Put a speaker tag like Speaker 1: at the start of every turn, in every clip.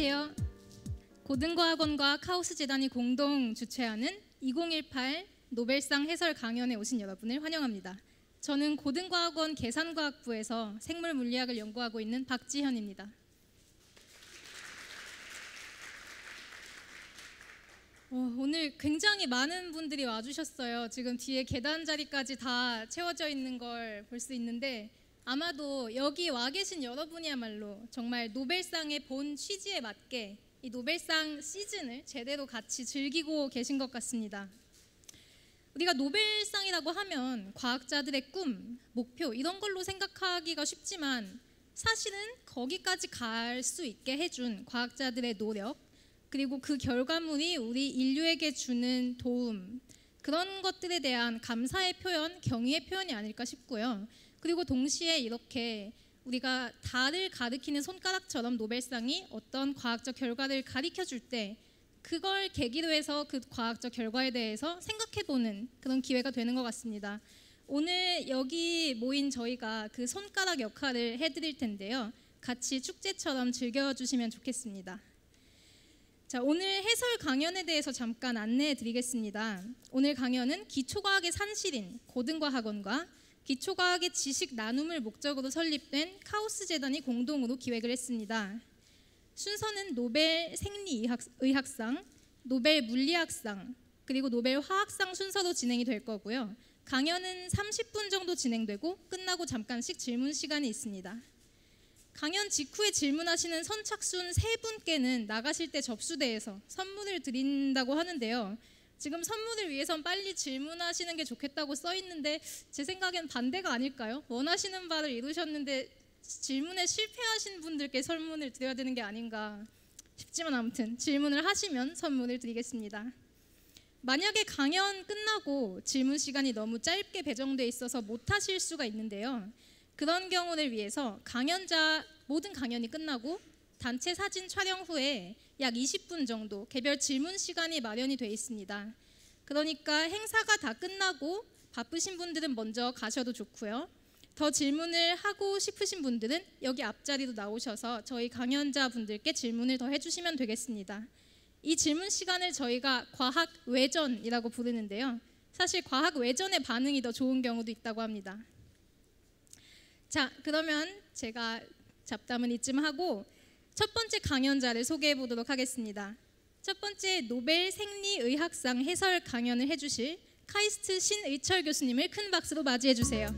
Speaker 1: 안녕하세요. 고등과학원과 카오스 재단이 공동 주최하는 2018 노벨상 해설 강연에 오신 여러분을 환영합니다. 저는 고등과학원 계산과학부에서 생물 물리학을 연구하고 있는 박지현입니다. 어, 오늘 굉장히 많은 분들이 와주셨어요. 지금 뒤에 계단 자리까지 다 채워져 있는 걸 볼 수 있는데 아마도 여기 와 계신 여러분이야말로 정말 노벨상의 본 취지에 맞게 이 노벨상 시즌을 제대로 같이 즐기고 계신 것 같습니다. 우리가 노벨상이라고 하면 과학자들의 꿈, 목표 이런 걸로 생각하기가 쉽지만 사실은 거기까지 갈 수 있게 해준 과학자들의 노력 그리고 그 결과물이 우리 인류에게 주는 도움 그런 것들에 대한 감사의 표현, 경의의 표현이 아닐까 싶고요. 그리고 동시에 이렇게 우리가 달을 가리키는 손가락처럼 노벨상이 어떤 과학적 결과를 가리켜 줄 때 그걸 계기로 해서 그 과학적 결과에 대해서 생각해 보는 그런 기회가 되는 것 같습니다. 오늘 여기 모인 저희가 그 손가락 역할을 해드릴 텐데요. 같이 축제처럼 즐겨주시면 좋겠습니다. 자, 오늘 해설 강연에 대해서 잠깐 안내해 드리겠습니다. 오늘 강연은 기초과학의 산실인 고등과학원과 기초과학의 지식 나눔을 목적으로 설립된 카오스 재단이 공동으로 기획을 했습니다. 순서는 노벨 생리의학상, 노벨 물리학상, 그리고 노벨 화학상 순서로 진행이 될 거고요. 강연은 30분 정도 진행되고 끝나고 잠깐씩 질문 시간이 있습니다. 강연 직후에 질문하시는 선착순 세 분께는 나가실 때 접수대에서 선물을 드린다고 하는데요. 지금 선물을 위해선 빨리 질문하시는 게 좋겠다고 써 있는데 제 생각엔 반대가 아닐까요? 원하시는 바를 이루셨는데 질문에 실패하신 분들께 선물을 드려야 되는 게 아닌가 싶지만 아무튼 질문을 하시면 선물을 드리겠습니다. 만약에 강연 끝나고 질문 시간이 너무 짧게 배정돼 있어서 못 하실 수가 있는데요. 그런 경우를 위해서 강연자 모든 강연이 끝나고 단체 사진 촬영 후에 약 20분 정도 개별 질문 시간이 마련이 돼 있습니다. 그러니까 행사가 다 끝나고 바쁘신 분들은 먼저 가셔도 좋고요. 더 질문을 하고 싶으신 분들은 여기 앞자리로 나오셔서 저희 강연자 분들께 질문을 더 해주시면 되겠습니다. 이 질문 시간을 저희가 과학 외전이라고 부르는데요. 사실 과학 외전의 반응이 더 좋은 경우도 있다고 합니다. 자, 그러면 제가 잡담은 이쯤 하고 첫 번째 강연자를 소개해 보도록 하겠습니다. 첫 번째 노벨 생리의학상 해설 강연을 해주실 카이스트 신의철 교수님을 큰 박수로 맞이해 주세요.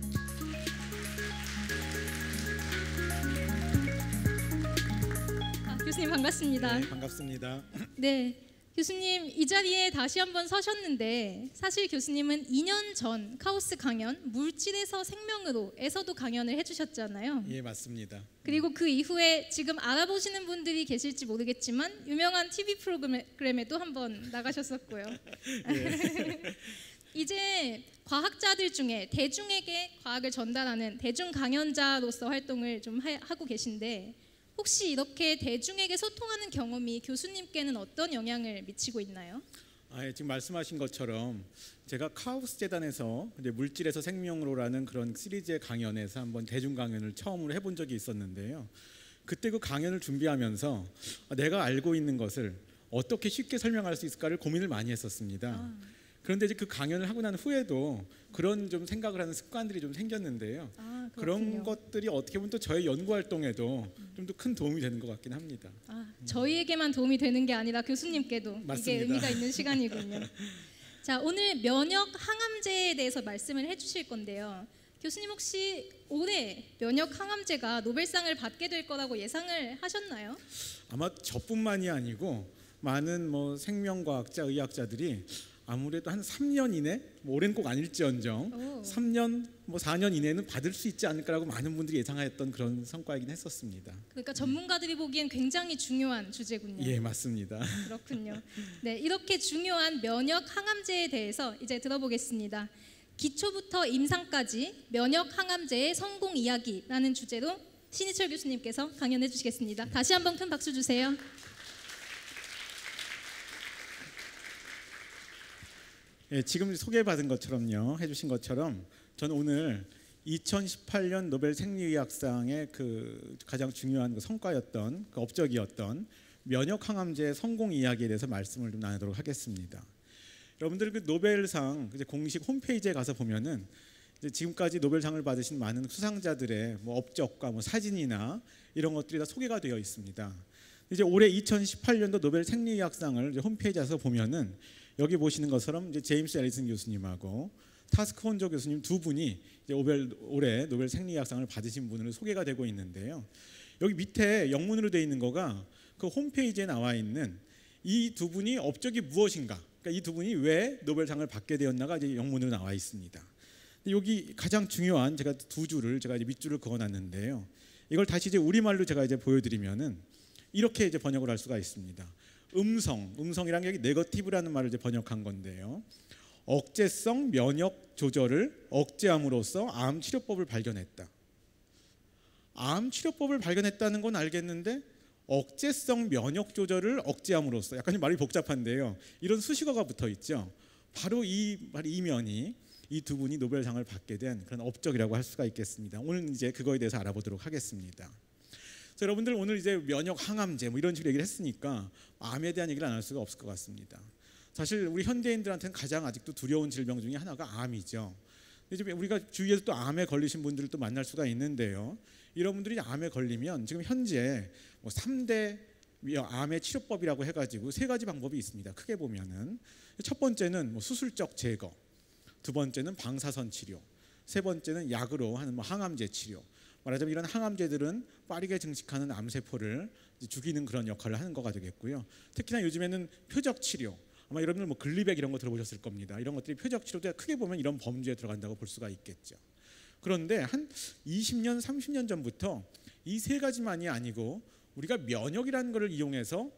Speaker 1: 아, 교수님 반갑습니다.
Speaker 2: 네, 반갑습니다.
Speaker 1: 네, 교수님 이 자리에 다시 한번 서셨는데 사실 교수님은 2년 전 카오스 강연 물질에서 생명으로에서도 강연을 해주셨잖아요.
Speaker 2: 예, 맞습니다.
Speaker 1: 그리고 그 이후에 지금 알아보시는 분들이 계실지 모르겠지만 유명한 TV 프로그램에도 한번 나가셨었고요. 이제 과학자들 중에 대중에게 과학을 전달하는 대중 강연자로서 활동을 좀 하고 계신데 혹시 이렇게 대중에게 소통하는 경험이 교수님께는 어떤 영향을 미치고 있나요?
Speaker 2: 아, 예, 지금 말씀하신 것처럼 제가 카우스 재단에서 물질에서 생명으로라는 그런 시리즈의 강연에서 한번 대중 강연을 처음으로 해본 적이 있었는데요. 그때 그 강연을 준비하면서 내가 알고 있는 것을 어떻게 쉽게 설명할 수 있을까를 고민을 많이 했었습니다. 아. 그런데 이제 그 강연을 하고 난 후에도 그런 좀 생각을 하는 습관들이 좀 생겼는데요. 아, 그런 것들이 어떻게 보면 또 저의 연구 활동에도 좀 더 큰 도움이 되는 것 같긴 합니다.
Speaker 1: 아, 저희에게만 도움이 되는 게 아니라 교수님께도 맞습니다. 이게 의미가 있는 시간이군요. 자, 오늘 면역 항암제에 대해서 말씀을 해주실 건데요. 교수님 혹시 올해 면역 항암제가 노벨상을 받게 될 거라고 예상을 하셨나요?
Speaker 2: 아마 저뿐만이 아니고 많은 뭐 생명과학자, 의학자들이 아무래도 한 3년 이내, 뭐 올해는 꼭 아닐지언정 오. 3년, 뭐 4년 이내는 받을 수 있지 않을까라고 많은 분들이 예상하였던 그런 성과이긴 했었습니다.
Speaker 1: 그러니까 전문가들이 보기엔 굉장히 중요한 주제군요.
Speaker 2: 예, 맞습니다.
Speaker 1: 그렇군요. 네, 이렇게 중요한 면역 항암제에 대해서 이제 들어보겠습니다. 기초부터 임상까지 면역 항암제의 성공 이야기라는 주제로 신희철 교수님께서 강연해 주시겠습니다. 다시 한번 큰 박수 주세요.
Speaker 2: 예, 지금 소개받은 것처럼요, 해주신 것처럼 저는 오늘 2018년 노벨 생리의학상의 그 가장 중요한 그 성과였던 그 업적이었던 면역 항암제 성공 이야기에 대해서 말씀을 좀 나누도록 하겠습니다. 여러분들 그 노벨상 이제 공식 홈페이지에 가서 보면은 지금까지 노벨상을 받으신 많은 수상자들의 뭐 업적과 뭐 사진이나 이런 것들이 다 소개가 되어 있습니다. 이제 올해 2018년도 노벨 생리의학상을 홈페이지에서 보면은 여기 보시는 것처럼 이제 제임스 앨리슨 교수님하고 타스쿠 혼조 교수님 두 분이 이제 올해 노벨 생리학상을 받으신 분으로 소개가 되고 있는데요. 여기 밑에 영문으로 되어 있는 거가 그 홈페이지에 나와 있는 이 두 분이 업적이 무엇인가, 그러니까 이 두 분이 왜 노벨상을 받게 되었나가 이제 영문으로 나와 있습니다. 여기 가장 중요한 제가 두 줄을 제가 이제 밑줄을 그어놨는데요. 이걸 다시 이제 우리말로 제가 이제 보여드리면은 이렇게 이제 번역을 할 수가 있습니다. 음성, 음성이란 게 네거티브라는 말을 이제 번역한 건데요. 억제성 면역 조절을 억제함으로써 암 치료법을 발견했다. 암 치료법을 발견했다는 건 알겠는데 억제성 면역 조절을 억제함으로써 약간 말이 복잡한데요. 이런 수식어가 붙어 있죠. 바로 이 바로 이 면이 이 두 분이 노벨상을 받게 된 그런 업적이라고 할 수가 있겠습니다. 오늘 이제 그거에 대해서 알아보도록 하겠습니다. 자, 여러분들 오늘 이제 면역 항암제 뭐 이런 식으로 얘기를 했으니까 암에 대한 얘기를 안 할 수가 없을 것 같습니다. 사실 우리 현대인들한테는 가장 아직도 두려운 질병 중에 하나가 암이죠. 근데 우리가 주위에서 또 암에 걸리신 분들을 또 만날 수가 있는데요. 이런 분들이 암에 걸리면 지금 현재 뭐 3대 암의 치료법이라고 해가지고 세 가지 방법이 있습니다. 크게 보면은 첫 번째는 뭐 수술적 제거, 두 번째는 방사선 치료, 세 번째는 약으로 하는 뭐 항암제 치료. 말하자면 이런 항암제들은 빠르게 증식하는 암세포를 죽이는 그런 역할을 하는 거가 되겠고요. 특히나 요즘에는 표적 치료, 아마 여러분들 뭐 글리백 이런 거 들어보셨을 겁니다. 이런 것들이 표적 치료도 크게 보면 이런 범주에 들어간다고 볼 수가 있겠죠. 그런데 한 20년, 30년 전부터 이 세 가지만이 아니고 우리가 면역이라는 것을 이용해서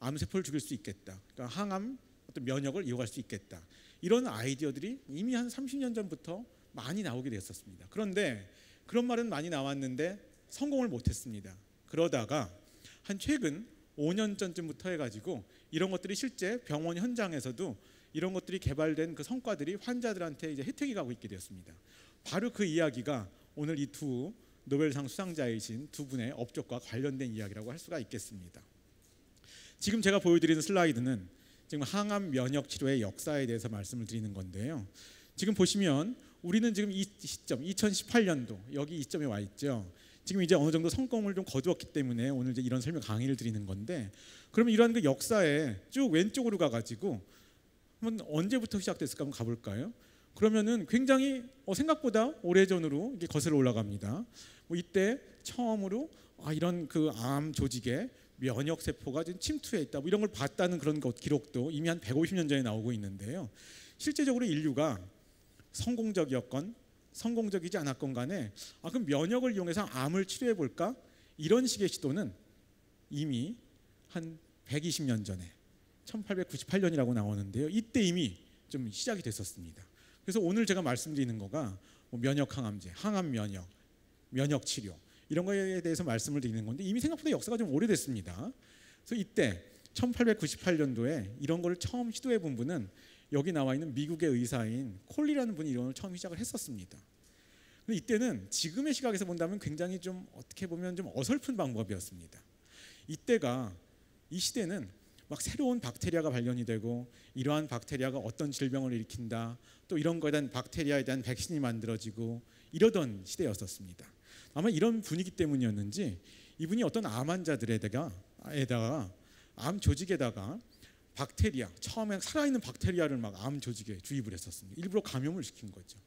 Speaker 2: 암세포를 죽일 수 있겠다. 그러니까 항암 어떤 면역을 이용할 수 있겠다. 이런 아이디어들이 이미 한 30년 전부터 많이 나오게 되었었습니다. 그런데 그런 말은 많이 나왔는데 성공을 못했습니다. 그러다가 한 최근 5년 전쯤부터 해가지고 이런 것들이 실제 병원 현장에서도 이런 것들이 개발된 그 성과들이 환자들한테 이제 혜택이 가고 있게 되었습니다. 바로 그 이야기가 오늘 이 두 노벨상 수상자이신 두 분의 업적과 관련된 이야기라고 할 수가 있겠습니다. 지금 제가 보여드리는 슬라이드는 지금 항암 면역 치료의 역사에 대해서 말씀을 드리는 건데요. 지금 보시면 우리는 지금 이 시점 2018년도 여기 이 시점에 와 있죠. 지금 이제 어느 정도 성공을 좀 거두었기 때문에 오늘 이제 이런 설명 강의를 드리는 건데 그러면 이러한 그 역사에 쭉 왼쪽으로 가가지고 한번 언제부터 시작됐을까 한번 가볼까요? 그러면은 굉장히 어, 생각보다 오래 전으로 이게 거슬러 올라갑니다. 뭐 이때 처음으로 아, 이런 그 암 조직에 면역 세포가 지금 침투해 있다. 뭐 이런 걸 봤다는 그런 것 기록도 이미 한 150년 전에 나오고 있는데요. 실제적으로 인류가 성공적이었건 성공적이지 않았건 간에 아 그럼 면역을 이용해서 암을 치료해 볼까? 이런 식의 시도는 이미 한 120년 전에 1898년이라고 나오는데요. 이때 이미 좀 시작이 됐었습니다. 그래서 오늘 제가 말씀드리는 거가 뭐 면역 항암제, 항암 면역, 면역 치료 이런 거에 대해서 말씀을 드리는 건데 이미 생각보다 역사가 좀 오래됐습니다. 그래서 이때 1898년도에 이런 거를 처음 시도해 본 분은 여기 나와 있는 미국의 의사인 콜리라는 분이 걸 처음 시작을 했었습니다. 근데 이때는 지금의 시각에서 본다면 굉장히 좀 어떻게 보면 좀 어설픈 방법이었습니다. 이때가 이 시대는 막 새로운 박테리아가 발견이 되고 이러한 박테리아가 어떤 질병을 일으킨다 또 이런 거에 대한 박테리아에 대한 백신이 만들어지고 이러던 시대였었습니다. 아마 이런 분위기 때문이었는지 이분이 어떤 암 환자들에다가 에다가 암 조직에다가 박테리아 처음에 살아있는 박테리아를 막 암 조직에 주입을 했었습니다. 일부러 감염을 시킨 거죠.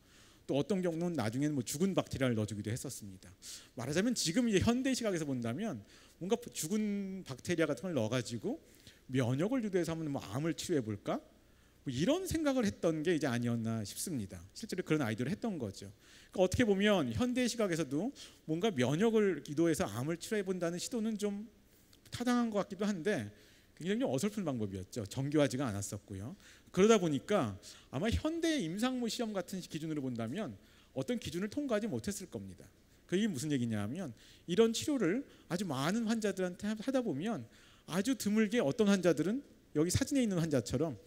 Speaker 2: 또 어떤 경우는 나중에는 뭐 죽은 박테리아를 넣어주기도 했었습니다. 말하자면 지금 이제 현대 시각에서 본다면 뭔가 죽은 박테리아 같은 걸 넣어가지고 면역을 유도해서 한번 뭐 암을 치료해 볼까? 뭐 이런 생각을 했던 게 이제 아니었나 싶습니다. 실제로 그런 아이디어를 했던 거죠. 그러니까 어떻게 보면 현대 시각에서도 뭔가 면역을 기도해서 암을 치료해 본다는 시도는 좀 타당한 것 같기도 한데 굉장히 어설픈 방법이었죠. 정교하지가 않았었고요. 그러다 보니까 아마 현대 임상무 시험 같은 기준으로 본다면 어떤 기준을 통과하지 못했을 겁니다. 그게 무슨 얘기냐면 이런 치료를 아주 많은 환자들한테 하다 보면 아주 드물게 어떤 환자들은 여기 사진에 있는 환자처럼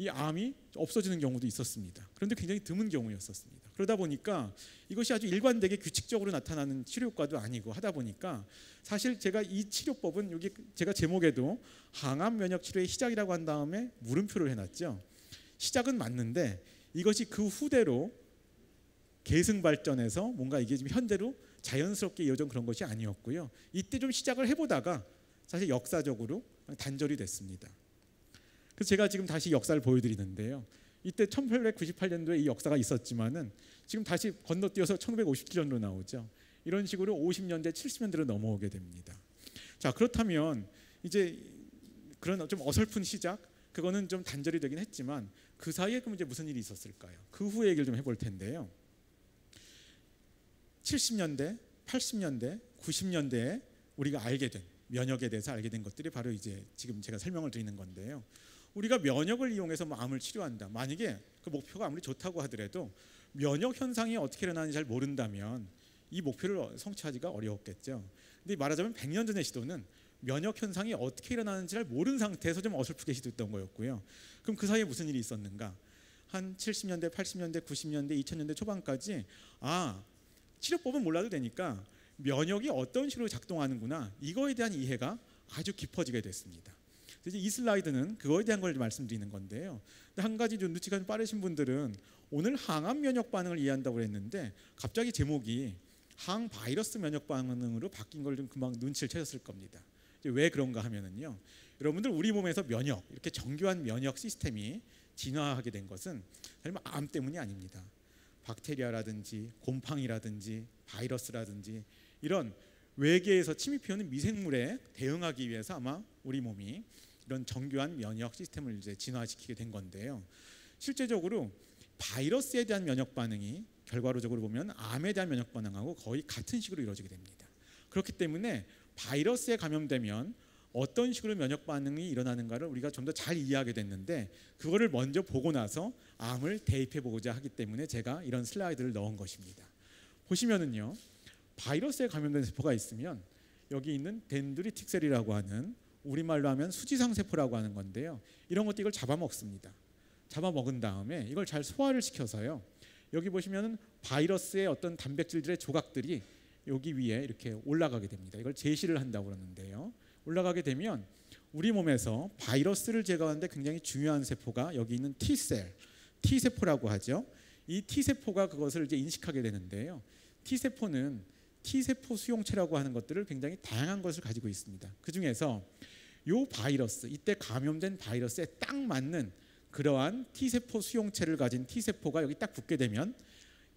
Speaker 2: 이 암이 없어지는 경우도 있었습니다. 그런데 굉장히 드문 경우였었습니다. 그러다 보니까 이것이 아주 일관되게 규칙적으로 나타나는 치료 효과도 아니고 하다 보니까 사실 제가 이 치료법은 여기 제가 제목에도 항암 면역 치료의 시작이라고 한 다음에 물음표를 해놨죠. 시작은 맞는데 이것이 그 후대로 계승 발전해서 뭔가 이게 지금 현대로 자연스럽게 이어진 그런 것이 아니었고요. 이때 좀 시작을 해보다가 사실 역사적으로 단절이 됐습니다. 그래서 제가 지금 다시 역사를 보여드리는데요. 이때 1898년도에 이 역사가 있었지만은 지금 다시 건너뛰어서 1957년으로 나오죠. 이런 식으로 50년대, 70년대로 넘어오게 됩니다. 자 그렇다면 이제 그런 좀 어설픈 시작 그거는 좀 단절이 되긴 했지만 그 사이에 그럼 이제 무슨 일이 있었을까요? 그 후에 얘기를 좀 해볼 텐데요. 70년대, 80년대, 90년대에 우리가 알게 된 면역에 대해서 알게 된 것들이 바로 이제 지금 제가 설명을 드리는 건데요. 우리가 면역을 이용해서 뭐 암을 치료한다. 만약에 그 목표가 아무리 좋다고 하더라도 면역 현상이 어떻게 일어나는지 잘 모른다면 이 목표를 성취하기가 어려웠겠죠. 근데 말하자면 100년 전의 시도는 면역 현상이 어떻게 일어나는지 잘 모르는 상태에서 좀 어설프게 시도했던 거였고요. 그럼 그 사이에 무슨 일이 있었는가? 한 70년대, 80년대, 90년대, 2000년대 초반까지 아 치료법은 몰라도 되니까 면역이 어떤 식으로 작동하는구나 이거에 대한 이해가 아주 깊어지게 됐습니다. 이제 이 슬라이드는 그거에 대한 걸 말씀드리는 건데요. 한 가지 좀 눈치가 좀 빠르신 분들은 오늘 항암 면역 반응을 이해한다고 했는데 갑자기 제목이 항 바이러스 면역 반응으로 바뀐 걸 좀 금방 눈치를 채셨을 겁니다. 왜 그런가 하면은요. 여러분들 우리 몸에서 면역 이렇게 정교한 면역 시스템이 진화하게 된 것은 설마 암 때문이 아닙니다. 박테리아라든지 곰팡이라든지 바이러스라든지 이런 외계에서 침입해오는 미생물에 대응하기 위해서 아마 우리 몸이 이런 정교한 면역 시스템을 이제 진화시키게 된 건데요. 실제적으로 바이러스에 대한 면역 반응이 결과론적으로 보면 암에 대한 면역 반응하고 거의 같은 식으로 이루어지게 됩니다. 그렇기 때문에 바이러스에 감염되면 어떤 식으로 면역 반응이 일어나는가를 우리가 좀 더 잘 이해하게 됐는데 그거를 먼저 보고 나서 암을 대입해 보고자 하기 때문에 제가 이런 슬라이드를 넣은 것입니다. 보시면은요. 바이러스에 감염된 세포가 있으면 여기 있는 덴드리틱셀이라고 하는 우리말로 하면 수지상 세포라고 하는 건데요. 이런 것도 이걸 잡아먹습니다. 잡아먹은 다음에 이걸 잘 소화를 시켜서요. 여기 보시면은 바이러스의 어떤 단백질들의 조각들이 여기 위에 이렇게 올라가게 됩니다. 이걸 제시를 한다고 그러는데요. 올라가게 되면 우리 몸에서 바이러스를 제거하는데 굉장히 중요한 세포가 여기 있는 T셀, T세포라고 하죠. 이 T세포가 그것을 이제 인식하게 되는데요. T세포는 T세포 수용체라고 하는 것들을 굉장히 다양한 것을 가지고 있습니다. 그 중에서 요 바이러스, 이때 감염된 바이러스에 딱 맞는 그러한 T세포 수용체를 가진 T세포가 여기 딱 붙게 되면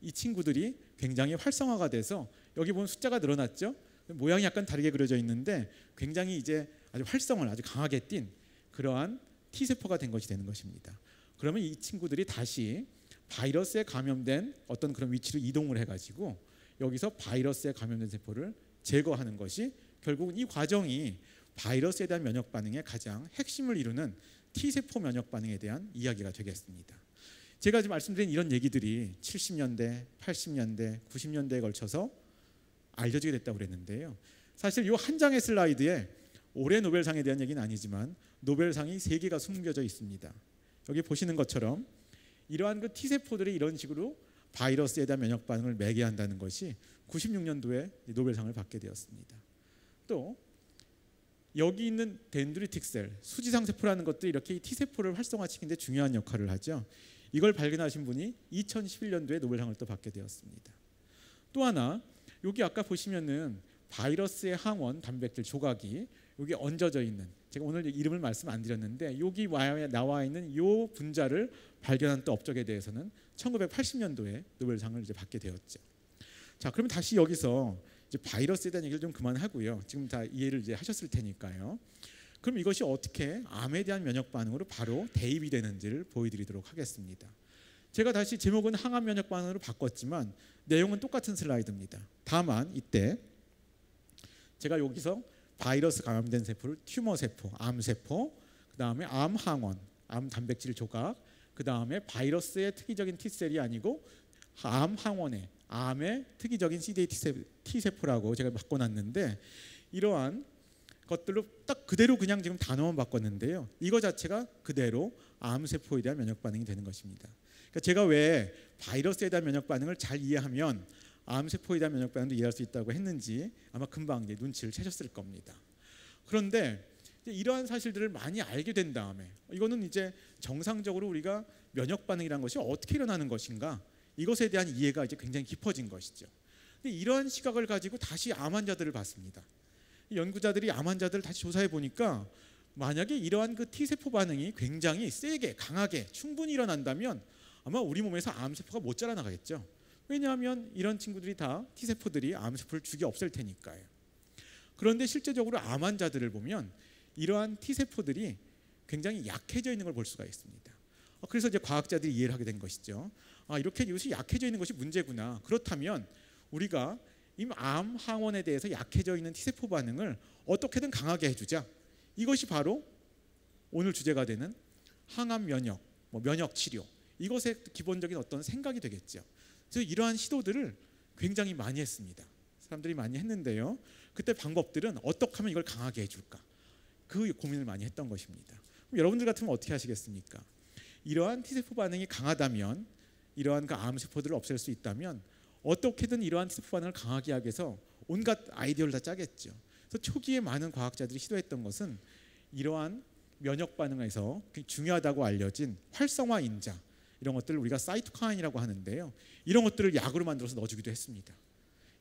Speaker 2: 이 친구들이 굉장히 활성화가 돼서 여기 보면 숫자가 늘어났죠. 모양이 약간 다르게 그려져 있는데 굉장히 이제 아주 활성을 아주 강하게 띈 그러한 T세포가 된 것이 되는 것입니다. 그러면 이 친구들이 다시 바이러스에 감염된 어떤 그런 위치로 이동을 해가지고 여기서 바이러스에 감염된 세포를 제거하는 것이 결국은 이 과정이 바이러스에 대한 면역 반응의 가장 핵심을 이루는 T세포 면역 반응에 대한 이야기가 되겠습니다. 제가 지금 말씀드린 이런 얘기들이 70년대, 80년대, 90년대에 걸쳐서 알려지게 됐다고 그랬는데요. 사실 이 한 장의 슬라이드에 올해 노벨상에 대한 얘기는 아니지만 노벨상이 세 개가 숨겨져 있습니다. 여기 보시는 것처럼 이러한 그 T세포들이 이런 식으로 바이러스에 대한 면역 반응을 매개한다는 것이 96년도에 노벨상을 받게 되었습니다. 또 여기 있는 덴드리틱 셀, 수지상 세포라는 것도 이렇게 T세포를 활성화시키는데 중요한 역할을 하죠. 이걸 발견하신 분이 2011년도에 노벨상을 또 받게 되었습니다. 또 하나 여기 아까 보시면은 바이러스의 항원 단백질 조각이 여기 얹어져 있는 제가 오늘 이름을 말씀 안 드렸는데 여기 나와 있는 이 분자를 발견한 또 업적에 대해서는 1980년도에 노벨상을 이제 받게 되었죠. 자, 그러면 다시 여기서 이제 바이러스에 대한 얘기를 좀 그만하고요. 지금 다 이해를 이제 하셨을 테니까요. 그럼 이것이 어떻게 암에 대한 면역 반응으로 바로 대입이 되는지를 보여드리도록 하겠습니다. 제가 다시 제목은 항암 면역 반응으로 바꿨지만 내용은 똑같은 슬라이드입니다. 다만 이때 제가 여기서 바이러스 감염된 세포를 tumor 세포, 암 세포, 그 다음에 암 항원, 암 단백질 조각, 그 다음에 바이러스의 특이적인 T셀이 아니고 암 항원의 암의 특이적인 CD T 세포라고 제가 바꿔놨는데 이러한 것들로 딱 그대로 그냥 지금 단어만 바꿨는데요. 이거 자체가 그대로 암 세포에 대한 면역 반응이 되는 것입니다. 그러니까 제가 왜 바이러스에 대한 면역 반응을 잘 이해하면 암 세포에 대한 면역 반응도 이해할 수 있다고 했는지 아마 금방 이제 눈치를 채셨을 겁니다. 그런데 이러한 사실들을 많이 알게 된 다음에 이거는 이제 정상적으로 우리가 면역 반응이라는 것이 어떻게 일어나는 것인가 이것에 대한 이해가 이제 굉장히 깊어진 것이죠. 근데 이러한 시각을 가지고 다시 암 환자들을 봤습니다. 연구자들이 암 환자들을 다시 조사해 보니까 만약에 이러한 그 T 세포 반응이 굉장히 세게 강하게 충분히 일어난다면 아마 우리 몸에서 암 세포가 못 자라나가겠죠. 왜냐하면 이런 친구들이 다 T 세포들이 암 세포를 죽여 없앨 테니까요. 그런데 실제적으로 암 환자들을 보면 이러한 T 세포들이 굉장히 약해져 있는 걸 볼 수가 있습니다. 어, 그래서 이제 과학자들이 이해를 하게 된 것이죠. 아, 이렇게 이것이 약해져 있는 것이 문제구나. 그렇다면 우리가 이암 항원에 대해서 약해져 있는 T 세포 반응을 어떻게든 강하게 해주자. 이것이 바로 오늘 주제가 되는 항암 면역, 뭐 면역 치료 이것의 기본적인 어떤 생각이 되겠죠. 그래서 이러한 시도들을 굉장히 많이 했습니다. 사람들이 많이 했는데요. 그때 방법들은 어떻게 하면 이걸 강하게 해줄까? 그 고민을 많이 했던 것입니다. 여러분들 같으면 어떻게 하시겠습니까? 이러한 T세포 반응이 강하다면 이러한 그 암 세포들을 없앨 수 있다면 어떻게든 이러한 T세포 반응을 강하게 하기 위해서 온갖 아이디어를 다 짜겠죠. 그래서 초기에 많은 과학자들이 시도했던 것은 이러한 면역 반응에서 중요하다고 알려진 활성화 인자 이런 것들을 우리가 사이토카인이라고 하는데요. 이런 것들을 약으로 만들어서 넣어주기도 했습니다.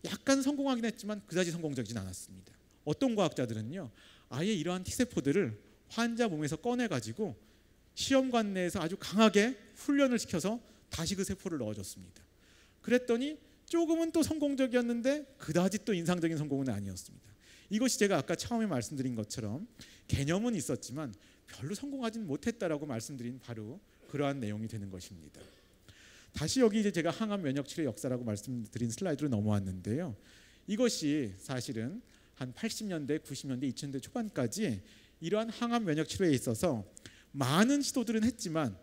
Speaker 2: 약간 성공하긴 했지만 그다지 성공적이진 않았습니다. 어떤 과학자들은요, 아예 이러한 T세포들을 환자 몸에서 꺼내 가지고 시험관 내에서 아주 강하게 훈련을 시켜서 다시 그 세포를 넣어줬습니다. 그랬더니 조금은 또 성공적이었는데 그다지 또 인상적인 성공은 아니었습니다. 이것이 제가 아까 처음에 말씀드린 것처럼 개념은 있었지만 별로 성공하지는 못했다라고 말씀드린 바로 그러한 내용이 되는 것입니다. 다시 여기 이제 제가 항암 면역 치료 역사라고 말씀드린 슬라이드로 넘어왔는데요. 이것이 사실은 한 80년대, 90년대, 2000년대 초반까지 이러한 항암 면역 치료에 있어서 많은 시도들은 했지만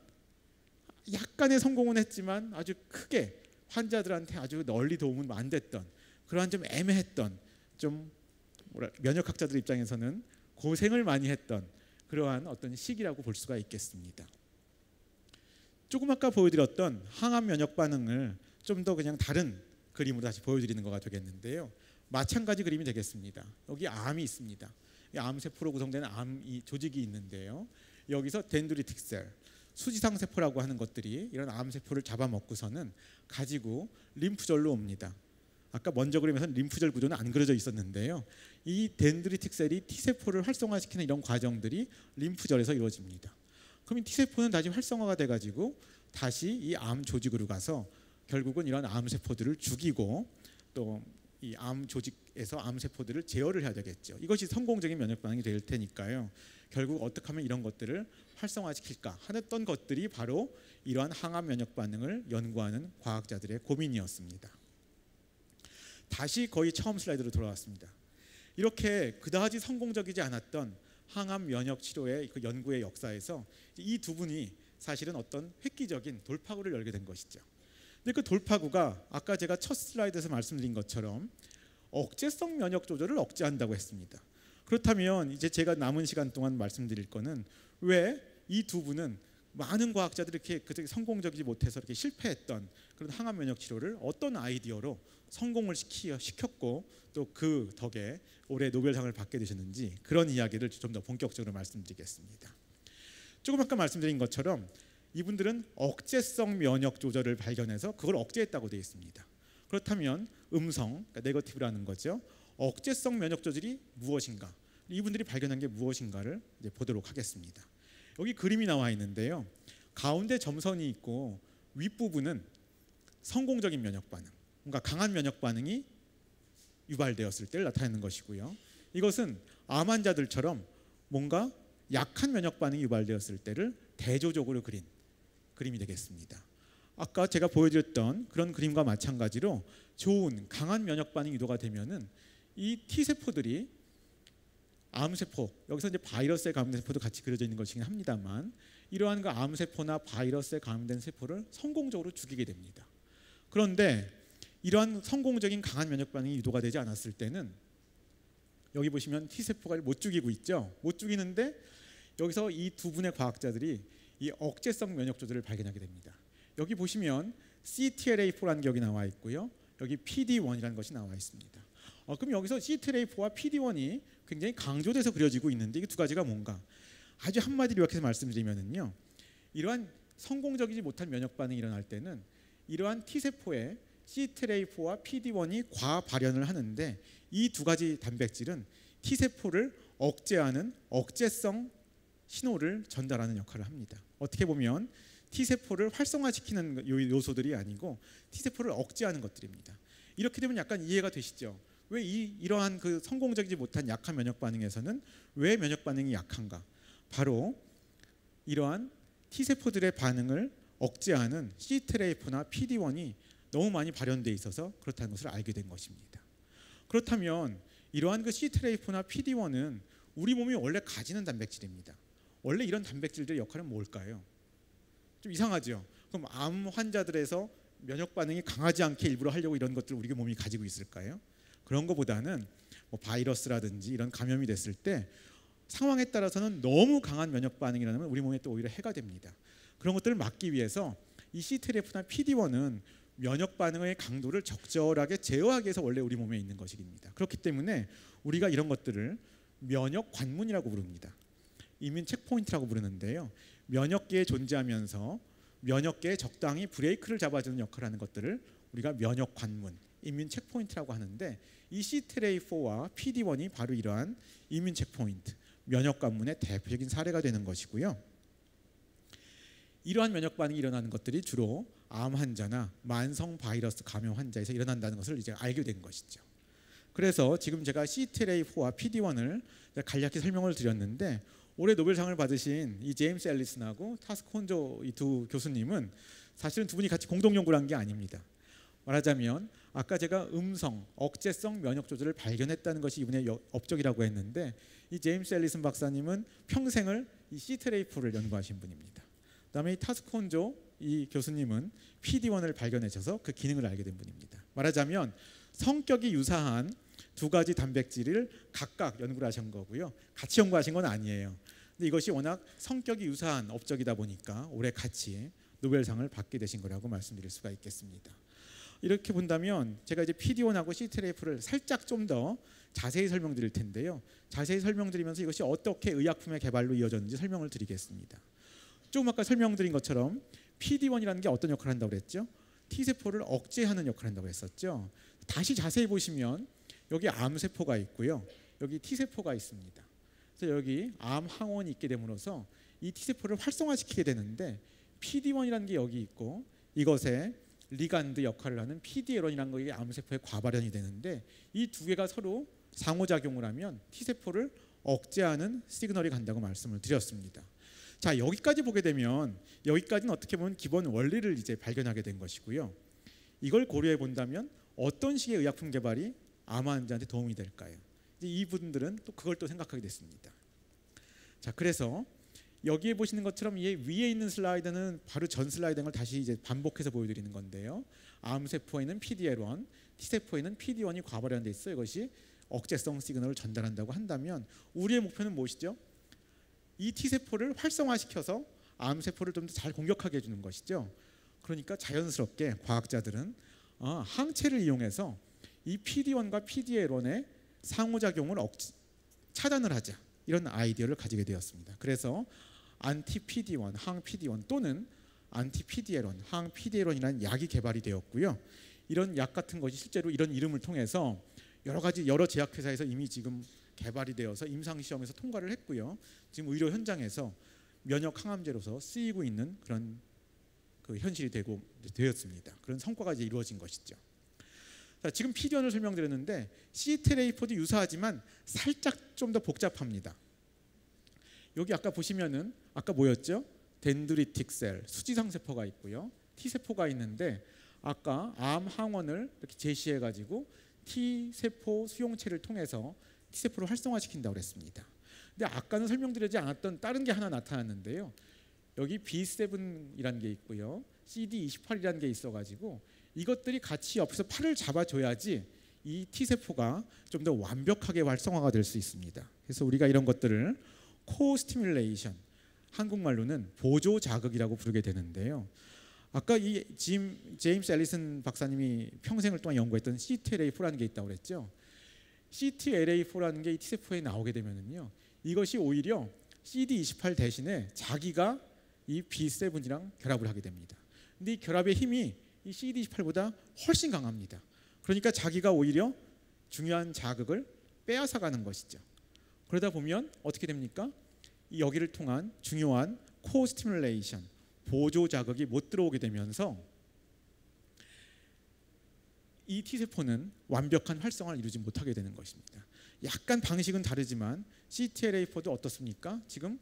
Speaker 2: 약간의 성공은 했지만 아주 크게 환자들한테 아주 널리 도움은 안 됐던 그러한 좀 애매했던 좀 면역학자들 입장에서는 고생을 많이 했던 그러한 어떤 시기라고 볼 수가 있겠습니다. 조금 아까 보여드렸던 항암 면역 반응을 좀 더 그냥 다른 그림으로 다시 보여드리는 거가 되겠는데요. 마찬가지 그림이 되겠습니다. 여기 암이 있습니다. 암 세포로 구성된 암 조직이 있는데요. 여기서 dendritic cell, 수지상 세포라고 하는 것들이 이런 암 세포를 잡아먹고서는 가지고 림프절로 옵니다. 아까 먼저 그림에서는 림프절 구조는 안 그려져 있었는데요. 이 dendritic cell이 T 세포를 활성화시키는 이런 과정들이 림프절에서 이루어집니다. 그럼 T 세포는 다시 활성화가 돼 가지고 다시 이 암 조직으로 가서 결국은 이런 암 세포들을 죽이고 또 이 암 조직에서 암 세포들을 제어를 해야 되겠죠. 이것이 성공적인 면역 반응이 될 테니까요. 결국 어떻게 하면 이런 것들을 활성화시킬까 하던 것들이 바로 이러한 항암 면역 반응을 연구하는 과학자들의 고민이었습니다. 다시 거의 처음 슬라이드로 돌아왔습니다. 이렇게 그다지 성공적이지 않았던 항암 면역 치료의 그 연구의 역사에서 이 두 분이 사실은 어떤 획기적인 돌파구를 열게 된 것이죠. 근데 그 돌파구가 아까 제가 첫 슬라이드에서 말씀드린 것처럼 억제성 면역 조절을 억제한다고 했습니다. 그렇다면 이제 제가 남은 시간 동안 말씀드릴 거는 왜 이 두 분은 많은 과학자들이 이렇게 그렇게 성공적이지 못해서 이렇게 실패했던 그런 항암 면역 치료를 어떤 아이디어로 성공을 시켰고 또 그 덕에 올해 노벨상을 받게 되셨는지 그런 이야기를 좀 더 본격적으로 말씀드리겠습니다. 조금 아까 말씀드린 것처럼 이분들은 억제성 면역 조절을 발견해서 그걸 억제했다고 되어 있습니다. 그렇다면 음성, 그러니까 네거티브라는 거죠. 억제성 면역 조절이 무엇인가? 이분들이 발견한 게 무엇인가를 이제 보도록 하겠습니다. 여기 그림이 나와 있는데요. 가운데 점선이 있고 윗부분은 성공적인 면역 반응, 뭔가 강한 면역 반응이 유발되었을 때를 나타내는 것이고요. 이것은 암 환자들처럼 뭔가 약한 면역 반응이 유발되었을 때를 대조적으로 그린 그림이 되겠습니다. 아까 제가 보여드렸던 그런 그림과 마찬가지로 좋은 강한 면역 반응 유도가 되면은 이 T 세포들이 암 세포 여기서 이제 바이러스에 감염된 세포도 같이 그려져 있는 것이긴 합니다만 이러한 그 암 세포나 바이러스에 감염된 세포를 성공적으로 죽이게 됩니다. 그런데 이러한 성공적인 강한 면역 반응이 유도가 되지 않았을 때는 여기 보시면 T 세포가 못 죽이고 있죠. 못 죽이는데 여기서 이 두 분의 과학자들이 이 억제성 면역 조절을 발견하게 됩니다. 여기 보시면 CTLA4라는 게 여기 나와 있고요. 여기 PD1이라는 것이 나와 있습니다. 어, 그럼 여기서 CTLA4와 PD1이 굉장히 강조돼서 그려지고 있는데 이 두 가지가 뭔가? 아주 한마디로 요약해서 말씀드리면은요. 이러한 성공적이지 못한 면역 반응이 일어날 때는 이러한 T 세포에 CTLA4와 PD1이 과발현을 하는데 이 두 가지 단백질은 T 세포를 억제하는 억제성 신호를 전달하는 역할을 합니다. 어떻게 보면 T 세포를 활성화시키는 요소들이 아니고 T 세포를 억제하는 것들입니다. 이렇게 되면 약간 이해가 되시죠? 왜 이 이러한 그 성공적이지 못한 약한 면역 반응에서는 왜 면역 반응이 약한가? 바로 이러한 T 세포들의 반응을 억제하는 CTLA4나 PD1이 너무 많이 발현돼 있어서 그렇다는 것을 알게 된 것입니다. 그렇다면 이러한 그 CTLA4나 PD1은 우리 몸이 원래 가지는 단백질입니다. 원래 이런 단백질들의 역할은 뭘까요? 좀 이상하죠. 그럼 암 환자들에서 면역 반응이 강하지 않게 일부러 하려고 이런 것들을 우리 몸이 가지고 있을까요? 그런 것보다는 뭐 바이러스라든지 이런 감염이 됐을 때 상황에 따라서는 너무 강한 면역 반응이 일어나면 우리 몸에 또 오히려 해가 됩니다. 그런 것들을 막기 위해서 이 CTLF나 PD1은 면역 반응의 강도를 적절하게 제어하기 위해서 원래 우리 몸에 있는 것입니다. 그렇기 때문에 우리가 이런 것들을 면역 관문이라고 부릅니다. 이민 체크포인트라고 부르는데요. 면역계에 존재하면서 면역계에 적당히 브레이크를 잡아주는 역할을 하는 것들을 우리가 면역 관문, 이민 체크포인트라고 하는데 이 CTLA4와 PD1이 바로 이러한 이민 체크포인트, 면역 관문의 대표적인 사례가 되는 것이고요. 이러한 면역 반응이 일어나는 것들이 주로 암 환자나 만성 바이러스 감염 환자에서 일어난다는 것을 이제 알게 된 것이죠. 그래서 지금 제가 CTLA4와 PD1을 간략히 설명을 드렸는데 올해 노벨상을 받으신 이 제임스 앨리슨하고 타스콘조 이 두 교수님은 사실은 두 분이 같이 공동 연구를 한 게 아닙니다. 말하자면 아까 제가 음성 억제성 면역 조절을 발견했다는 것이 이분의 업적이라고 했는데 이 제임스 앨리슨 박사님은 평생을 이 CTLA4를 연구하신 분입니다. 그다음에 이 타스콘조 이 교수님은 PD1을 발견하셔서 그 기능을 알게 된 분입니다. 말하자면 성격이 유사한 두 가지 단백질을 각각 연구를 하신 거고요. 같이 연구하신 건 아니에요. 근데 이것이 워낙 성격이 유사한 업적이다 보니까 올해 같이 노벨상을 받게 되신 거라고 말씀드릴 수가 있겠습니다. 이렇게 본다면 제가 이제 PD1하고 CTLF를 살짝 좀 더 자세히 설명드릴 텐데요. 자세히 설명드리면서 이것이 어떻게 의약품의 개발로 이어졌는지 설명을 드리겠습니다. 조금 아까 설명드린 것처럼 PD1이라는 게 어떤 역할을 한다고 그랬죠? T 세포를 억제하는 역할을 한다고 했었죠. 다시 자세히 보시면 여기 암 세포가 있고요. 여기 T 세포가 있습니다. 그래서 여기 암 항원이 있게 됨으로써 이 T 세포를 활성화시키게 되는데 PD1이라는 게 여기 있고 이것에 리간드 역할을 하는 PDL1이라는 것이 암 세포의 과발현이 되는데 이 두 개가 서로 상호작용을 하면 T 세포를 억제하는 시그널이 간다고 말씀을 드렸습니다. 자 여기까지 보게 되면 여기까지는 어떻게 보면 기본 원리를 이제 발견하게 된 것이고요. 이걸 고려해 본다면 어떤 식의 의약품 개발이 암 환자한테 도움이 될까요? 이분들은 또 그걸 또 생각하게 됐습니다. 자 그래서 여기에 보시는 것처럼 이 위에 있는 슬라이드는 바로 전 슬라이드를 다시 이제 반복해서 보여드리는 건데요. 암 세포에는 PDL1, T 세포에는 PD1이 과발현돼 있어 이것이 억제성 시그널을 전달한다고 한다면 우리의 목표는 무엇이죠? 이 T 세포를 활성화시켜서 암 세포를 좀 더 잘 공격하게 해주는 것이죠. 그러니까 자연스럽게 과학자들은 어, 항체를 이용해서 이 PD1과 PDL1의 상호작용을 억지, 차단을 하자 이런 아이디어를 가지게 되었습니다. 그래서 anti PD1, 항 PD1 또는 anti PDL1, 항 PDL1이라는 약이 개발이 되었고요. 이런 약 같은 것이 실제로 이런 이름을 통해서 여러 가지 여러 제약회사에서 이미 지금 개발이 되어서 임상 시험에서 통과를 했고요. 지금 의료 현장에서 면역 항암제로서 쓰이고 있는 그런 그 현실이 되고 되었습니다. 그런 성과가 이제 이루어진 것이죠. 자, 지금 PD1을 설명드렸는데 CTLA4도 유사하지만 살짝 좀 더 복잡합니다. 여기 아까 보시면은 아까 뭐였죠? 덴드리틱 셀, 수지상 세포가 있고요. T 세포가 있는데 아까 암 항원을 이렇게 제시해 가지고 T 세포 수용체를 통해서 T 세포를 활성화시킨다고 그랬습니다. 근데 아까는 설명드리지 않았던 다른 게 하나 나타났는데요. 여기 B7이라는 게 있고요. CD28이라는 게 있어 가지고 이것들이 같이 옆에서 팔을 잡아줘야지 이 T 세포가 좀 더 완벽하게 활성화가 될 수 있습니다. 그래서 우리가 이런 것들을 co-stimulation 한국말로는 보조 자극이라고 부르게 되는데요. 아까 이 짐, 제임스 앨리슨 박사님이 평생을 동안 연구했던 CTLA4라는 게 있다고 그랬죠. CTLA4라는 게 이 T세포에 나오게 되면은요. 이것이 오히려 CD28 대신에 자기가 이 B7이랑 결합을 하게 됩니다. 근데 이 결합의 힘이 이 CD28보다 훨씬 강합니다. 그러니까 자기가 오히려 중요한 자극을 빼앗아가는 것이죠. 그러다 보면 어떻게 됩니까? 이 여기를 통한 중요한 co-stimulation 보조 자극이 못 들어오게 되면서 이 T세포는 완벽한 활성화를 이루지 못하게 되는 것입니다. 약간 방식은 다르지만 CTLA4도 어떻습니까? 지금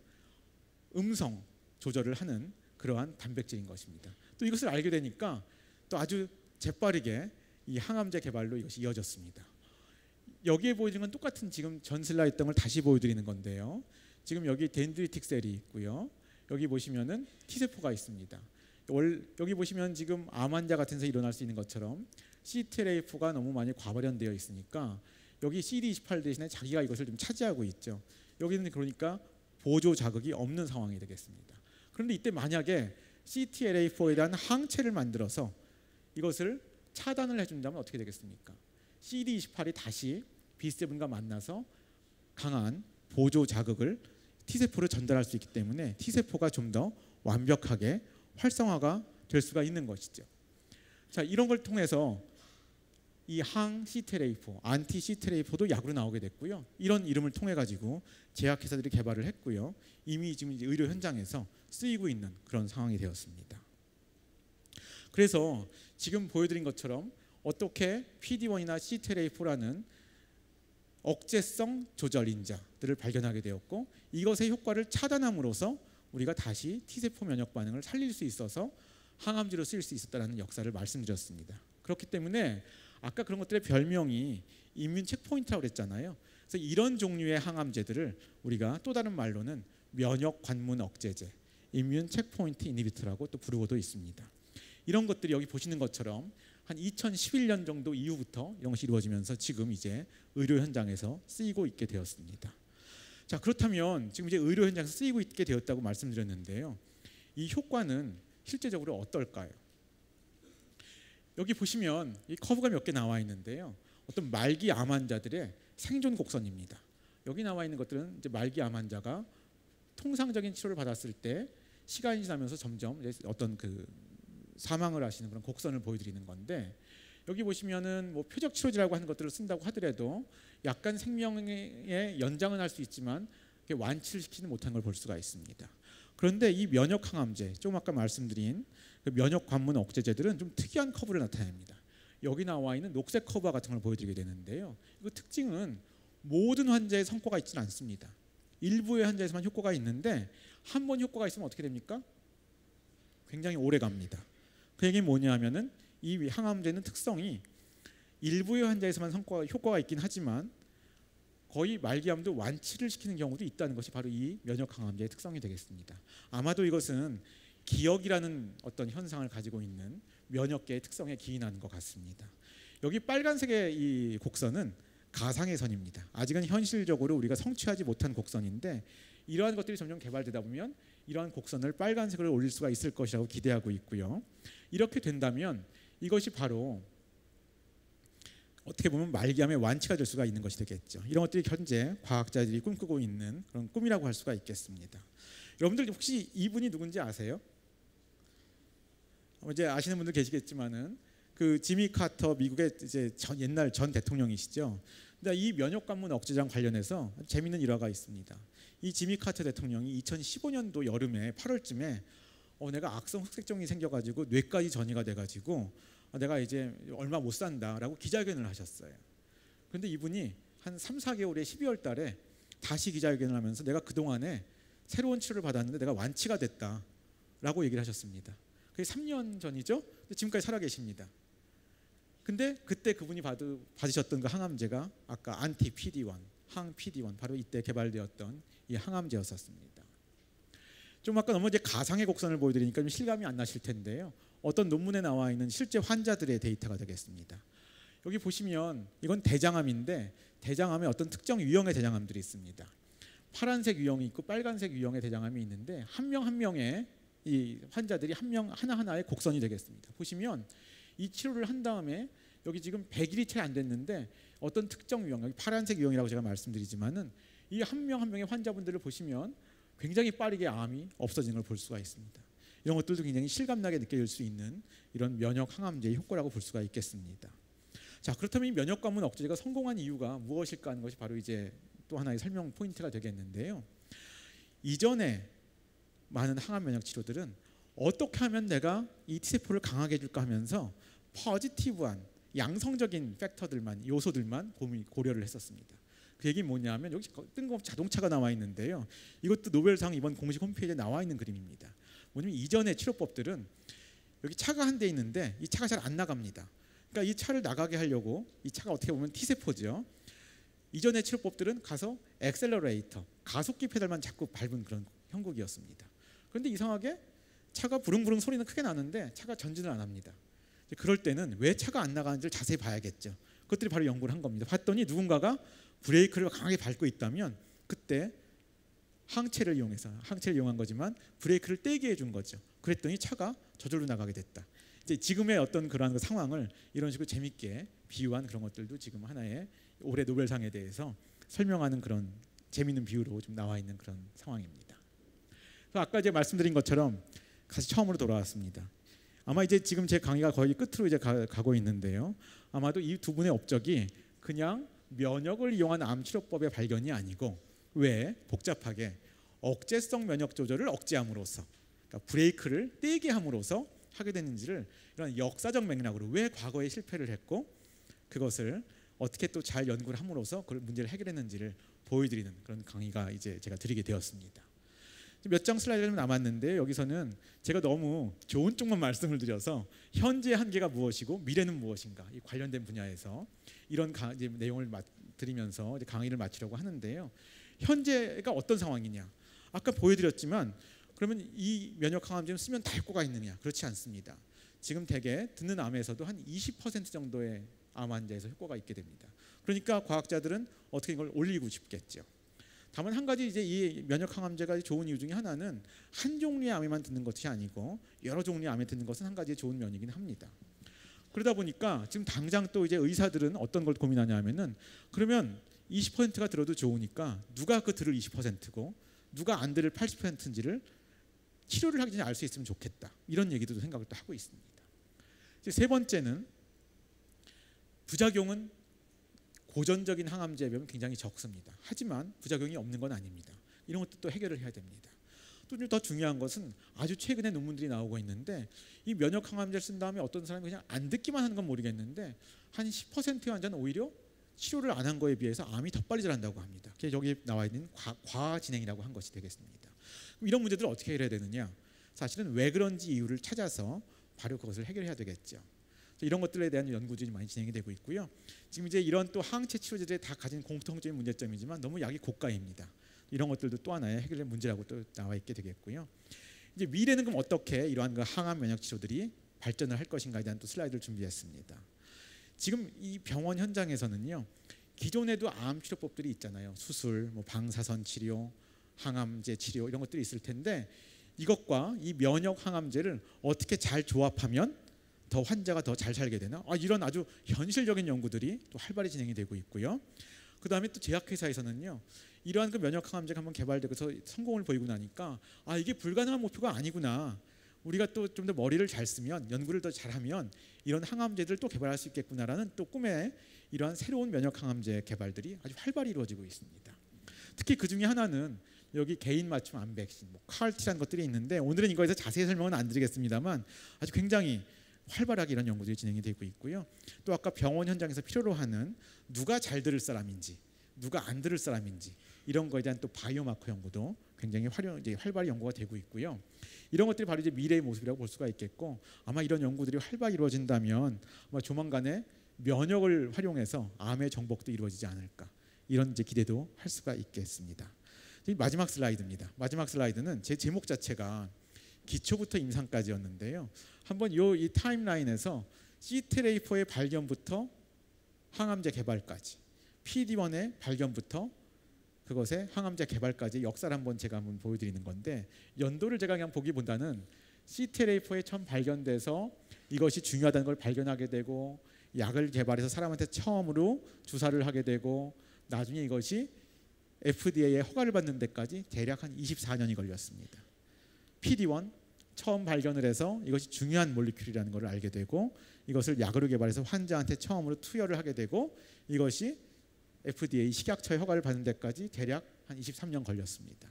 Speaker 2: 음성 조절을 하는 그러한 단백질인 것입니다. 또 이것을 알게 되니까 또 아주 재빠르게 이 항암제 개발로 이것이 이어졌습니다. 여기에 보여지는 건 똑같은 지금 전 슬라이드 걸 다시 보여드리는 건데요. 지금 여기 덴드리틱 셀이 있고요. 여기 보시면은 T세포가 있습니다. 여기 보시면 지금 암 환자 같은 데 일어날 수 있는 것처럼 CTLA4가 너무 많이 과발현되어 있으니까 여기 CD28 대신에 자기가 이것을 좀 차지하고 있죠. 여기는 그러니까 보조 자극이 없는 상황이 되겠습니다. 그런데 이때 만약에 CTLA4에 대한 항체를 만들어서 이것을 차단을 해준다면 어떻게 되겠습니까? CD28이 다시 B7과 만나서 강한 보조 자극을 T세포로 전달할 수 있기 때문에 T세포가 좀 더 완벽하게 활성화가 될 수가 있는 것이죠. 자, 이런 걸 통해서 이항 CTLA4, 안티 CTLA4도 약으로 나오게 됐고요. 이런 이름을 통해 가지고 제약회사들이 개발을 했고요. 이미 지금 의료 현장에서 쓰이고 있는 그런 상황이 되었습니다. 그래서 지금 보여드린 것처럼 어떻게 PD1이나 CTLA4라는 억제성 조절 인자들을 발견하게 되었고 이것의 효과를 차단함으로써 우리가 다시 T세포 면역 반응을 살릴 수 있어서 항암제로 쓰일 수 있었다는 역사를 말씀드렸습니다. 그렇기 때문에 아까 그런 것들의 별명이 이뮨 체크포인트라고 그랬잖아요. 그래서 이런 종류의 항암제들을 우리가 또 다른 말로는 면역 관문 억제제, 이뮨 체크포인트 이니비트라고 또 부르고도 있습니다. 이런 것들이 여기 보시는 것처럼 한 2011년 정도 이후부터 이런 것이 이루어지면서 지금 이제 의료 현장에서 쓰이고 있게 되었습니다. 자 그렇다면 지금 이제 의료 현장에서 쓰이고 있게 되었다고 말씀드렸는데요. 이 효과는 실제적으로 어떨까요? 여기 보시면 이 커브가 몇 개 나와 있는데요. 어떤 말기 암 환자들의 생존 곡선입니다. 여기 나와 있는 것들은 이제 말기 암 환자가 통상적인 치료를 받았을 때 시간이 지나면서 점점 어떤 그 사망을 하시는 그런 곡선을 보여드리는 건데 여기 보시면은 뭐 표적 치료제라고 하는 것들을 쓴다고 하더라도 약간 생명의 연장은 할 수 있지만 완치를 시키지 못한 걸 볼 수가 있습니다. 그런데 이 면역 항암제, 조금 아까 말씀드린 그 면역 관문 억제제들은 좀 특이한 커브를 나타냅니다. 여기 나와 있는 녹색 커브 같은 걸 보여드리게 되는데요. 그 특징은 모든 환자의 성과가 있지는 않습니다. 일부의 환자에서만 효과가 있는데 한 번 효과가 있으면 어떻게 됩니까? 굉장히 오래 갑니다. 그 얘기는 뭐냐면은 이 항암제는 특성이 일부의 환자에서만 성과가 효과가 있긴 하지만 거의 말기암도 완치를 시키는 경우도 있다는 것이 바로 이 면역 항암제의 특성이 되겠습니다. 아마도 이것은 기억이라는 어떤 현상을 가지고 있는 면역계의 특성에 기인하는 것 같습니다. 여기 빨간색의 이 곡선은 가상의 선입니다. 아직은 현실적으로 우리가 성취하지 못한 곡선인데 이러한 것들이 점점 개발되다 보면 이러한 곡선을 빨간색으로 올릴 수가 있을 것이라고 기대하고 있고요. 이렇게 된다면 이것이 바로 어떻게 보면 말기암의 완치가 될 수가 있는 것이 되겠죠. 이런 것들이 현재 과학자들이 꿈꾸고 있는 그런 꿈이라고 할 수가 있겠습니다. 여러분들 혹시 이분이 누군지 아세요? 이제 아시는 분들 계시겠지만은 그 지미 카터 미국의 이제 전, 옛날 전 대통령이시죠. 근데 이 면역 관문 억제장 관련해서 재미있는 일화가 있습니다. 이 지미 카터 대통령이 2015년도 여름에 8월쯤에 어, 내가 악성 흑색종이 생겨가지고 뇌까지 전이가 돼가지고 아, 내가 이제 얼마 못 산다라고 기자회견을 하셨어요. 그런데 이분이 한 3, 4개월에 12월 달에 다시 기자회견을 하면서 내가 그동안에 새로운 치료를 받았는데 내가 완치가 됐다라고 얘기를 하셨습니다. 그게 3년 전이죠. 지금까지 살아 계십니다. 근데 그때 그분이 받으, 받으셨던 그 항암제가 아까 anti PD1, 항 PD1 바로 이때 개발되었던 이 항암제였었습니다. 좀 아까 너무 이제 가상의 곡선을 보여드리니까 좀 실감이 안 나실 텐데요. 어떤 논문에 나와 있는 실제 환자들의 데이터가 되겠습니다. 여기 보시면 이건 대장암인데 대장암에 어떤 특정 유형의 대장암들이 있습니다. 파란색 유형이 있고 빨간색 유형의 대장암이 있는데 한 명 한 명의 이 환자들이 한 명 하나 하나의 곡선이 되겠습니다. 보시면 이 치료를 한 다음에 여기 지금 100일이 채 안 됐는데 어떤 특정 유형, 여기 파란색 유형이라고 제가 말씀드리지만은 이 한 명한 명의 환자분들을 보시면 굉장히 빠르게 암이 없어지는 걸 볼 수가 있습니다. 이런 것들도 굉장히 실감나게 느껴질 수 있는 이런 면역 항암제의 효과라고 볼 수가 있겠습니다. 자 그렇다면 이 면역 관문 억제가 성공한 이유가 무엇일까 하는 것이 바로 이제 또 하나의 설명 포인트가 되겠는데요. 이전에 많은 항암 면역 치료들은 어떻게 하면 내가 이 T세포를 강하게 해줄까 하면서 포지티브한 양성적인 팩터들만 요소들만 고려를 했었습니다. 그 얘기 뭐냐면 여기 뜬금없이 자동차가 나와 있는데요. 이것도 노벨상 이번 공식 홈페이지에 나와 있는 그림입니다. 뭐냐면 이전의 치료법들은 여기 차가 한 대 있는데 이 차가 잘 안 나갑니다. 그러니까 이 차를 나가게 하려고 이 차가 어떻게 보면 T세포죠. 이전의 치료법들은 가서 액셀러레이터, 가속기 페달만 자꾸 밟은 그런 형국이었습니다. 그런데 이상하게 차가 부릉부릉 소리는 크게 나는데 차가 전진을 안 합니다. 그럴 때는 왜 차가 안 나가는지를 자세히 봐야겠죠. 그것들이 바로 연구를 한 겁니다. 봤더니 누군가가 브레이크를 강하게 밟고 있다면 그때 항체를 이용해서 항체를 이용한 거지만 브레이크를 떼게 해준 거죠. 그랬더니 차가 저절로 나가게 됐다. 이제 지금의 어떤 그러한 그 상황을 이런 식으로 재밌게 비유한 그런 것들도 지금 하나의 올해 노벨상에 대해서 설명하는 그런 재밌는 비유로 좀 나와 있는 그런 상황입니다. 아까 제가 말씀드린 것처럼 다시 처음으로 돌아왔습니다. 아마 이제 지금 제 강의가 거의 끝으로 이제 가, 고 있는데요. 아마도 이 두 분의 업적이 그냥 면역을 이용한 암 치료법의 발견이 아니고 왜 복잡하게 억제성 면역 조절을 억제함으로써 그러니까 브레이크를 떼게 함으로써 하게 됐는지를 이런 역사적 맥락으로 왜 과거에 실패를 했고 그것을 어떻게 또 잘 연구를 함으로써 그 문제를 해결했는지를 보여드리는 그런 강의가 이제 제가 드리게 되었습니다. 몇 장 슬라이드가 남았는데 여기서는 제가 너무 좋은 쪽만 말씀을 드려서 현재 한계가 무엇이고 미래는 무엇인가 이 관련된 분야에서 이런 가, 내용을 드리면서 강의를 마치려고 하는데요. 현재가 어떤 상황이냐? 아까 보여드렸지만 그러면 이 면역 항암제는 쓰면 다 효과가 있느냐? 그렇지 않습니다. 지금 대개 듣는 암에서도 한 20% 정도의 암 환자에서 효과가 있게 됩니다. 그러니까 과학자들은 어떻게 이걸 올리고 싶겠죠. 다만 한 가지 이제 이 면역 항암제가 좋은 이유 중에 하나는 한 종류의 암에만 듣는 것이 아니고 여러 종류의 암에 듣는 것은 한 가지 좋은 면이긴 합니다. 그러다 보니까 지금 당장 또 이제 의사들은 어떤 걸 고민하냐면은 그러면 20%가 들어도 좋으니까 누가 그 들을 20%고 누가 안 들을 80%인지를 치료를 하기 전에 알 수 있으면 좋겠다. 이런 얘기도 생각을 또 하고 있습니다. 세 번째는 부작용은 고전적인 항암제에 비하면 굉장히 적습니다. 하지만 부작용이 없는 건 아닙니다. 이런 것도 또 해결을 해야 됩니다. 또 더 중요한 것은 아주 최근에 논문들이 나오고 있는데 이 면역 항암제를 쓴 다음에 어떤 사람이 그냥 안 듣기만 하는 건 모르겠는데 한 10%의 환자는 오히려 치료를 안 한 거에 비해서 암이 더 빨리 자란다고 합니다. 그게 여기 나와 있는 과, 과 진행이라고 한 것이 되겠습니다. 이런 문제들을 어떻게 해결해야 되느냐? 사실은 왜 그런지 이유를 찾아서 바로 그것을 해결해야 되겠죠. 이런 것들에 대한 연구들이 많이 진행이 되고 있고요. 지금 이제 이런 또 항체 치료제들이 다 가진 공통적인 문제점이지만 너무 약이 고가입니다. 이런 것들도 또 하나의 해결의 문제라고 또 나와 있게 되겠고요. 이제 미래는 그럼 어떻게 이러한 그 항암 면역 치료들이 발전을 할 것인가에 대한 또 슬라이드를 준비했습니다. 지금 이 병원 현장에서는요. 기존에도 암 치료법들이 있잖아요. 수술, 뭐 방사선 치료, 항암제 치료 이런 것들이 있을 텐데 이것과 이 면역 항암제를 어떻게 잘 조합하면 더 환자가 더 잘 살게 되나? 아, 이런 아주 현실적인 연구들이 또 활발히 진행이 되고 있고요. 그 다음에 또 제약회사에서는요, 이러한 그 면역 항암제가 한번 개발되고서 성공을 보이고 나니까 아 이게 불가능한 목표가 아니구나. 우리가 또 좀 더 머리를 잘 쓰면 연구를 더 잘하면 이런 항암제들을 또 개발할 수 있겠구나라는 또 꿈에 이러한 새로운 면역 항암제 개발들이 아주 활발히 이루어지고 있습니다. 특히 그 중에 하나는 여기 개인 맞춤 암 백신, 뭐 카르티라는 것들이 있는데 오늘은 이거에서 자세히 설명은 안 드리겠습니다만 아주 굉장히 활발하게 이런 연구들이 진행이 되고 있고요. 또 아까 병원 현장에서 필요로 하는 누가 잘 들을 사람인지, 누가 안 들을 사람인지 이런 거에 대한 또 바이오마커 연구도 굉장히 활용 이제 활발히 연구가 되고 있고요. 이런 것들이 바로 이제 미래의 모습이라고 볼 수가 있겠고 아마 이런 연구들이 활발히 이루어진다면 아마 조만간에 면역을 활용해서 암의 정복도 이루어지지 않을까 이런 이제 기대도 할 수가 있겠습니다. 마지막 슬라이드입니다. 마지막 슬라이드는 제 제목 자체가 기초부터 임상까지였는데요. 한번 이 타임라인에서 시트레이퍼의 발견부터 항암제 개발까지 PD1의 발견부터 그것의 항암제 개발까지 역사를 한번 제가 한번 보여드리는 건데 연도를 제가 그냥 보기보다는 CTLA4에 처음 발견돼서 이것이 중요하다는 걸 발견하게 되고 약을 개발해서 사람한테 처음으로 주사를 하게 되고 나중에 이것이 FDA의 허가를 받는 데까지 대략 한 24년이 걸렸습니다. PD1 처음 발견을 해서 이것이 중요한 몰리큘이라는 것을 알게 되고 이것을 약으로 개발해서 환자한테 처음으로 투여를 하게 되고 이것이 FDA 식약처의 허가를 받는 데까지 대략 한 23년 걸렸습니다.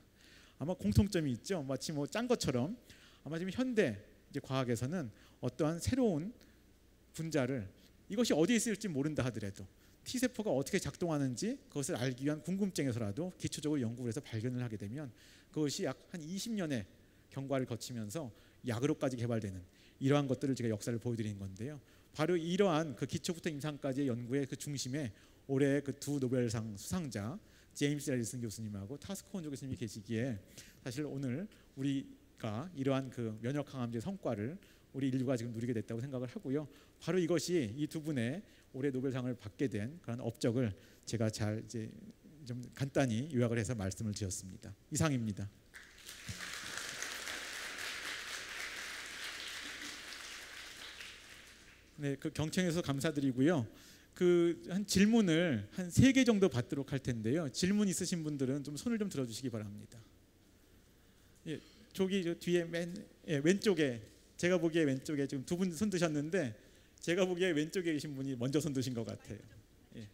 Speaker 2: 아마 공통점이 있죠. 마치 뭐 짠 것처럼 아마 지금 현대 이제 과학에서는 어떠한 새로운 분자를 이것이 어디에 쓰일지 모른다 하더라도 T 세포가 어떻게 작동하는지 그것을 알기 위한 궁금증에서라도 기초적으로 연구를 해서 발견을 하게 되면 그것이 약 한 20년의 경과를 거치면서 약으로까지 개발되는 이러한 것들을 제가 역사를 보여드리는 건데요. 바로 이러한 그 기초부터 임상까지의 연구의 그 중심에 올해 그 두 노벨상 수상자 제임스 앨리슨 교수님하고 타스코온조 교수님이 계시기에 사실 오늘 우리가 이러한 그 면역 항암제 성과를 우리 인류가 지금 누리게 됐다고 생각을 하고요. 바로 이것이 이 두 분의 올해 노벨상을 받게 된 그런 업적을 제가 잘 이제 좀 간단히 요약을 해서 말씀을 드렸습니다. 이상입니다. 네, 그 경청해서 감사드리고요. 그 한 질문을 한 세 개 정도 받도록 할 텐데요. 질문 있으신 분들은 좀 손을 좀 들어주시기 바랍니다. 예, 저기 저 뒤에 맨 예, 왼쪽에 제가 보기에 왼쪽에 지금 두 분 손 드셨는데 제가 보기에 왼쪽에 계신 분이 먼저 손 드신 것 같아요. 예.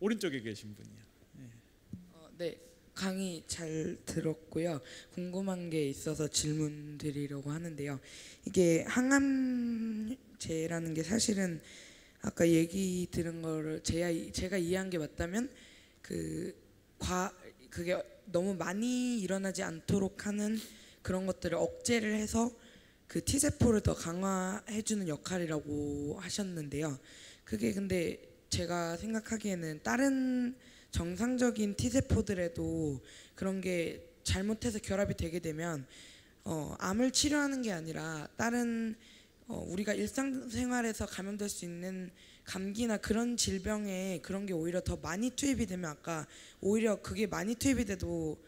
Speaker 2: 오른쪽에 계신 분이요.
Speaker 3: 어, 네, 강의 잘 들었고요. 궁금한 게 있어서 질문 드리려고 하는데요. 이게 항암제라는 게 사실은 아까 얘기 들은 거를 제가, 제가 이해한 게 맞다면 그 과 그게 너무 많이 일어나지 않도록 하는 그런 것들을 억제를 해서 그 T 세포를 더 강화해 주는 역할이라고 하셨는데요. 그게 근데 제가 생각하기에는 다른 정상적인 T 세포들에도 그런 게 잘못해서 결합이 되게 되면 어, 암을 치료하는 게 아니라 다른 어, 우리가 일상생활에서 감염될 수 있는 감기나 그런 질병에 그런 게 오히려 더 많이 투입이 되면 아까 오히려 그게 많이 투입이 돼도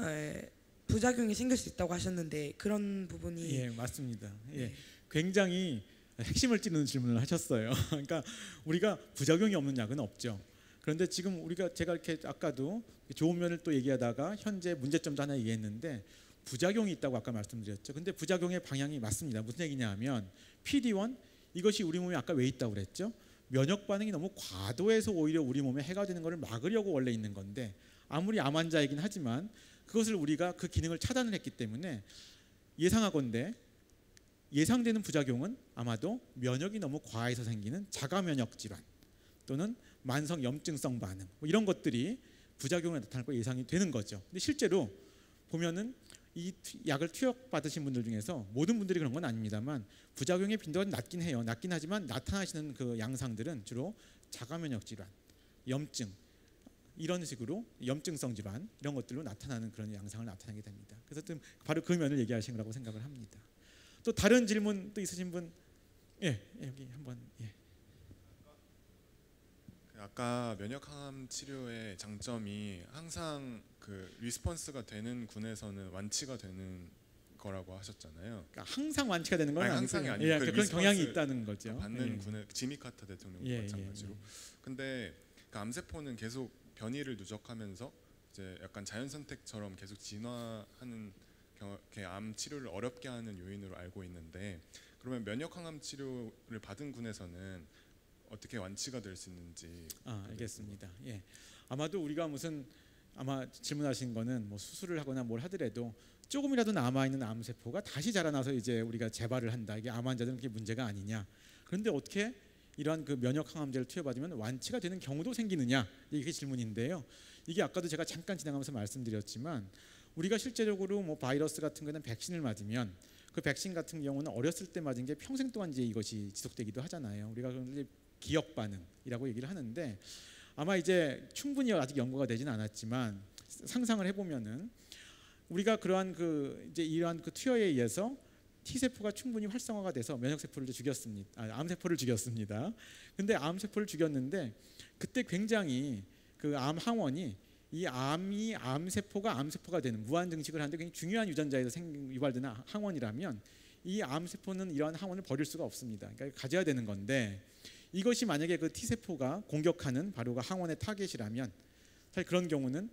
Speaker 3: 에, 부작용이 생길 수 있다고 하셨는데 그런 부분이
Speaker 2: 예, 맞습니다. 예.
Speaker 3: 네.
Speaker 2: 굉장히 핵심을 찌르는 질문을 하셨어요. 그러니까 우리가 부작용이 없는 약은 없죠. 그런데 지금 우리가 제가 이렇게 아까도 좋은 면을 또 얘기하다가 현재 문제점도 하나 얘기했는데 부작용이 있다고 아까 말씀드렸죠. 근데 부작용의 방향이 맞습니다. 무슨 얘기냐 하면 PD1 이것이 우리 몸에 아까 왜 있다고 그랬죠? 면역 반응이 너무 과도해서 오히려 우리 몸에 해가 되는 것을 막으려고 원래 있는 건데 아무리 암 환자이긴 하지만 그것을 우리가 그 기능을 차단을 했기 때문에 예상하건대 예상되는 부작용은 아마도 면역이 너무 과해서 생기는 자가 면역 질환 또는 만성 염증성 반응 뭐 이런 것들이 부작용을 나타날 거 예상이 되는 거죠. 근데 실제로 보면은 이 투- 약을 투약 받으신 분들 중에서 모든 분들이 그런 건 아닙니다만 부작용의 빈도가 낮긴 해요. 낮긴 하지만 나타나시는 그 양상들은 주로 자가 면역 질환, 염증 이런 식으로 염증성 질환 이런 것들로 나타나는 그런 양상을 나타내게 됩니다. 그래서 좀 바로 그 면을 얘기하신 거라고 생각을 합니다. 또 다른 질문 또 있으신 분, 예 여기 한번 예.
Speaker 4: 아까 면역 항암 치료의 장점이 항상 그 response가 되는 군에서는 완치가 되는 거라고 하셨잖아요.
Speaker 2: 그러니까 항상 완치가 되는 건
Speaker 4: 아니, 항상이
Speaker 2: 예,
Speaker 4: 아니고
Speaker 2: 그러니까
Speaker 4: 그
Speaker 2: 그런 경향이 있다는 거죠.
Speaker 4: 받는
Speaker 2: 예.
Speaker 4: 군의 지미 카터 대통령
Speaker 2: 예, 예,
Speaker 4: 마찬가지로. 근데 그 암세포는 계속 변이를 누적하면서 이제 약간 자연 선택처럼 계속 진화하는 경- 이렇게 암 치료를 어렵게 하는 요인으로 알고 있는데 그러면 면역 항암 치료를 받은 군에서는 어떻게 완치가 될 수 있는지
Speaker 2: 아, 알겠습니다. 예. 아마도 우리가 무슨 아마 질문하신 거는 뭐 수술을 하거나 뭘 하더라도 조금이라도 남아 있는 암 세포가 다시 자라나서 이제 우리가 재발을 한다. 이게 암 환자들은 그게 문제가 아니냐. 그런데 어떻게 이러한 그 면역 항암제를 투여받으면 완치가 되는 경우도 생기느냐? 이게 질문인데요. 이게 아까도 제가 잠깐 지나가면서 말씀드렸지만 우리가 실제적으로 뭐 바이러스 같은 거는 백신을 맞으면 그 백신 같은 경우는 어렸을 때 맞은 게 평생 동안 이제 이것이 지속되기도 하잖아요. 우리가 이제 기억 반응이라고 얘기를 하는데 아마 이제 충분히 아직 연구가 되진 않았지만 상상을 해보면은 우리가 그러한 그 이제 이러한 그 투여에 의해서 T 세포가 충분히 활성화가 돼서 면역 세포를 죽였습니다. 아, 암 세포를 죽였습니다. 근데 암 세포를 죽였는데 그때 굉장히 그 암 항원이 이 암이 암 세포가 암 세포가 되는 무한 증식을 하는데 굉장히 중요한 유전자에서 생 유발되는 항원이라면 이 암 세포는 이러한 항원을 버릴 수가 없습니다. 그러니까 가져야 되는 건데 이것이 만약에 그 T세포가 공격하는 바로 그 항원의 타겟이라면 사실 그런 경우는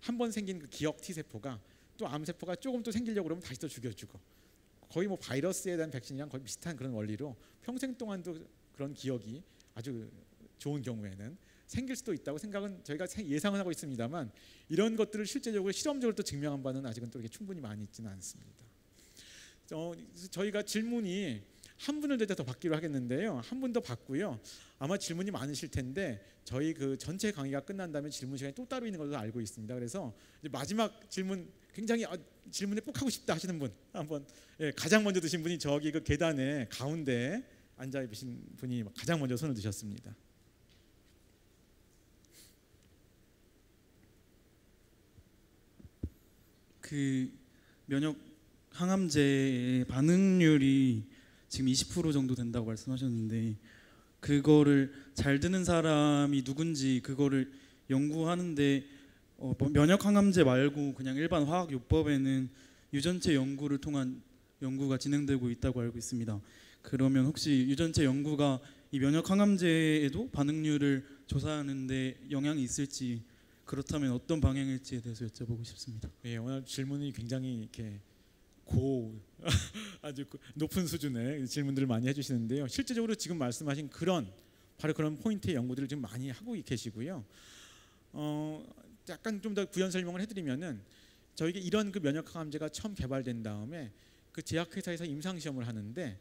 Speaker 2: 한 번 생긴 그 기억 T세포가 또 암세포가 조금 또 생기려고 그러면 다시 또 죽여주고 거의 뭐 바이러스에 대한 백신이랑 거의 비슷한 그런 원리로 평생 동안도 그런 기억이 아주 좋은 경우에는 생길 수도 있다고 생각은 저희가 세- 예상은 하고 있습니다만 이런 것들을 실제적으로 실험적으로 또 증명한 바는 아직은 또 이렇게 충분히 많이 있지는 않습니다. 어, 저희가 질문이 한 분을 더 받기로 하겠는데요. 한 분 더 받고요. 아마 질문이 많으실 텐데 저희 그 전체 강의가 끝난 다음에 질문 시간이 또 따로 있는 걸로 알고 있습니다. 그래서 이제 마지막 질문 굉장히 아, 질문에 꼭 하고 싶다 하시는 분 한번 예, 가장 먼저 드신 분이 저기 그 계단에 가운데 앉아 계신 분이 가장 먼저 손을 드셨습니다.
Speaker 5: 그 면역 항암제의 반응률이 지금 20% 정도 된다고 말씀하셨는데 그거를 잘 드는 사람이 누군지 그거를 연구하는데 어, 뭐 면역 항암제 말고 그냥 일반 화학 요법에는 유전체 연구를 통한 연구가 진행되고 있다고 알고 있습니다. 그러면 혹시 유전체 연구가 이 면역 항암제에도 반응률을 조사하는데 영향이 있을지 그렇다면 어떤 방향일지에 대해서 여쭤보고 싶습니다.
Speaker 2: 예, 오늘 질문이 굉장히 이렇게 고 아주 그 높은 수준의 질문들을 많이 해주시는데요. 실제적으로 지금 말씀하신 그런 바로 그런 포인트의 연구들을 지금 많이 하고 계시고요. 어, 약간 좀 더 부연 설명을 해드리면은 저희가 이런 그 면역 항암제가 처음 개발된 다음에 그 제약회사에서 임상 시험을 하는데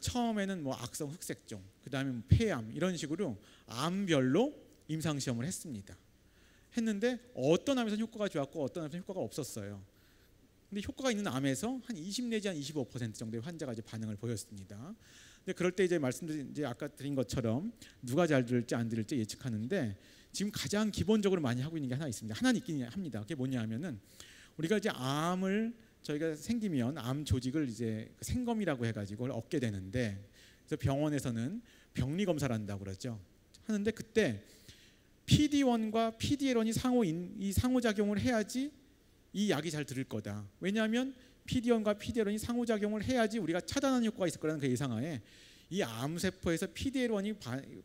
Speaker 2: 처음에는 뭐 악성 흑색종, 그 다음에 뭐 폐암 이런 식으로 암별로 임상 시험을 했습니다. 했는데 어떤 암에서는 효과가 좋았고 어떤 암에서는 효과가 없었어요. 근데 효과가 있는 암에서 한 20 내지 한 25% 정도의 환자가 이제 반응을 보였습니다. 근데 그럴 때 이제 말씀드린 이제 아까 드린 것처럼 누가 잘 들을지 안 들을지 예측하는데 지금 가장 기본적으로 많이 하고 있는 게 하나 있습니다. 하나 있긴 합니다. 그게 뭐냐면은 우리가 이제 암을 저희가 생기면 암 조직을 이제 그 생검이라고 해가지고 얻게 되는데 그래서 병원에서는 병리 검사를 한다고 그러죠. 하는데 그때 PD1과 PDL1이 상호 인- 이 상호작용을 해야지 이 약이 잘 들을 거다. 왜냐하면 PD1과 PDL1이 상호작용을 해야지 우리가 차단하는 효과가 있을 거라는 그 예상하에 이 암세포에서 PDL1이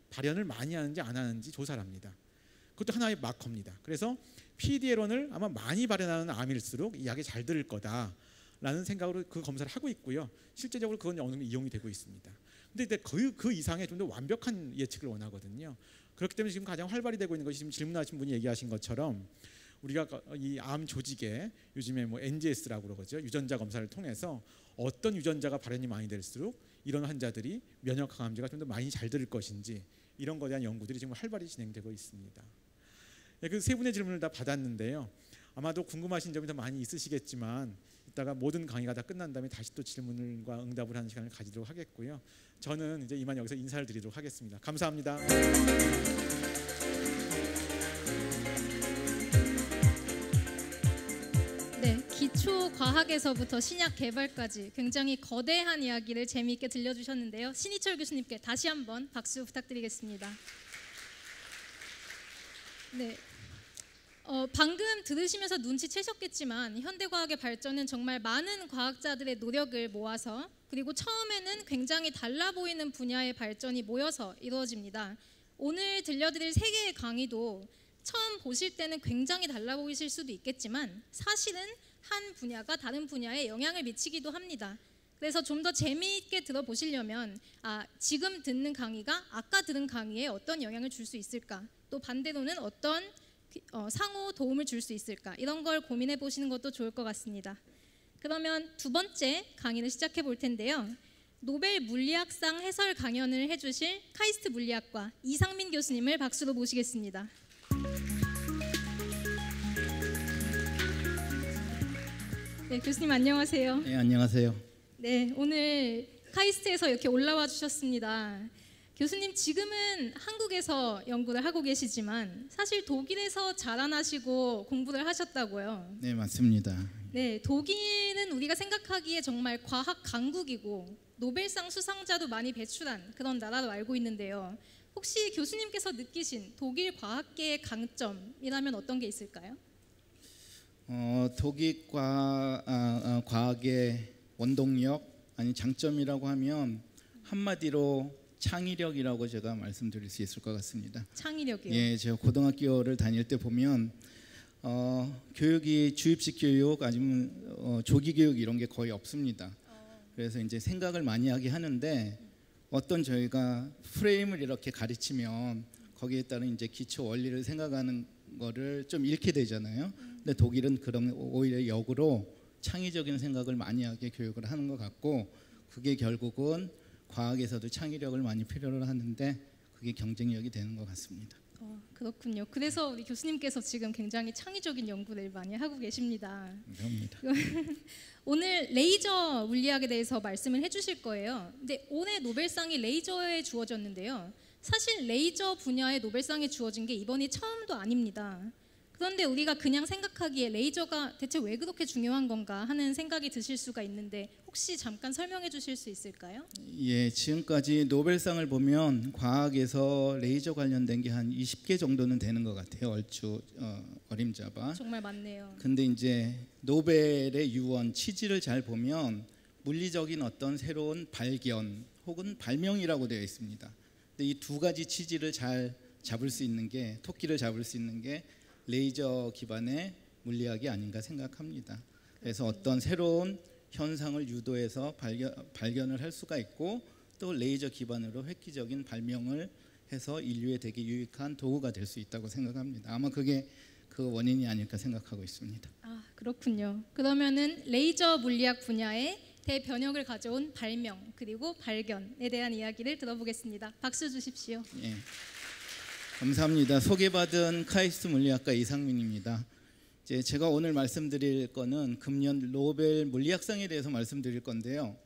Speaker 2: 발현을 많이 하는지 안 하는지 조사를 합니다. 그것도 하나의 마커입니다. 그래서 PDL1을 아마 많이 발현하는 암일수록 이 약이 잘 들을 거다라는 생각으로 그 검사를 하고 있고요. 실제적으로 그건 어느 정도 이용이 되고 있습니다. 근데 그, 그 이상의 좀 더 완벽한 예측을 원하거든요. 그렇기 때문에 지금 가장 활발히 되고 있는 것이 지금 질문하신 분이 얘기하신 것처럼 우리가 이 암 조직에 요즘에 뭐 NGS라고 그러죠 유전자 검사를 통해서 어떤 유전자가 발현이 많이 될수록 이런 환자들이 면역 항암제가 좀 더 많이 잘 들을 것인지 이런 것에 대한 연구들이 지금 활발히 진행되고 있습니다. 네, 그세 분의 질문을 다 받았는데요. 아마도 궁금하신 점이 더 많이 있으시겠지만 이따가 모든 강의가 다 끝난 다음에 다시 또 질문과 응답을 하는 시간을 가지도록 하겠고요. 저는 이제 이만 여기서 인사를 드리도록 하겠습니다. 감사합니다.
Speaker 1: 초 과학에서부터 신약 개발까지 굉장히 거대한 이야기를 재미있게 들려주셨는데요. 신희철 교수님께 다시 한번 박수 부탁드리겠습니다. 네. 어, 방금 들으시면서 눈치채셨겠지만 현대과학의 발전은 정말 많은 과학자들의 노력을 모아서 그리고 처음에는 굉장히 달라 보이는 분야의 발전이 모여서 이루어집니다. 오늘 들려드릴 세 개의 강의도 처음 보실 때는 굉장히 달라 보이실 수도 있겠지만 사실은 한 분야가 다른 분야에 영향을 미치기도 합니다. 그래서 좀 더 재미있게 들어보시려면 아, 지금 듣는 강의가 아까 들은 강의에 어떤 영향을 줄 수 있을까? 또 반대로는 어떤 어, 상호 도움을 줄 수 있을까? 이런 걸 고민해 보시는 것도 좋을 것 같습니다. 그러면 두 번째 강의를 시작해 볼 텐데요. 노벨 물리학상 해설 강연을 해주실 카이스트 물리학과 이상민 교수님을 박수로 모시겠습니다. 네, 교수님 안녕하세요.
Speaker 6: 네, 안녕하세요.
Speaker 1: 네, 오늘 카이스트에서 이렇게 올라와 주셨습니다. 교수님 지금은 한국에서 연구를 하고 계시지만 사실 독일에서 자라나시고 공부를 하셨다고요.
Speaker 6: 네, 맞습니다.
Speaker 1: 네, 독일은 우리가 생각하기에 정말 과학 강국이고 노벨상 수상자도 많이 배출한 그런 나라로 알고 있는데요. 혹시 교수님께서 느끼신 독일 과학계의 강점이라면 어떤 게 있을까요?
Speaker 6: 어, 독일 과, 아, 아, 과학의 원동력 아니 장점이라고 하면 한마디로 창의력이라고 제가 말씀드릴 수 있을 것 같습니다.
Speaker 1: 창의력이요.
Speaker 6: 예, 제가 고등학교를 다닐 때 보면 어, 교육이 주입식 교육 아니면 어, 조기 교육 이런 게 거의 없습니다. 그래서 이제 생각을 많이 하게 하는데 어떤 저희가 프레임을 이렇게 가르치면 거기에 따른 이제 기초 원리를 생각하는 거를 좀 잃게 되잖아요. 근데 독일은 그런 오히려 역으로 창의적인 생각을 많이 하게 교육을 하는 것 같고 그게 결국은 과학에서도 창의력을 많이 필요로 하는데 그게 경쟁력이 되는 것 같습니다.
Speaker 1: 어, 그렇군요. 그래서 우리 교수님께서 지금 굉장히 창의적인 연구를 많이 하고 계십니다.
Speaker 6: 감사합니다.
Speaker 1: 오늘 레이저 물리학에 대해서 말씀을 해주실 거예요. 근데 올해 노벨상이 레이저에 주어졌는데요. 사실 레이저 분야의 노벨상이 주어진 게 이번이 처음도 아닙니다. 그런데 우리가 그냥 생각하기에 레이저가 대체 왜 그렇게 중요한 건가 하는 생각이 드실 수가 있는데 혹시 잠깐 설명해 주실 수 있을까요?
Speaker 6: 예, 지금까지 노벨상을 보면 과학에서 레이저 관련된 게 한 20개 정도는 되는 것 같아요. 얼추 어, 어림잡아.
Speaker 1: 정말 많네요.
Speaker 6: 근데 이제 노벨의 유언 취지를 잘 보면 물리적인 어떤 새로운 발견 혹은 발명이라고 되어 있습니다. 근데 이 두 가지 취지를 잘 잡을 수 있는 게 토끼를 잡을 수 있는 게 레이저 기반의 물리학이 아닌가 생각합니다. 그래서 어떤 새로운 현상을 유도해서 발견, 발견을 할 수가 있고 또 레이저 기반으로 획기적인 발명을 해서 인류에 되게 유익한 도구가 될 수 있다고 생각합니다. 아마 그게 그 원인이 아닐까 생각하고 있습니다.
Speaker 1: 아 그렇군요. 그러면은 레이저 물리학 분야의 대변혁을 가져온 발명 그리고 발견에 대한 이야기를 들어보겠습니다. 박수 주십시오.
Speaker 6: 예. 감사합니다. 소개받은 카이스트 물리학과 이상민입니다. 이제 제가 오늘 말씀드릴 거는 금년 노벨 물리학상에 대해서 말씀드릴 건데요.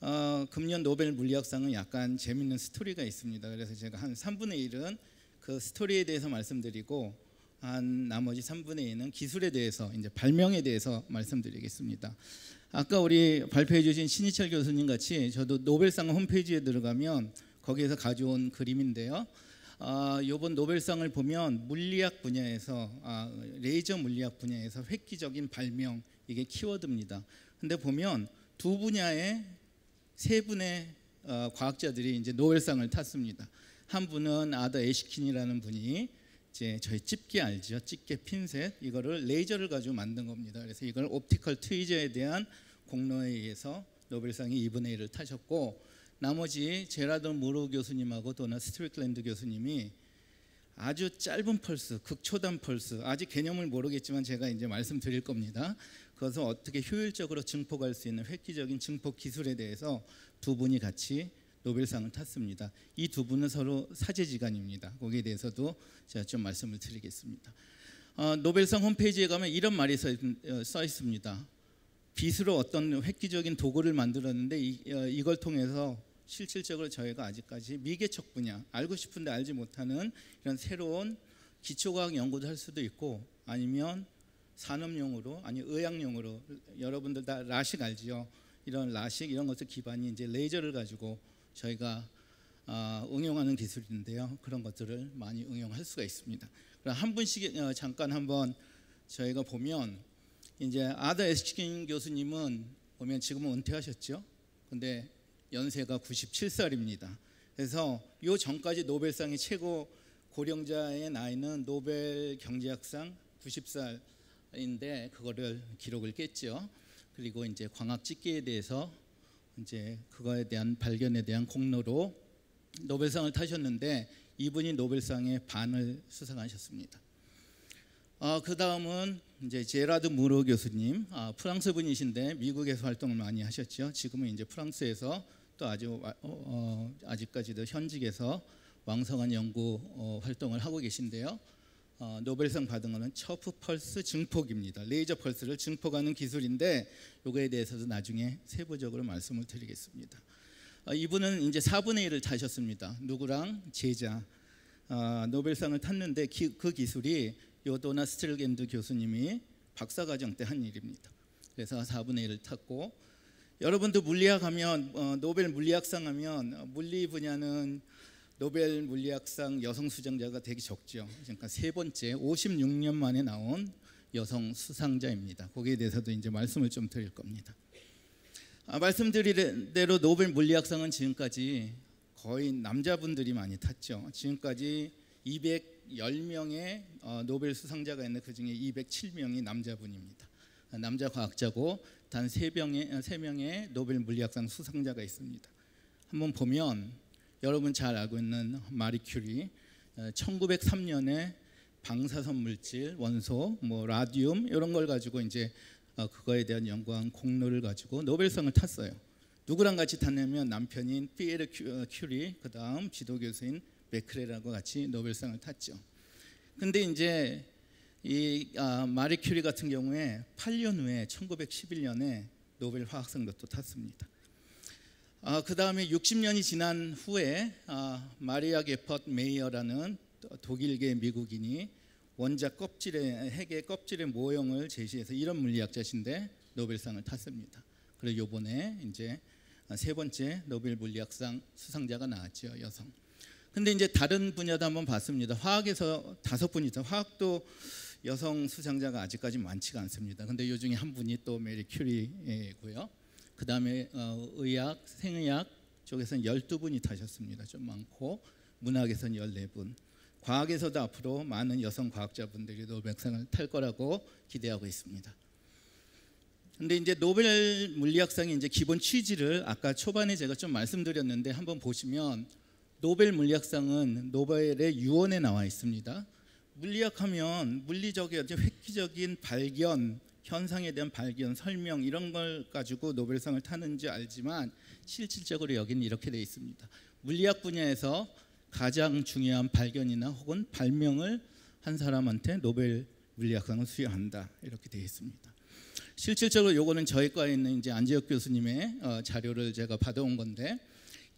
Speaker 6: 어, 금년 노벨 물리학상은 약간 재밌는 스토리가 있습니다. 그래서 제가 한 3분의 1은 그 스토리에 대해서 말씀드리고 한 나머지 3분의 2는 기술에 대해서 이제 발명에 대해서 말씀드리겠습니다. 아까 우리 발표해 주신 신의철 교수님 같이 저도 노벨상 홈페이지에 들어가면 거기에서 가져온 그림인데요. 아, 이번 노벨상을 보면 물리학 분야에서 아, 레이저 물리학 분야에서 획기적인 발명 이게 키워드입니다. 근데 보면 두 분야의 세 분의 어, 과학자들이 이제 노벨상을 탔습니다. 한 분은 아더 애쉬킨이라는 분이 이제 저희 집게 알죠? 집게 핀셋 이거를 레이저를 가지고 만든 겁니다. 그래서 이걸 optical tweezer에 대한 공로에 의해서 노벨상이 2분의 1을 타셨고 나머지 제라드 무로 교수님하고 도나 스트리클랜드 교수님이 아주 짧은 펄스, 극초단 펄스, 아직 개념을 모르겠지만 제가 이제 말씀드릴 겁니다. 그것을 어떻게 효율적으로 증폭할 수 있는 획기적인 증폭 기술에 대해서 두 분이 같이 노벨상을 탔습니다. 이 두 분은 서로 사제지간입니다. 거기에 대해서도 제가 좀 말씀을 드리겠습니다. 어, 노벨상 홈페이지에 가면 이런 말이 써, 있, 써 있습니다. 빗으로 어떤 획기적인 도구를 만들었는데 이, 어, 이걸 통해서 실질적으로 저희가 아직까지 미개척 분야 알고 싶은데 알지 못하는 이런 새로운 기초과학 연구도 할 수도 있고 아니면 산업용으로 아니 의학용으로 여러분들 다 라식 알지요? 이런 라식 이런 것들 기반이 이제 레이저를 가지고 저희가 아, 응용하는 기술인데요. 그런 것들을 많이 응용할 수가 있습니다. 그럼 한 분씩 어, 잠깐 한번 저희가 보면 이제 아더 에스킨 교수님은 보면 지금은 은퇴하셨죠. 근데 연세가 97살입니다. 그래서 요 전까지 노벨상의 최고 고령자의 나이는 노벨 경제학상 90살인데 그거를 기록을 깼죠. 그리고 이제 광학 집계에 대해서 이제 그거에 대한 발견에 대한 공로로 노벨상을 타셨는데 이분이 노벨상의 반을 수상하셨습니다. 아, 그 다음은 이제 제라드 무로 교수님, 아, 프랑스 분이신데 미국에서 활동을 많이 하셨죠. 지금은 이제 프랑스에서 또 아주 어, 어, 아직까지도 현직에서 왕성한 연구 어, 활동을 하고 계신데요. 어, 노벨상 받은 거는 chirp 펄스 증폭입니다. 레이저 펄스를 증폭하는 기술인데 요거에 대해서도 나중에 세부적으로 말씀을 드리겠습니다. 어, 이분은 이제 4분의 1을 타셨습니다. 누구랑 제자 어, 노벨상을 탔는데 기, 그 기술이 요 도나 스트리클랜드 교수님이 박사과정 때 한 일입니다. 그래서 4분의 1을 탔고 여러분도 물리학 하면 어, 노벨 물리학상 하면 어, 물리 분야는 노벨 물리학상 여성 수상자가 되게 적죠. 그러니까 세 번째 56년 만에 나온 여성 수상자입니다. 거기에 대해서도 이제 말씀을 좀 드릴 겁니다. 아, 말씀드린 대로 노벨 물리학상은 지금까지 거의 남자분들이 많이 탔죠. 지금까지 210명의 어, 노벨 수상자가 있는데 그중에 207명이 남자분입니다. 아, 남자 과학자고 단 3명의, 3명의 노벨 물리학상 수상자가 있습니다. 한번 보면 여러분 잘 알고 있는 마리 큐리 1903년에 방사선 물질, 원소, 뭐 라디움 이런 걸 가지고 이제 어, 그거에 대한 연구한 공로를 가지고 노벨상을 탔어요. 누구랑 같이 탔냐면 남편인 피에르 큐- 어, 큐리, 그다음 지도 교수인 베크렐하고 같이 노벨상을 탔죠. 근데 이제 이 아, 마리 큐리 같은 경우에 8년 후에 1911년에 노벨 화학상도 또 탔습니다. 아, 그 다음에 60년이 지난 후에 아, 마리아 게퍼트 메이어라는 독일계 미국인이 원자 껍질의 핵의 껍질의 모형을 제시해서 이런 물리학자신데 노벨상을 탔습니다. 그리고 이번에 이제 세 번째 노벨 물리학상 수상자가 나왔죠 여성. 근데 이제 다른 분야도 한번 봤습니다. 화학에서 다섯 분이 있어. 화학도 여성 수상자가 아직까지 많지가 않습니다. 근데 요 중에 한 분이 또 메리 큐리고요. 그 다음에 어, 의학, 생의학 쪽에서는 12분이 타셨습니다. 좀 많고 문학에서는 14분. 과학에서도 앞으로 많은 여성 과학자분들이 노벨상을 탈 거라고 기대하고 있습니다. 근데 이제 노벨 물리학상의 이제 기본 취지를 아까 초반에 제가 좀 말씀드렸는데 한번 보시면 노벨 물리학상은 노벨의 유언에 나와 있습니다. 물리학하면 물리적인 획기적인 발견, 현상에 대한 발견, 설명 이런 걸 가지고 노벨상을 타는지 알지만 실질적으로 여기는 이렇게 돼 있습니다. 물리학 분야에서 가장 중요한 발견이나 혹은 발명을 한 사람한테 노벨 물리학상을 수여한다 이렇게 되어 있습니다. 실질적으로 요거는 저희 과에 있는 이제 안재혁 교수님의 어, 자료를 제가 받아온 건데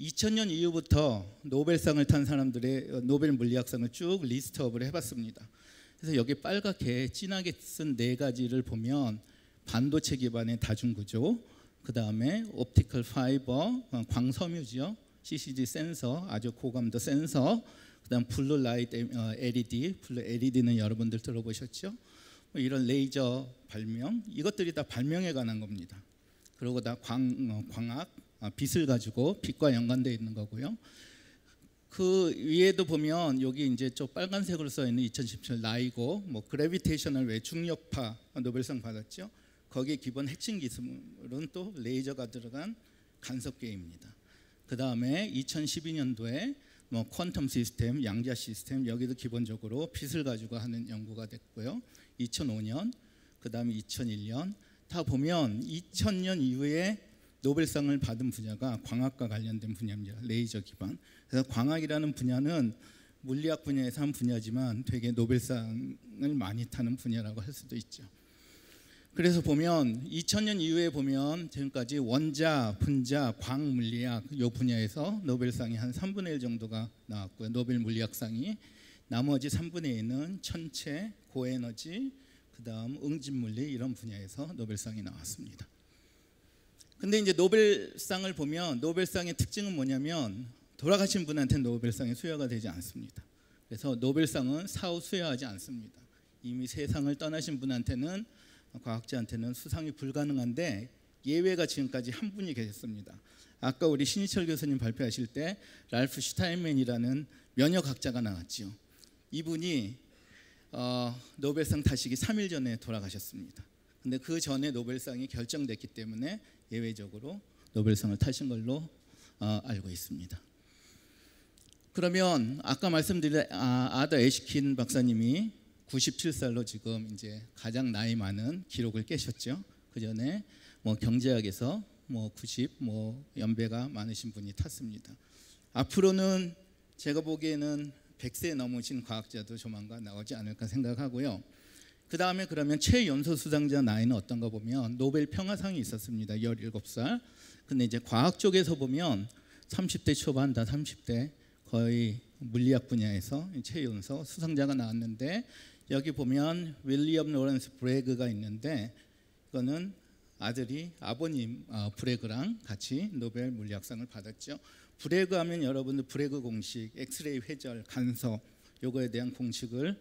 Speaker 6: 2000년 이후부터 노벨상을 탄 사람들의 어, 노벨 물리학상을 쭉 리스트업을 해봤습니다. 그래서 여기 빨갛게 진하게 쓴 네 가지를 보면 반도체 기반의 다중구조, 그 다음에 optical fiber, 어, 광섬유죠, CCD 센서, 아주 고감도 센서, 그 다음 blue light 어, LED, blue LED는 여러분들 들어보셨죠? 뭐 이런 레이저 발명 이것들이 다 발명에 관한 겁니다. 그리고 다 광, 어, 광학 아, 빛을 가지고 빛과 연관되어 있는 거고요. 그 위에도 보면 여기 이제 저 빨간색으로 써 있는 2017 라이고 뭐 gravitational wave 중력파 노벨상 받았죠. 거기에 기본 핵심 기술은 또 레이저가 들어간 간섭계입니다. 그 다음에 2012년도에 뭐 퀀텀 시스템, 양자 시스템 여기도 기본적으로 빛을 가지고 하는 연구가 됐고요. 2005년, 그 다음에 2001년 다 보면 2000년 이후에 노벨상을 받은 분야가 광학과 관련된 분야입니다. 레이저 기반. 그래서 광학이라는 분야는 물리학 분야에서 한 분야지만 되게 노벨상을 많이 타는 분야라고 할 수도 있죠. 그래서 보면 2000년 이후에 보면 지금까지 원자, 분자, 광 물리학 요 분야에서 노벨상이 한 3분의 1 정도가 나왔고요. 노벨 물리학상이 나머지 3분의 1은 천체, 고에너지, 그다음 응집 물리 이런 분야에서 노벨상이 나왔습니다. 근데 이제 노벨상을 보면 노벨상의 특징은 뭐냐면 돌아가신 분한테 노벨상이 수여가 되지 않습니다. 그래서 노벨상은 사후 수여하지 않습니다. 이미 세상을 떠나신 분한테는 과학자한테는 수상이 불가능한데 예외가 지금까지 한 분이 계셨습니다. 아까 우리 신희철 교수님 발표하실 때 랄프 슈타인맨이라는 면역학자가 나왔죠. 이분이 어, 노벨상 타시기 3일 전에 돌아가셨습니다. 근데 그 전에 노벨상이 결정됐기 때문에 예외적으로 노벨상을 타신 걸로 어, 알고 있습니다. 그러면 아까 말씀드린 아, 아더 에시킨 박사님이 97살로 지금 이제 가장 나이 많은 기록을 깨셨죠. 그 전에 뭐 경제학에서 뭐 90, 뭐 연배가 많으신 분이 탔습니다. 앞으로는 제가 보기에는 100세 넘으신 과학자도 조만간 나오지 않을까 생각하고요. 그 다음에 그러면 최연소 수상자 나이는 어떤가 보면 노벨 평화상이 있었습니다. 17살. 근데 이제 과학 쪽에서 보면 30대 초반 다 30대 거의 물리학 분야에서 최연소 수상자가 나왔는데 여기 보면 윌리엄 로렌스 브래그가 있는데 이거는 아들이 아버님 어, 브래그랑 같이 노벨 물리학상을 받았죠. 브래그 하면 여러분들 브래그 공식, 엑스레이 회절, 간섭 요거에 대한 공식을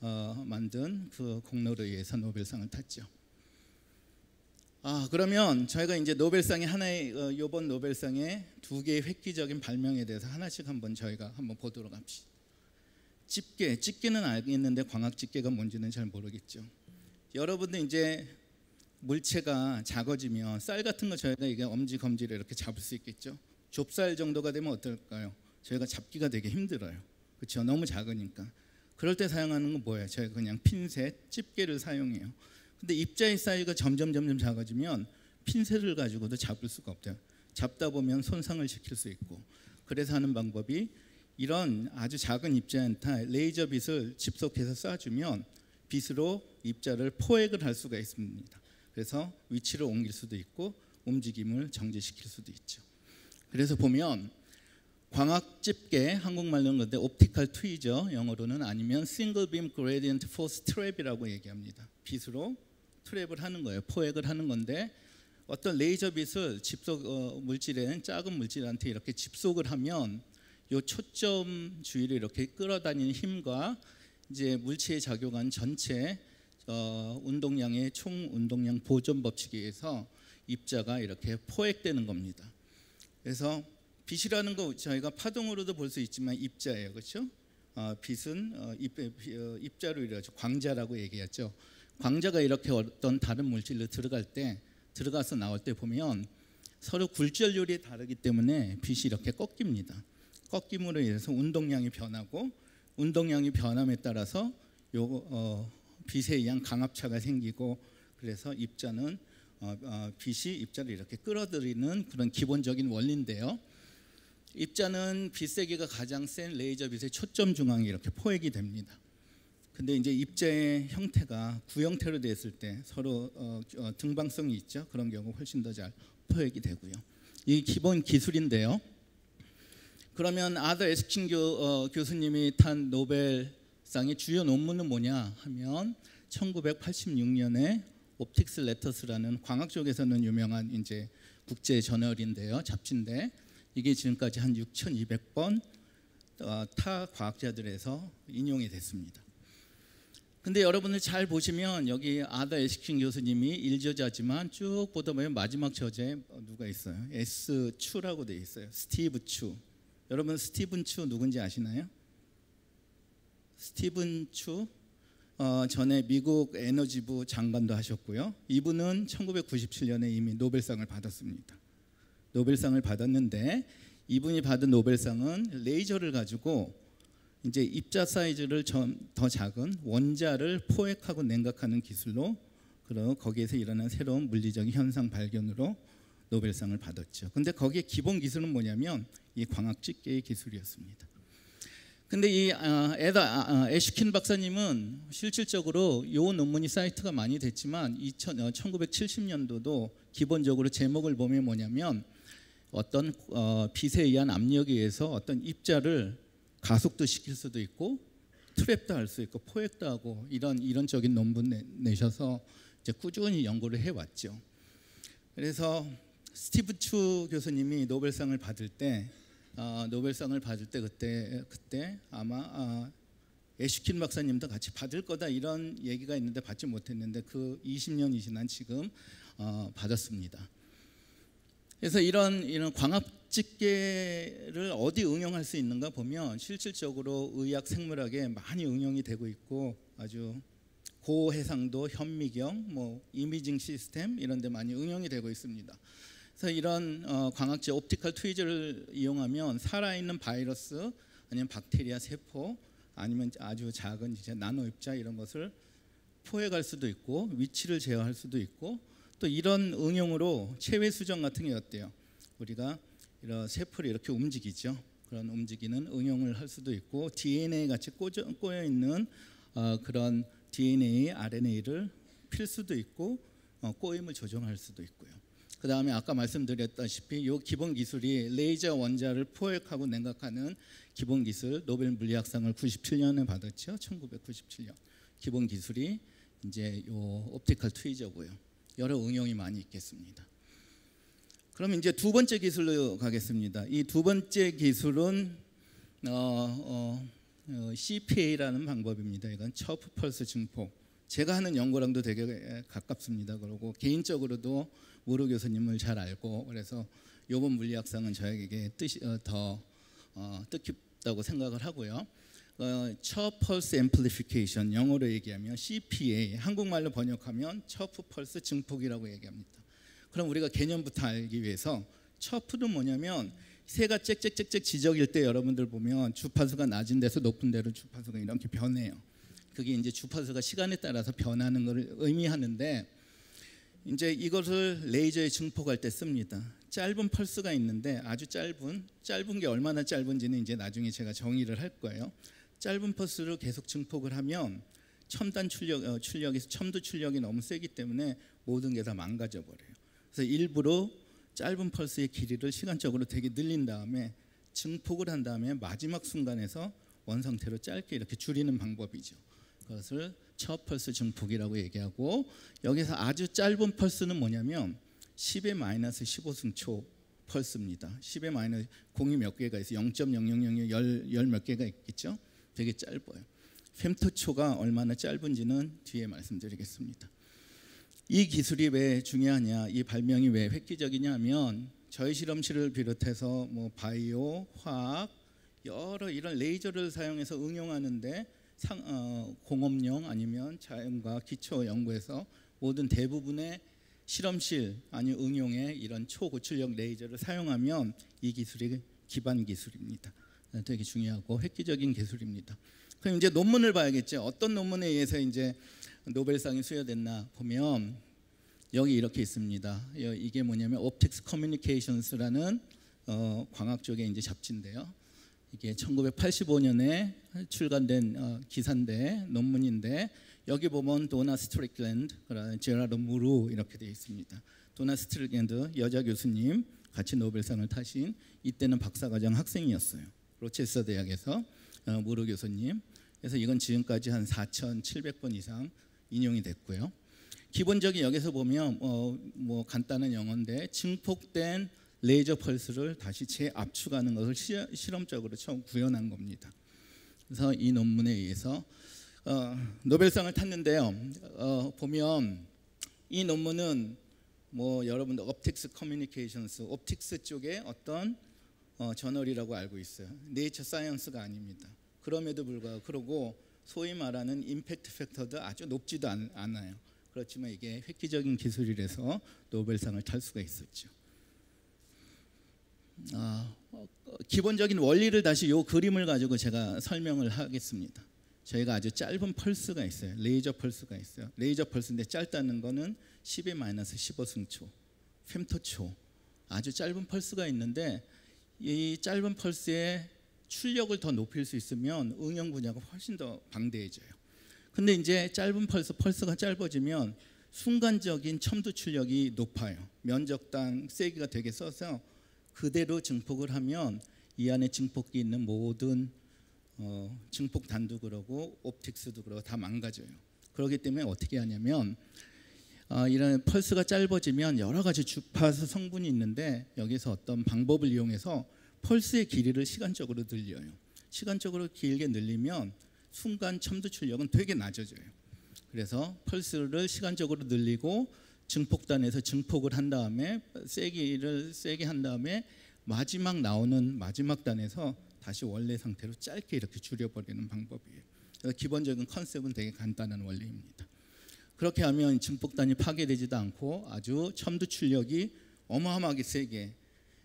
Speaker 6: 어, 만든 그 공로로 의해서 노벨상을 탔죠. 아 그러면 저희가 이제 노벨상이 하나의 어, 이번 노벨상의 두 개의 획기적인 발명에 대해서 하나씩 한번 저희가 한번 보도록 합시다. 집게, 집게는 알겠는데 광학 집게가 뭔지는 잘 모르겠죠. 여러분들 이제 물체가 작아지면 쌀 같은 거 저희가 이게 엄지 검지로 이렇게 잡을 수 있겠죠. 좁쌀 정도가 되면 어떨까요? 저희가 잡기가 되게 힘들어요. 그렇죠? 너무 작으니까. 그럴 때 사용하는 건 뭐예요? 저희가 그냥 핀셋, 집게를 사용해요. 근데 입자의 사이즈가 점점 점점 작아지면 핀셋을 가지고도 잡을 수가 없대요. 잡다 보면 손상을 시킬 수 있고. 그래서 하는 방법이 이런 아주 작은 입자한테 레이저 빛을 집속해서 쏴주면 빛으로 입자를 포획을 할 수가 있습니다. 그래서 위치를 옮길 수도 있고 움직임을 정지시킬 수도 있죠. 그래서 보면 광학 집게 한국말로는 그런데 optical tweezer 영어로는 아니면 single beam gradient force trap이라고 얘기합니다. 빛으로 트랩을 하는 거예요. 포획을 하는 건데 어떤 레이저 빛을 집속 어, 물질에 작은 물질한테 이렇게 집속을 하면 요 초점 주위를 이렇게 끌어다니는 힘과 이제 물체에 작용한 전체 어, 운동량의 총 운동량 보존 법칙에 의해서 입자가 이렇게 포획되는 겁니다. 그래서 빛이라는 거 저희가 파동으로도 볼 수 있지만 입자예요, 그렇죠? 어, 빛은 어, 입, 어, 입자로 이루어져 광자라고 얘기하죠. 광자가 이렇게 어떤 다른 물질로 들어갈 때 들어가서 나올 때 보면 서로 굴절율이 다르기 때문에 빛이 이렇게 꺾입니다. 꺾임으로 인해서 운동량이 변하고 운동량이 변함에 따라서 요 어, 빛에 의한 강압차가 생기고 그래서 입자는 어, 어, 빛이 입자를 이렇게 끌어들이는 그런 기본적인 원리인데요. 입자는 빛 세기가 가장 센 레이저 빛의 초점 중앙에 이렇게 포획이 됩니다. 근데 이제 입자의 형태가 구형태로 됐을 때 서로 어, 어, 등방성이 있죠. 그런 경우 훨씬 더 잘 포획이 되고요. 이 기본 기술인데요. 그러면 아더 에스킨 교, 어, 교수님이 탄 노벨상의 주요 논문은 뭐냐 하면 1986년에 옵틱스 레터스라는 광학 쪽에서는 유명한 이제 국제 저널인데요, 잡지인데 이게 지금까지 한 6,200번 어, 타 과학자들에서 인용이 됐습니다. 근데 여러분들 잘 보시면 여기 아더 애쉬킨 교수님이 일저자지만 쭉 보다 보면 마지막 저자에 누가 있어요? S 추라고 돼 있어요. 스티브 추. 여러분 스티븐 추 누군지 아시나요? 스티븐 추 어, 전에 미국 에너지부 장관도 하셨고요. 이분은 1997년에 이미 노벨상을 받았습니다. 노벨상을 받았는데 이분이 받은 노벨상은 레이저를 가지고 이제 입자 사이즈를 더 작은 원자를 포획하고 냉각하는 기술로 그리고 거기에서 일어난 새로운 물리적인 현상 발견으로 노벨상을 받았죠. 근데 거기에 기본 기술은 뭐냐면 이 광학 집게의 기술이었습니다. 근데 이 아, 에다 아, 아, 에슈킨 박사님은 실질적으로 이 논문이 사이트가 많이 됐지만 2000, 1970년도도 기본적으로 제목을 보면 뭐냐면 어떤 어, 빛에 의한 압력에 의해서 어떤 입자를 가속도 시킬 수도 있고 트랩도 할 수 있고 포획도 하고 이런 이런적인 논문 내, 내셔서 이제 꾸준히 연구를 해왔죠. 그래서 스티브 추 교수님이 노벨상을 받을 때 어, 노벨상을 받을 때 그때 그때 아마 어, 에슈킨 박사님도 같이 받을 거다 이런 얘기가 있는데 받지 못했는데 그 20년이 지난 지금 어, 받았습니다. 그래서 이런 이런 광합 집게를 어디 응용할 수 있는가 보면 실질적으로 의학 생물학에 많이 응용이 되고 있고 아주 고해상도 현미경 뭐 이미징 시스템 이런 데 많이 응용이 되고 있습니다. 그래서 이런 어, 광학제 옵티컬 트위저를 이용하면 살아있는 바이러스 아니면 박테리아 세포 아니면 아주 작은 이제 나노 입자 이런 것을 포획할 수도 있고 위치를 제어할 수도 있고 또 이런 응용으로 체외 수정 같은 게 어때요? 우리가 이런 세포를 이렇게 움직이죠. 그런 움직이는 응용을 할 수도 있고 DNA 같이 꼬여 있는 어, 그런 DNA, RNA를 필 수도 있고 어, 꼬임을 조정할 수도 있고요. 그 다음에 아까 말씀드렸다시피 이 기본 기술이 레이저 원자를 포획하고 냉각하는 기본 기술 노벨 물리학상을 97년에 받았죠. 1997년 기본 기술이 이제 요 옵티컬 트위저고요. 여러 응용이 많이 있겠습니다. 그럼 이제 두 번째 기술로 가겠습니다. 이 두 번째 기술은 어, 어, 어, CPA라는 방법입니다. 이건 처프 펄스 증폭. 제가 하는 연구랑도 되게 가깝습니다. 그리고 개인적으로도 무로 교수님을 잘 알고 그래서 이번 물리학상은 저에게 뜻이 어, 더 어, 뜻깊다고 생각을 하고요. 어, 첫 펄스 앰플리피케이션 영어로 얘기하면 CPA 한국말로 번역하면 처프 펄스 증폭이라고 얘기합니다. 그럼 우리가 개념부터 알기 위해서 처프는 뭐냐면 새가 짹짹짹짹 지적일 때 여러분들 보면 주파수가 낮은 데서 높은 데로 주파수가 이렇게 변해요. 그게 이제 주파수가 시간에 따라서 변하는 것을 의미하는데 이제 이것을 레이저에 증폭할 때 씁니다. 짧은 펄스가 있는데 아주 짧은 짧은 게 얼마나 짧은지는 이제 나중에 제가 정의를 할 거예요. 짧은 펄스를 계속 증폭을 하면 첨단 출력 어, 출력에서 첨두 출력이 너무 세기 때문에 모든 게 다 망가져 버려요. 그래서 일부러 짧은 펄스의 길이를 시간적으로 되게 늘린 다음에 증폭을 한 다음에 마지막 순간에서 원 상태로 짧게 이렇게 줄이는 방법이죠. 그것을 첫 펄스 증폭이라고 얘기하고 여기서 아주 짧은 펄스는 뭐냐면 10의 마이너스 15승초 펄스입니다. 10의 마이너스 공이 몇 개가 있어요? 0.0000 열 몇 개가 있겠죠? 되게 짧아요. femto초가 얼마나 짧은지는 뒤에 말씀드리겠습니다. 이 기술이 왜 중요하냐, 이 발명이 왜 획기적이냐면 저희 실험실을 비롯해서 뭐 바이오, 화학 여러 이런 레이저를 사용해서 응용하는데 상, 어, 공업용 아니면 자연과 기초 연구에서 모든 대부분의 실험실 아니 응용에 이런 초고출력 레이저를 사용하면 이 기술이 기반 기술입니다. 되게 중요하고 획기적인 기술입니다. 그럼 이제 논문을 봐야겠죠. 어떤 논문에 의해서 이제 노벨상이 수여됐나 보면 여기 이렇게 있습니다. 이게 뭐냐면 Optics Communications라는 어, 광학 쪽의 이제 잡지인데요. 이게 1985년에 출간된 어, 기사인데 논문인데 여기 보면 도나 스트릭랜드, 제라드 무루 이렇게 되어 있습니다. 도나 스트릭랜드 여자 교수님 같이 노벨상을 타신 이때는 박사과정 학생이었어요. 로체스터 대학에서 어, 무루 교수님. 그래서 이건 지금까지 한 4,700번 이상 인용이 됐고요. 기본적인 여기서 보면 어, 뭐 간단한 영어인데 증폭된 레이저 펄스를 다시 재압축하는 것을 시, 실험적으로 처음 구현한 겁니다. 그래서 이 논문에 의해서 어, 노벨상을 탔는데요. 어, 보면 이 논문은 뭐 여러분들 Optics Communications, optics 쪽에 어떤 어, 저널이라고 알고 있어요. 네이처 사이언스가 아닙니다. 그럼에도 불구하고 그러고 소위 말하는 impact factor도 아주 높지도 않, 않아요. 그렇지만 이게 획기적인 기술이라서 노벨상을 탈 수가 있었죠. 아, 어, 기본적인 원리를 다시 이 그림을 가지고 제가 설명을 하겠습니다. 저희가 아주 짧은 펄스가 있어요. 레이저 펄스가 있어요. 레이저 펄스인데 짧다는 거는 10의 마이너스 15승초, 펨토초. 아주 짧은 펄스가 있는데 이 짧은 펄스에 출력을 더 높일 수 있으면 응용 분야가 훨씬 더 방대해져요. 근데 이제 짧은 펄스, 펄스가 짧아지면 순간적인 첨두 출력이 높아요. 면적당 세기가 되게 써서 그대로 증폭을 하면 이 안에 증폭기 있는 모든 어, 증폭 단도 그러고 옵틱스도 그러고 다 망가져요. 그렇기 때문에 어떻게 하냐면 어, 이런 펄스가 짧아지면 여러 가지 주파수 성분이 있는데 여기서 어떤 방법을 이용해서 펄스의 길이를 시간적으로 늘려요. 시간적으로 길게 늘리면 순간 첨두 출력은 되게 낮아져요. 그래서 펄스를 시간적으로 늘리고 증폭단에서 증폭을 한 다음에 세기를 세게 한 다음에 마지막 나오는 마지막 단에서 다시 원래 상태로 짧게 이렇게 줄여버리는 방법이에요. 기본적인 컨셉은 되게 간단한 원리입니다. 그렇게 하면 증폭단이 파괴되지도 않고 아주 첨두 출력이 어마어마하게 세게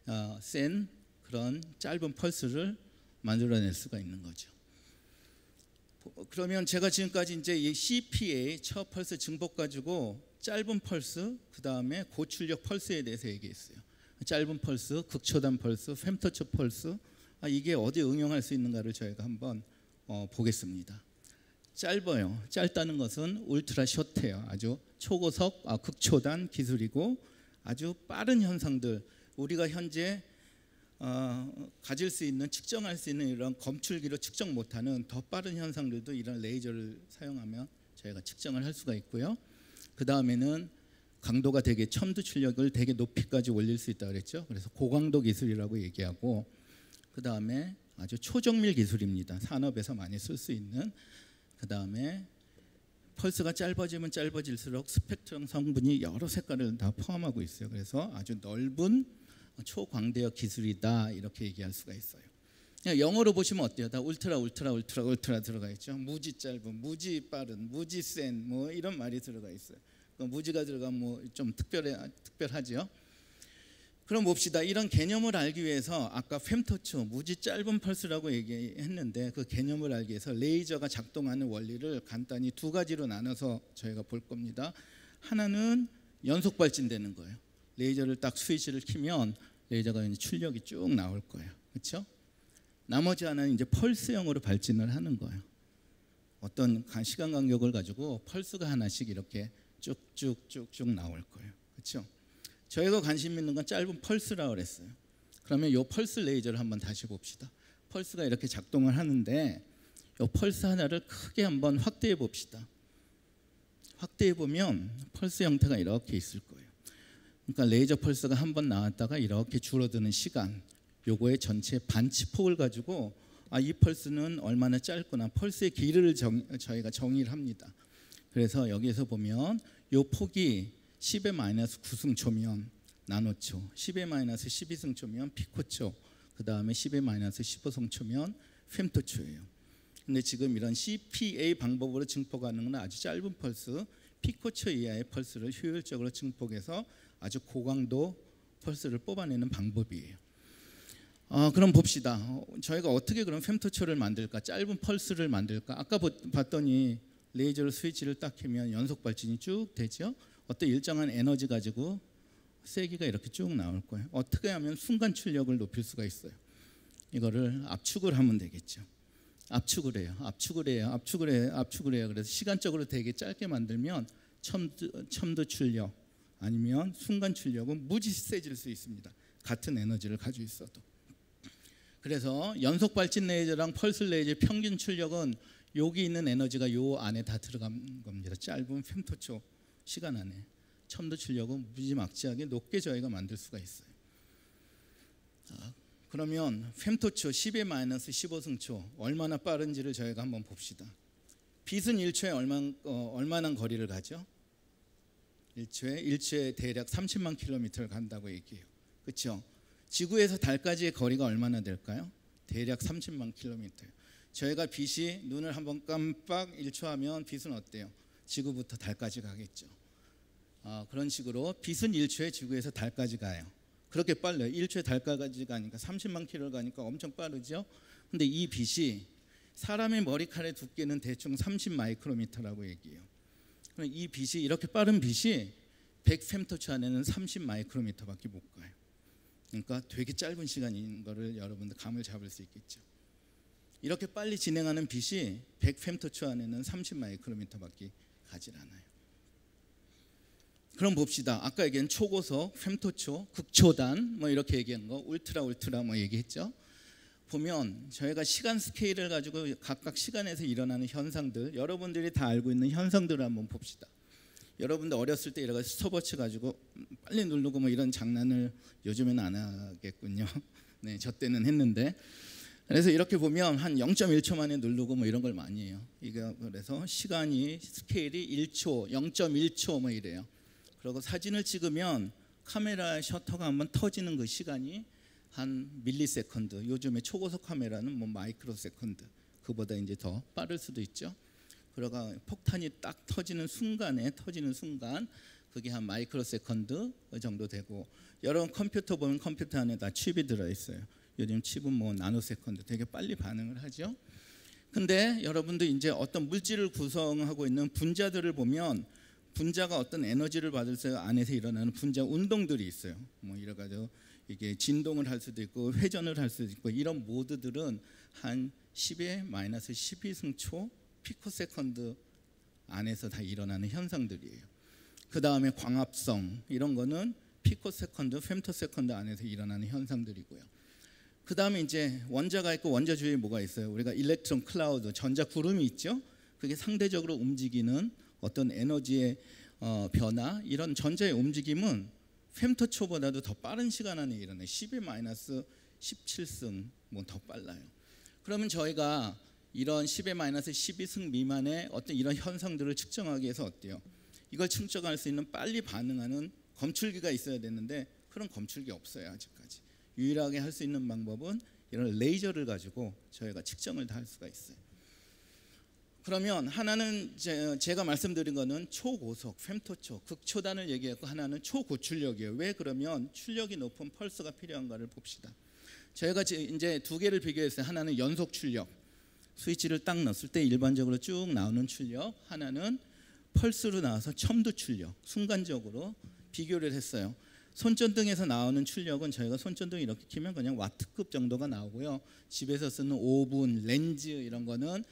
Speaker 6: 어, 센 그런 짧은 펄스를 만들어낼 수가 있는 거죠. 그러면 제가 지금까지 이제 이 CPA 첫 펄스 증폭 가지고 짧은 펄스 그 다음에 고출력 펄스에 대해서 얘기했어요. 짧은 펄스, 극초단 펄스, femto초 펄스 아, 이게 어디 응용할 수 있는가를 저희가 한번 어, 보겠습니다. 짧아요. 짧다는 것은 울트라 숏해요. 아주 초고속, 아, 극초단 기술이고 아주 빠른 현상들 우리가 현재 어, 가질 수 있는 측정할 수 있는 이런 검출기로 측정 못하는 더 빠른 현상들도 이런 레이저를 사용하면 저희가 측정을 할 수가 있고요. 그 다음에는 강도가 되게 첨도 출력을 되게 높이까지 올릴 수 있다 그랬죠. 그래서 고강도 기술이라고 얘기하고 그 다음에 아주 초정밀 기술입니다. 산업에서 많이 쓸 수 있는 그 다음에 펄스가 짧아지면 짧아질수록 스펙트럼 성분이 여러 색깔을 다 포함하고 있어요. 그래서 아주 넓은 초광대역 기술이다 이렇게 얘기할 수가 있어요. 영어로 보시면 어때요? 다 울트라 울트라 울트라 울트라 들어가 있죠. 무지 짧은, 무지 빠른, 무지 센 뭐 이런 말이 들어가 있어요. 그 무지가 들어가면 뭐 좀 특별해 특별하죠. 그럼 봅시다. 이런 개념을 알기 위해서 아까 fem토초 무지 짧은 펄스라고 얘기했는데 그 개념을 알기 위해서 레이저가 작동하는 원리를 간단히 두 가지로 나눠서 저희가 볼 겁니다. 하나는 연속 발진되는 거예요. 레이저를 딱 스위치를 키면 레이저가 이제 출력이 쭉 나올 거예요. 그렇죠? 나머지 하나는 이제 펄스형으로 발진을 하는 거예요. 어떤 간- 시간 간격을 가지고 펄스가 하나씩 이렇게 쭉쭉쭉쭉 나올 거예요. 그렇죠? 저희가 관심 있는 건 짧은 펄스라고 그랬어요. 그러면 이 펄스 레이저를 한번 다시 봅시다. 펄스가 이렇게 작동을 하는데 이 펄스 하나를 크게 한번 확대해 봅시다. 확대해 보면 펄스 형태가 이렇게 있을 거예요. 그러니까 레이저 펄스가 한 번 나왔다가 이렇게 줄어드는 시간, 요거의 전체 반치폭을 가지고 아, 이 펄스는 얼마나 짧구나 펄스의 길이를 정, 저희가 정의를 합니다. 그래서 여기에서 보면 요 폭이 10의 마이너스 9승초면 나노초, 10의 마이너스 12승초면 피코초, 그 다음에 10의 마이너스 15승초면 fem토초예요. 근데 지금 이런 CPA 방법으로 증폭하는 건 아주 짧은 펄스, 피코초 이하의 펄스를 효율적으로 증폭해서 아주 고강도 펄스를 뽑아내는 방법이에요. 아, 그럼 봅시다. 어, 저희가 어떻게 그럼 fem토초를 만들까? 짧은 펄스를 만들까? 아까 보- 봤더니 레이저 스위치를 딱 켜면 연속 발진이 쭉 되죠. 어떤 일정한 에너지 가지고 세기가 이렇게 쭉 나올 거예요. 어떻게 하면 순간 출력을 높일 수가 있어요. 이거를 압축을 하면 되겠죠. 압축을 해요. 압축을 해요. 압축을 해요. 압축을 해요. 그래서 시간적으로 되게 짧게 만들면 첨도, 첨도 출력 아니면 순간 출력은 무지 세질 수 있습니다. 같은 에너지를 가지고 있어도. 그래서 연속 발진 레이저랑 펄스 레이저 평균 출력은 여기 있는 에너지가 요 안에 다 들어간 겁니다. 짧은 fem토초 시간 안에 첨도 출력은 무지막지하게 높게 저희가 만들 수가 있어요. 자, 그러면 fem토초 10의 마이너스 15승초 얼마나 빠른지를 저희가 한번 봅시다. 빛은 1초에 얼마, 어, 얼마나 거리를 가죠? 1초에 1초에 대략 30만 킬로미터를 간다고 얘기해요. 그렇죠? 지구에서 달까지의 거리가 얼마나 될까요? 대략 30만 킬로미터예요. 저희가 빛이 눈을 한번 깜빡 1초 하면 빛은 어때요? 지구부터 달까지 가겠죠. 아, 그런 식으로 빛은 1초에 지구에서 달까지 가요. 그렇게 빨라요. 1초에 달까지 가니까 30만 킬로를 가니까 엄청 빠르죠. 근데 이 빛이 사람의 머리카락의 두께는 대충 30 마이크로미터라고 얘기해요. 그럼 이 빛이 이렇게 빠른 빛이 100 fem토초 안에는 30 마이크로미터밖에 못 가요. 그러니까 되게 짧은 시간인 거를 여러분들 감을 잡을 수 있겠죠. 이렇게 빨리 진행하는 빛이 100 fem토초 안에는 30 마이크로미터밖에 가질 않아요. 그럼 봅시다. 아까 얘기한 초고속, fem토초, 극초단 뭐 이렇게 얘기한 거, 울트라 울트라 뭐 얘기했죠. 보면 저희가 시간 스케일을 가지고 각각 시간에서 일어나는 현상들, 여러분들이 다 알고 있는 현상들을 한번 봅시다. 여러분들 어렸을 때거 스톱워치 가지고 빨리 누르고 뭐 이런 장난을 요즘에는 안 하겠군요. 네, 저 때는 했는데. 그래서 이렇게 보면 한 0.1초 만에 누르고 뭐 이런 걸 많이 해요. 이게 그래서 시간이 스케일이 1초, 0.1초 뭐 이래요. 그리고 사진을 찍으면 카메라 셔터가 한번 터지는 그 시간이 한 millisecond. 요즘에 초고속 카메라는 뭐 microsecond. 그보다 이제 더 빠를 수도 있죠. 그러다가 폭탄이 딱 터지는 순간에 터지는 순간 그게 한 microsecond 정도 되고 여러분 컴퓨터 보면 컴퓨터 안에 다 칩이 들어 있어요. 요즘 칩은 뭐 nanosecond 되게 빨리 반응을 하죠. 근데 여러분도 이제 어떤 물질을 구성하고 있는 분자들을 보면 분자가 어떤 에너지를 받을 때 안에서 일어나는 분자 운동들이 있어요. 뭐 이래 가지고 이게 진동을 할 수도 있고 회전을 할 수도 있고 이런 모드들은 한 10의 마이너스 12승초 picosecond 안에서 다 일어나는 현상들이에요. 그 다음에 광합성 이런 거는 picosecond, femtosecond 안에서 일어나는 현상들이고요. 그 다음에 이제 원자가 있고 원자 주위에 뭐가 있어요? 우리가 electron cloud, 전자 구름이 있죠. 그게 상대적으로 움직이는 어떤 에너지의 어, 변화 이런 전자의 움직임은 fem토초보다도 더 빠른 시간 안에 일어나요. 10의 마이너스 17승 뭐 더 빨라요. 그러면 저희가 이런 10의 마이너스 12승 미만의 어떤 이런 현상들을 측정하기 위해서 어때요? 이걸 측정할 수 있는 빨리 반응하는 검출기가 있어야 되는데 그런 검출기 없어요 아직까지. 유일하게 할 수 있는 방법은 이런 레이저를 가지고 저희가 측정을 다 할 수가 있어요. 그러면 하나는 제, 제가 말씀드린 거는 초고속 fem토초 극초단을 얘기했고 하나는 초고출력이에요. 왜 그러면 출력이 높은 펄스가 필요한가를 봅시다. 저희가 지- 이제 두 개를 비교했어요. 하나는 연속 출력 스위치를 딱 넣었을 때 일반적으로 쭉 나오는 출력, 하나는 펄스로 나와서 첨두 출력 순간적으로 비교를 했어요. 손전등에서 나오는 출력은 저희가 손전등 이렇게 키면 그냥 와트급 정도가 나오고요. 집에서 쓰는 오븐, 렌지 이런 거는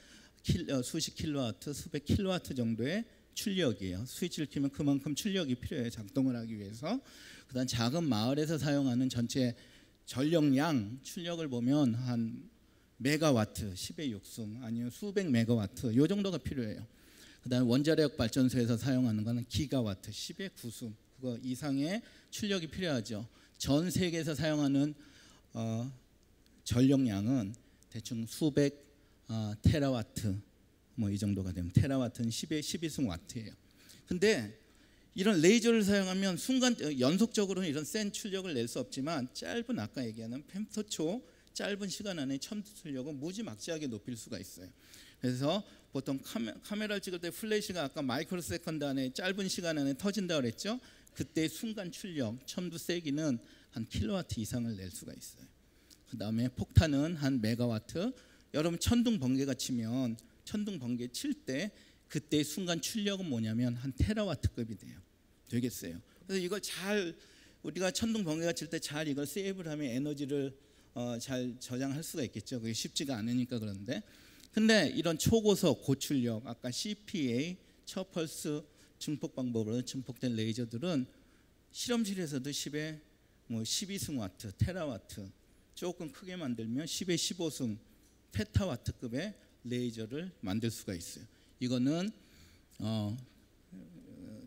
Speaker 6: 킬, 어, 수십 킬로와트, 수백 킬로와트 정도의 출력이에요. 스위치를 키면 그만큼 출력이 필요해요. 작동을 하기 위해서. 그다음 작은 마을에서 사용하는 전체 전력량 출력을 보면 한 메가와트, 10의 6승 아니면 수백 메가와트 요 정도가 필요해요. 그다음에 원자력 발전소에서 사용하는 거는 기가와트, 10의 9승 그거 이상의 출력이 필요하죠. 전 세계에서 사용하는 어, 전력량은 대충 수백 어, 테라와트 뭐 이 정도가 되면 테라와트는 10의 12승 와트예요. 근데 이런 레이저를 사용하면 순간 어, 연속적으로 이런 센 출력을 낼 수 없지만 짧은 아까 얘기하는 펨토초 짧은 시간 안에 첨두 출력은 무지막지하게 높일 수가 있어요. 그래서 보통 카메, 카메라를 찍을 때 플래시가 아까 microsecond 안에 짧은 시간 안에 터진다 그랬죠. 그때 순간 출력 첨두 세기는 한 킬로와트 이상을 낼 수가 있어요. 그 다음에 폭탄은 한 메가와트. 여러분 천둥 번개가 치면 천둥 번개 칠 때 그때 순간 출력은 뭐냐면 한 테라와트급이 돼요. 되겠어요. 그래서 이걸 잘 우리가 천둥 번개가 칠 때 잘 이걸 세이브를 하면 에너지를 어, 잘 저장할 수가 있겠죠. 그게 쉽지가 않으니까 그런데 근데 이런 초고속 고출력 아까 CPA 초펄스 증폭 방법으로 증폭된 레이저들은 실험실에서도 10에 뭐 12승 와트, 테라와트 조금 크게 만들면 10에 15승 페타와트급의 레이저를 만들 수가 있어요. 이거는 어,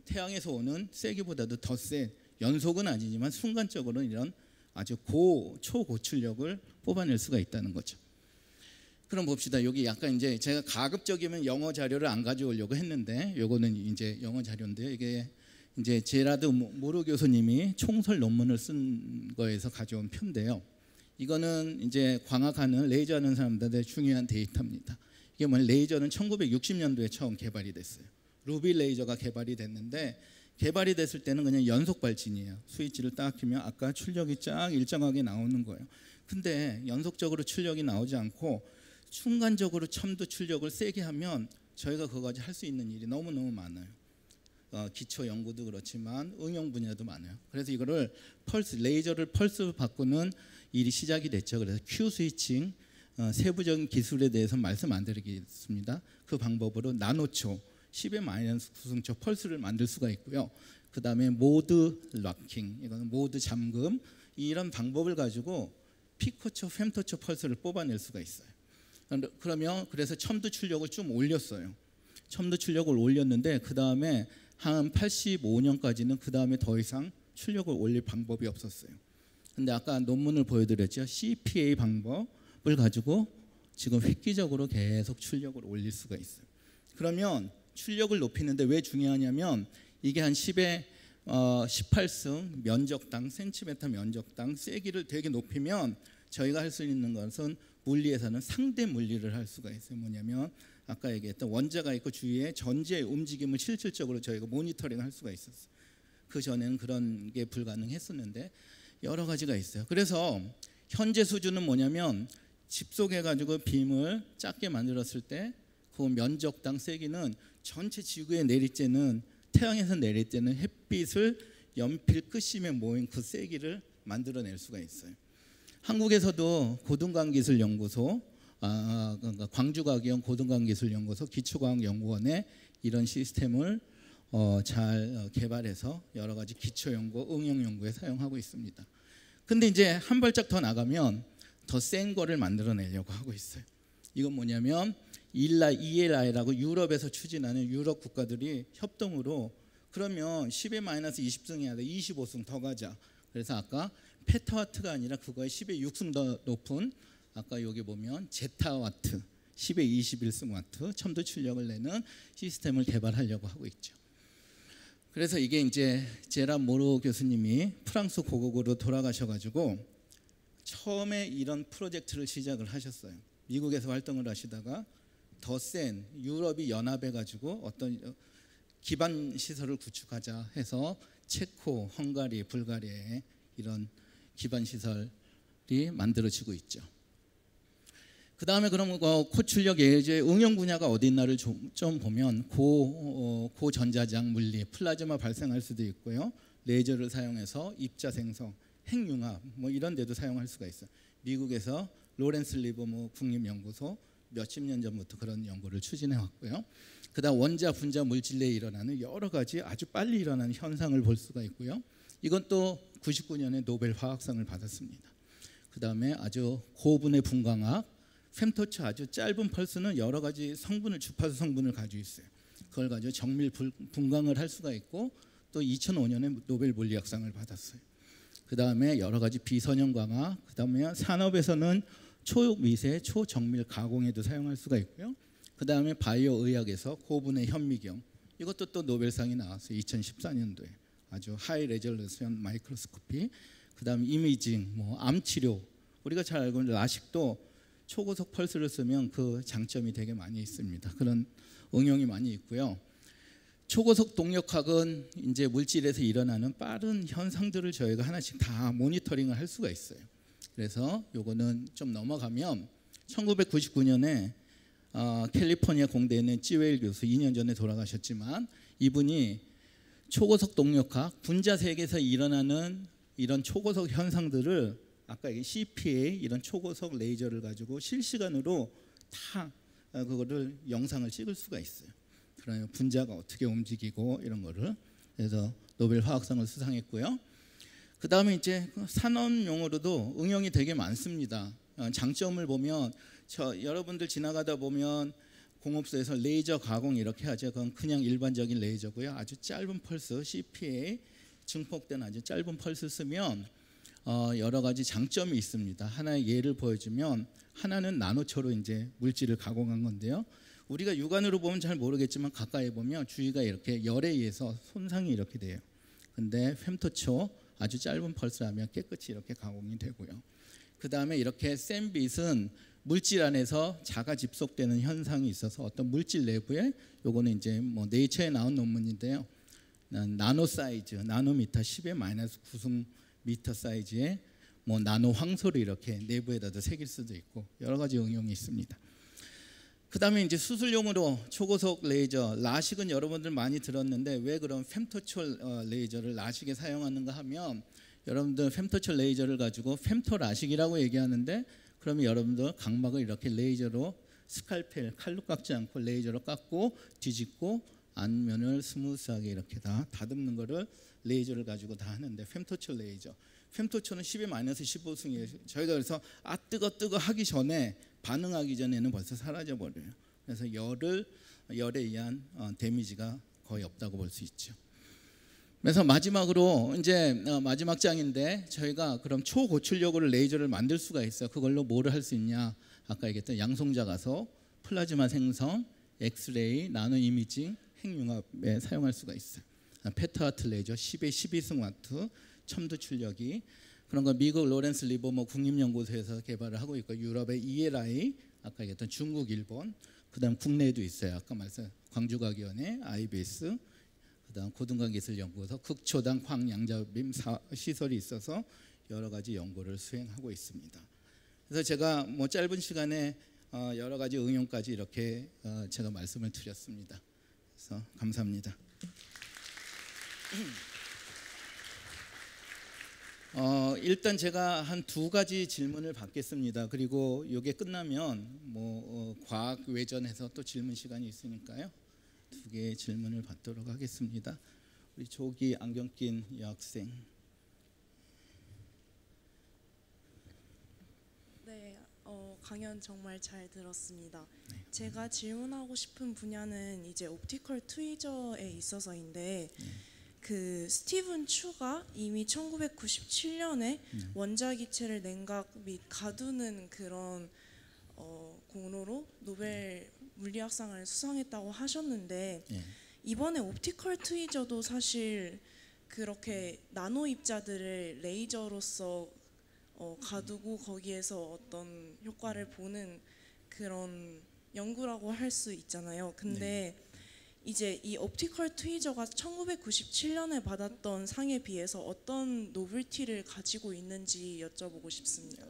Speaker 6: 태양에서 오는 세기보다도 더 센 연속은 아니지만 순간적으로 이런 아주 고 초고출력을 뽑아낼 수가 있다는 거죠. 그럼 봅시다. 여기 약간 이제 제가 가급적이면 영어 자료를 안 가져오려고 했는데 요거는 이제 영어 자료인데요. 이게 이제 제라드 무루 교수님이 총설 논문을 쓴 거에서 가져온 표인데요. 이거는 이제 광학하는 레이저 하는 사람들한테 중요한 데이터입니다. 이게 뭐 레이저는 1960년도에 처음 개발이 됐어요. 루비 레이저가 개발이 됐는데 개발이 됐을 때는 그냥 연속 발진이에요. 스위치를 딱 키면 아까 출력이 쫙 일정하게 나오는 거예요. 근데 연속적으로 출력이 나오지 않고 순간적으로 첨두 출력을 세게 하면 저희가 그거까지 할 수 있는 일이 너무 너무 많아요. 어, 기초 연구도 그렇지만 응용 분야도 많아요. 그래서 이거를 펄스 레이저를 펄스 바꾸는 일이 시작이 됐죠. 그래서 Q switching 어, 세부적인 기술에 대해서 말씀 안 드리겠습니다. 그 방법으로 나노초 10의 마이너스 9승초 펄스를 만들 수가 있고요. 그 다음에 mode locking 이거는 모드 잠금 이런 방법을 가지고 피코초, fem토초 펄스를 뽑아낼 수가 있어요. 그러면 그래서 첨두 출력을 좀 올렸어요. 첨두 출력을 올렸는데 그 다음에 한 85년까지는 그 다음에 더 이상 출력을 올릴 방법이 없었어요. 근데 아까 논문을 보여드렸죠. CPA 방법을 가지고 지금 획기적으로 계속 출력을 올릴 수가 있어요. 그러면 출력을 높이는데 왜 중요하냐면 이게 한 10에 어, 18승 면적당 센티미터 면적당 세기를 되게 높이면 저희가 할 수 있는 것은 물리에서는 상대 물리를 할 수가 있어요. 뭐냐면 아까 얘기했던 원자가 있고 주위에 전지의 움직임을 실질적으로 저희가 모니터링 할 수가 있었어요. 그 전에는 그런 게 불가능했었는데 여러 가지가 있어요. 그래서 현재 수준은 뭐냐면 집속해 가지고 빔을 작게 만들었을 때 그 면적당 세기는 전체 지구에 내릴 때는 태양에서 내릴 때는 햇빛을 연필 끝심에 모인 그 세기를 만들어낼 수가 있어요. 한국에서도 고등과학기술연구소, 아, 그러니까 광주과기원 고등과학기술연구소 기초과학연구원에 이런 시스템을 어, 잘 어, 개발해서 여러 가지 기초연구, 응용연구에 사용하고 있습니다. 근데 이제 한 발짝 더 나가면 더 센 거를 만들어내려고 하고 있어요. 이건 뭐냐면 일라 ELI라고 유럽에서 추진하는 유럽 국가들이 협동으로 그러면 10의 마이너스 20승 해야 돼. 25승 더 가자. 그래서 아까 페타와트가 아니라 그거의 10의 6승 더 높은 아까 여기 보면 제타와트 10의 21승 와트 첨도 출력을 내는 시스템을 개발하려고 하고 있죠. 그래서 이게 이제 제라 모로 교수님이 프랑스 고국으로 돌아가셔가지고 처음에 이런 프로젝트를 시작을 하셨어요. 미국에서 활동을 하시다가 더 센 유럽이 연합해가지고 어떤 기반 시설을 구축하자 해서 체코, 헝가리, 불가리아에 이런 기반 시설이 만들어지고 있죠. 그 다음에 그럼 어, 고출력 예제 응용 분야가 어디 있나를 좀, 좀 보면 고, 어, 고전자장 물리, 플라즈마 발생할 수도 있고요. 레이저를 사용해서 입자 생성, 핵융합 뭐 이런 데도 사용할 수가 있어요. 미국에서 로렌스 리버모어 국립연구소 몇십 년 전부터 그런 연구를 추진해 왔고요. 그다음 원자 분자 물질 내에 일어나는 여러 가지 아주 빨리 일어나는 현상을 볼 수가 있고요. 이건 또 99년에 노벨 화학상을 받았습니다. 그 다음에 아주 고분해 분광학, 펨토초 아주 짧은 펄스는 여러 가지 성분을 주파수 성분을 가지고 있어요. 그걸 가지고 정밀 불- 분광을 할 수가 있고 또 2005년에 노벨 물리학상을 받았어요. 그 다음에 여러 가지 비선형 광학, 그 다음에 산업에서는 초미세, 초정밀 가공에도 사용할 수가 있고요. 그 다음에 바이오 의학에서 고분해 현미경 이것도 또 노벨상이 나왔어요. 2014년도에 아주 high resolution microscopy. 그다음 imaging, 뭐 암 치료 우리가 잘 알고 있는 라식도 초고속 펄스를 쓰면 그 장점이 되게 많이 있습니다. 그런 응용이 많이 있고요. 초고속 동력학은 이제 물질에서 일어나는 빠른 현상들을 저희가 하나씩 다 모니터링을 할 수가 있어요. 그래서 요거는 좀 넘어가면 1999년에 어, 캘리포니아 공대에 있는 찌웨일 교수 2년 전에 돌아가셨지만 이분이 초고속 동력학 분자 세계에서 일어나는 이런 초고속 현상들을 아까 얘기 CPA 이런 초고속 레이저를 가지고 실시간으로 다 어, 그거를 영상을 찍을 수가 있어요. 그러면 분자가 어떻게 움직이고 이런 거를 그래서 노벨 화학상을 수상했고요. 그 다음에 이제 그 산업용으로도 응용이 되게 많습니다. 어, 장점을 보면 저 여러분들 지나가다 보면 공업소에서 레이저 가공 이렇게 하죠. 그건 그냥 일반적인 레이저고요. 아주 짧은 펄스 CPA 증폭된 아주 짧은 펄스 쓰면 어, 여러 가지 장점이 있습니다. 하나의 예를 보여주면 하나는 나노초로 이제 물질을 가공한 건데요. 우리가 육안으로 보면 잘 모르겠지만 가까이 보면 주위가 이렇게 열에 의해서 손상이 이렇게 돼요. 근데 fem토초 아주 짧은 펄스라면 깨끗이 이렇게 가공이 되고요. 그 다음에 이렇게 센 빛은 물질 안에서 자가 집속되는 현상이 있어서 어떤 물질 내부에 요거는 이제 뭐 네이처에 나온 논문인데요. 난 나노 사이즈, 나노미터 10의 마이너스 9승 미터 사이즈의 뭐 나노 황소를 이렇게 내부에다도 새길 수도 있고 여러 가지 응용이 있습니다. 그다음에 이제 수술용으로 초고속 레이저 라식은 여러분들 많이 들었는데 왜 그런 펨토초 어, 레이저를 라식에 사용하는가 하면 여러분들 펨토초 레이저를 가지고 펨토 라식이라고 얘기하는데 그러면 여러분들 각막을 이렇게 레이저로 scalpel 칼로 깎지 않고 레이저로 깎고 뒤집고 안면을 스무스하게 이렇게 다 다듬는 거를 레이저를 가지고 다 하는데 펨토초 레이저 펨토초는 10의 마이너스 15승이에요. 저희가 그래서 아 뜨거 뜨거 하기 전에 반응하기 전에는 벌써 사라져 버려요. 그래서 열을 열에 의한 어, damage가 거의 없다고 볼 수 있죠. 그래서 마지막으로 이제 어, 마지막 장인데 저희가 그럼 초고출력으로 레이저를 만들 수가 있어요. 그걸로 뭐를 할 수 있냐? 아까 얘기했던 양성자 가속 플라즈마 생성, 엑스레이, 나노 imaging, 핵융합에 사용할 수가 있어요. 아, 페타와트 레이저 10의 12승 와트 첨두 출력이 그런 거 미국 로렌스 리버모어 국립연구소에서 개발을 하고 있고 유럽의 ELI 아까 얘기했던 중국, 일본 그다음 국내에도 있어요. 아까 말씀 광주과기원의 IBS 그다음 고등광기술연구소 극초단 광양자빔 사- 시설이 있어서 여러 가지 연구를 수행하고 있습니다. 그래서 제가 뭐 짧은 시간에 어, 여러 가지 응용까지 이렇게 어, 제가 말씀을 드렸습니다. 그래서 감사합니다. 어, 일단 제가 한 두 가지 질문을 받겠습니다. 그리고 이게 끝나면 뭐 어, 과학 외전에서 또 질문 시간이 있으니까요. 두 개의 질문을 받도록 하겠습니다. 우리 조기 안경 낀 여학생.
Speaker 7: 네, 어, 강연 정말 잘 들었습니다. 제가 질문하고 싶은 분야는 이제 옵티컬 트위저에 있어서인데 그 스티븐 추가 이미 1997년에 원자기체를 냉각 및 가두는 그런 어, 공로로 노벨 물리학상을 수상했다고 하셨는데
Speaker 6: 예.
Speaker 7: 이번에 옵티컬 트위저도 사실 그렇게 나노 입자들을 레이저로서 어, 가두고 거기에서 어떤 효과를 보는 그런 연구라고 할 수 있잖아요. 근데 이제 이 옵티컬 트위저가 1997년에 받았던 상에 비해서 어떤 노블티를 가지고 있는지 여쭤보고 싶습니다.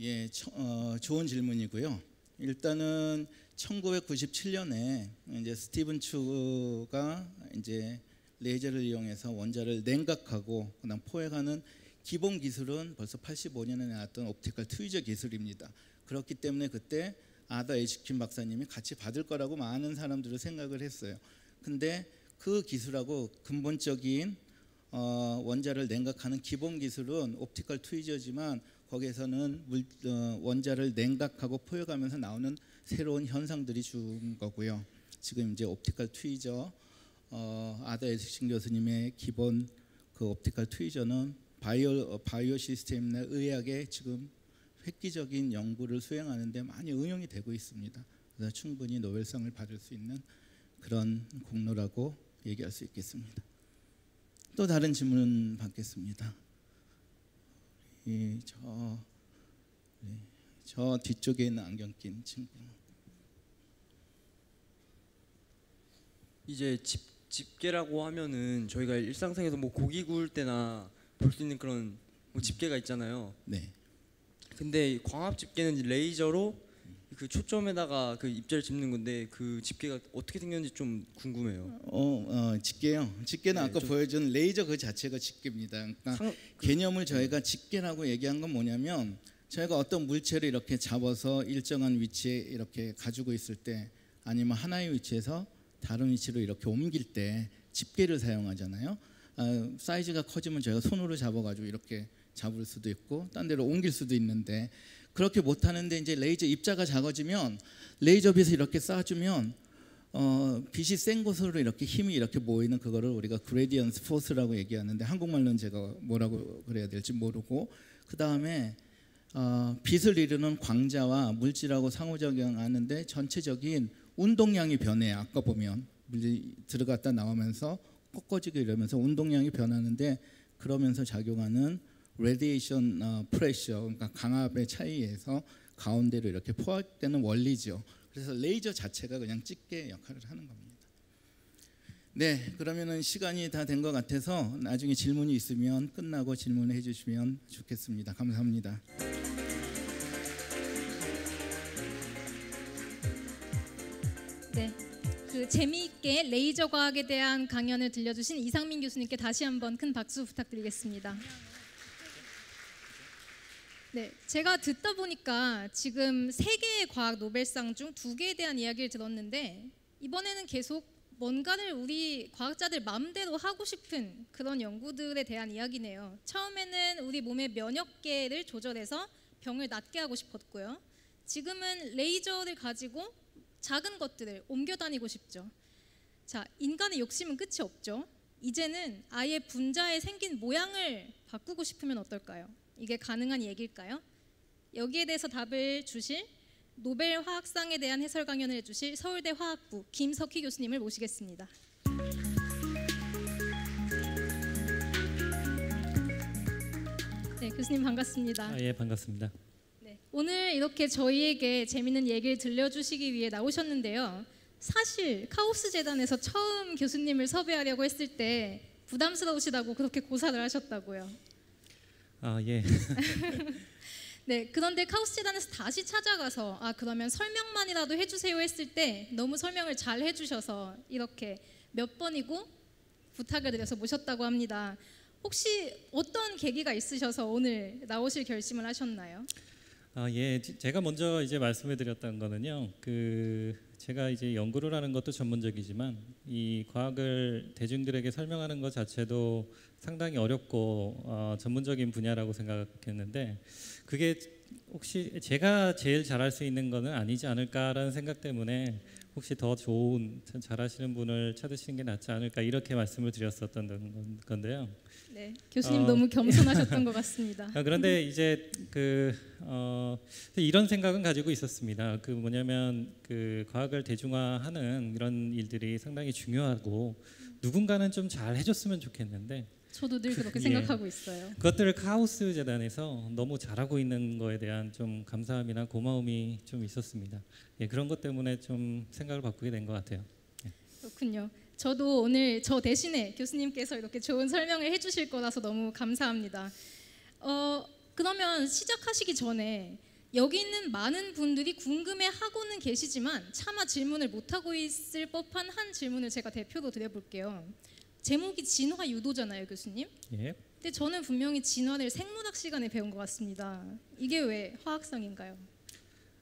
Speaker 6: 예, 처- 어, 좋은 질문이고요. 일단은 1997년에 이제 스티븐 추가 이제 레이저를 이용해서 원자를 냉각하고 그다음 포획하는 기본 기술은 벌써 85년에 나왔던 옵티컬 트위저 기술입니다. 그렇기 때문에 그때 아다 에이치킨 박사님이 같이 받을 거라고 많은 사람들은 생각을 했어요. 근데 그 기술하고 근본적인 어, 원자를 냉각하는 기본 기술은 옵티컬 트위저지만 거기에서는 물, 어, 원자를 냉각하고 포획하면서 나오는 새로운 현상들이 준 거고요. 지금 이제 옵티컬 트위저 어, 아다 에스킨 교수님의 기본 그 옵티컬 트위저는 바이오 어, 바이오 시스템이나 의학에 지금 획기적인 연구를 수행하는데 많이 응용이 되고 있습니다. 그래서 충분히 노벨상을 받을 수 있는 그런 공로라고 얘기할 수 있겠습니다. 또 다른 질문 받겠습니다. 이, 저, 네, 저 뒤쪽에 있는 안경 낀 친구.
Speaker 8: 이제 집 집게라고 하면은 저희가 일상생에서 뭐 고기 구울 때나 볼 수 있는 그런 뭐 집게가 있잖아요.
Speaker 6: 네.
Speaker 8: 근데 이 광합 집게는 레이저로 그 초점에다가 그 입자를 집는 건데 그 집게가 어떻게 생겼는지 좀 궁금해요.
Speaker 6: 어, 어 집게요. 집게는
Speaker 8: 네,
Speaker 6: 아까
Speaker 8: 좀-
Speaker 6: 보여준 레이저 그 자체가 집게입니다. 그러니까
Speaker 8: 상-
Speaker 6: 개념을 저희가 집게라고 얘기한 건 뭐냐면 저희가 어떤 물체를 이렇게 잡아서 일정한 위치에 이렇게 가지고 있을 때 아니면 하나의 위치에서 다른 위치로 이렇게 옮길 때 집게를 사용하잖아요. 아, 사이즈가 커지면 저희가 손으로 잡아가지고 이렇게 잡을 수도 있고 딴 데로 옮길 수도 있는데 그렇게 못 하는데 이제 레이저 입자가 작아지면 레이저 빛을 이렇게 쏴주면 어, 빛이 센 곳으로 이렇게 힘이 이렇게 모이는 그거를 우리가 gradient force라고 얘기하는데 한국말로는 제가 뭐라고 그래야 될지 모르고 그 다음에 어, 빛을 이루는 광자와 물질하고 상호작용하는데 전체적인 운동량이 변해요. 아까 보면 물이 들어갔다 나오면서 꺾어지고 이러면서 운동량이 변하는데 그러면서 작용하는 radiation 어, pressure 그러니까 광압의 차이에서 가운데로 이렇게 포획되는 원리죠. 그래서 레이저 자체가 그냥 집게 역할을 하는 겁니다. 네, 그러면은 시간이 다 된 것 같아서 나중에 질문이 있으면 끝나고 질문해 주시면 좋겠습니다. 감사합니다.
Speaker 1: 네. 그 재미있게 레이저 과학에 대한 강연을 들려주신 이상민 교수님께 다시 한번 큰 박수 부탁드리겠습니다. 네, 제가 듣다 보니까 지금 세 개의 과학 노벨상 중 두 개에 대한 이야기를 들었는데 이번에는 계속 뭔가를 우리 과학자들 마음대로 하고 싶은 그런 연구들에 대한 이야기네요. 처음에는 우리 몸의 면역계를 조절해서 병을 낫게 하고 싶었고요. 지금은 레이저를 가지고 작은 것들을 옮겨 다니고 싶죠. 자, 인간의 욕심은 끝이 없죠. 이제는 아예 분자에 생긴 모양을 바꾸고 싶으면 어떨까요? 이게 가능한 얘기일까요? 여기에 대해서 답을 주실 노벨 화학상에 대한 해설 강연을 해주실 서울대 화학부 김석희 교수님을 모시겠습니다. 네, 교수님 반갑습니다.
Speaker 9: 아, 예, 반갑습니다.
Speaker 1: 네, 오늘 이렇게 저희에게 재밌는 얘기를 들려주시기 위해 나오셨는데요. 사실 카오스 재단에서 처음 교수님을 섭외하려고 했을 때 부담스러우시다고 그렇게 고사를 하셨다고요.
Speaker 9: 아, 예.
Speaker 1: 네, 그런데 카오스 재단에서 다시 찾아가서 아 그러면 설명만이라도 해주세요 했을 때 너무 설명을 잘 해주셔서 이렇게 몇 번이고 부탁을 드려서 모셨다고 합니다. 혹시 어떤 계기가 있으셔서 오늘 나오실 결심을 하셨나요?
Speaker 9: 아, 예. 지- 제가 먼저 이제 말씀해 드렸던 거는요. 그 제가 이제 연구를 하는 것도 전문적이지만 이 과학을 대중들에게 설명하는 것 자체도 상당히 어렵고 어, 전문적인 분야라고 생각했는데 그게 혹시 제가 제일 잘할 수 있는 거는 아니지 않을까라는 생각 때문에 혹시 더 좋은 참 잘하시는 분을 찾으시는 게 낫지 않을까 이렇게 말씀을 드렸었던 건- 건데요.
Speaker 1: 네, 교수님
Speaker 9: 어.
Speaker 1: 너무 겸손하셨던 것 같습니다.
Speaker 9: 아, 그런데 이제 그 어, 이런 생각은 가지고 있었습니다. 그 뭐냐면 그 과학을 대중화하는 이런 일들이 상당히 중요하고 누군가는 좀 잘 해줬으면 좋겠는데
Speaker 1: 저도 늘 그렇게
Speaker 9: 예.
Speaker 1: 생각하고 있어요.
Speaker 9: 그것들을 카오스 재단에서 너무 잘하고 있는 거에 대한 좀 감사함이나 고마움이 좀 있었습니다. 예, 그런 것 때문에 좀 생각을 바꾸게 된 것 같아요.
Speaker 1: 그렇군요. 저도 오늘 저 대신에 교수님께서 이렇게 좋은 설명을 해주실 거라서 너무 감사합니다. 어, 그러면 시작하시기 전에 여기 있는 많은 분들이 궁금해하고는 계시지만 차마 질문을 못 하고 있을 법한 한 질문을 제가 대표로 드려볼게요. 제목이 진화 유도잖아요, 교수님.
Speaker 9: 예.
Speaker 1: 근데 저는 분명히 진화를 생물학 시간에 배운 것 같습니다. 이게 왜 화학성인가요?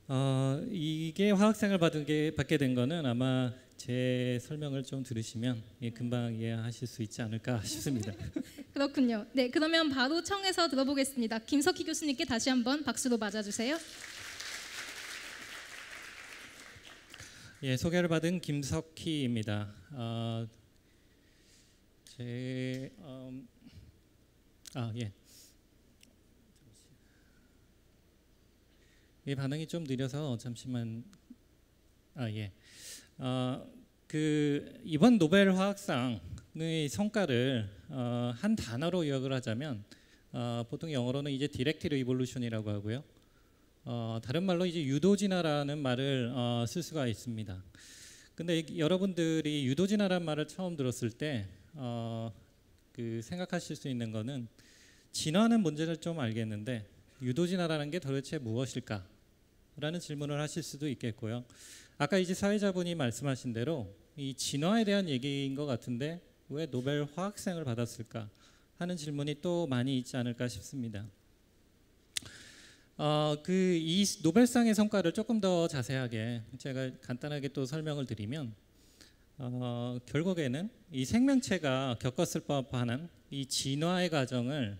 Speaker 9: 어, 이게 화학상을 받은 게 받게 된 거는 아마 제 설명을 좀 들으시면 예, 금방 이해하실 수 있지 않을까 싶습니다.
Speaker 1: 그렇군요. 네, 그러면 바로 청해서 들어보겠습니다. 김석희 교수님께 다시 한번 박수로 맞아주세요.
Speaker 9: 예, 소개를 받은 김석희입니다. 어, 제 음, 아 예. 이 반응이 좀 느려서 잠시만 아 예. 어 그 이번 노벨 화학상의 성과를 어, 한 단어로 요약을 하자면 어, 보통 영어로는 이제 directed evolution이라고 하고요. 어, 다른 말로 이제 유도진화라는 말을 어, 쓸 수가 있습니다. 근데 이- 여러분들이 유도진화라는 말을 처음 들었을 때 어, 그 생각하실 수 있는 거는 진화는 뭔지를 좀 알겠는데 유도진화라는 게 도대체 무엇일까? 라는 질문을 하실 수도 있겠고요. 아까 이제 사회자분이 말씀하신 대로 이 진화에 대한 얘기인 것 같은데 왜 노벨 화학상을 받았을까 하는 질문이 또 많이 있지 않을까 싶습니다. 어, 그 이 노벨상의 성과를 조금 더 자세하게 제가 간단하게 또 설명을 드리면 어, 결국에는 이 생명체가 겪었을 법한 이 진화의 과정을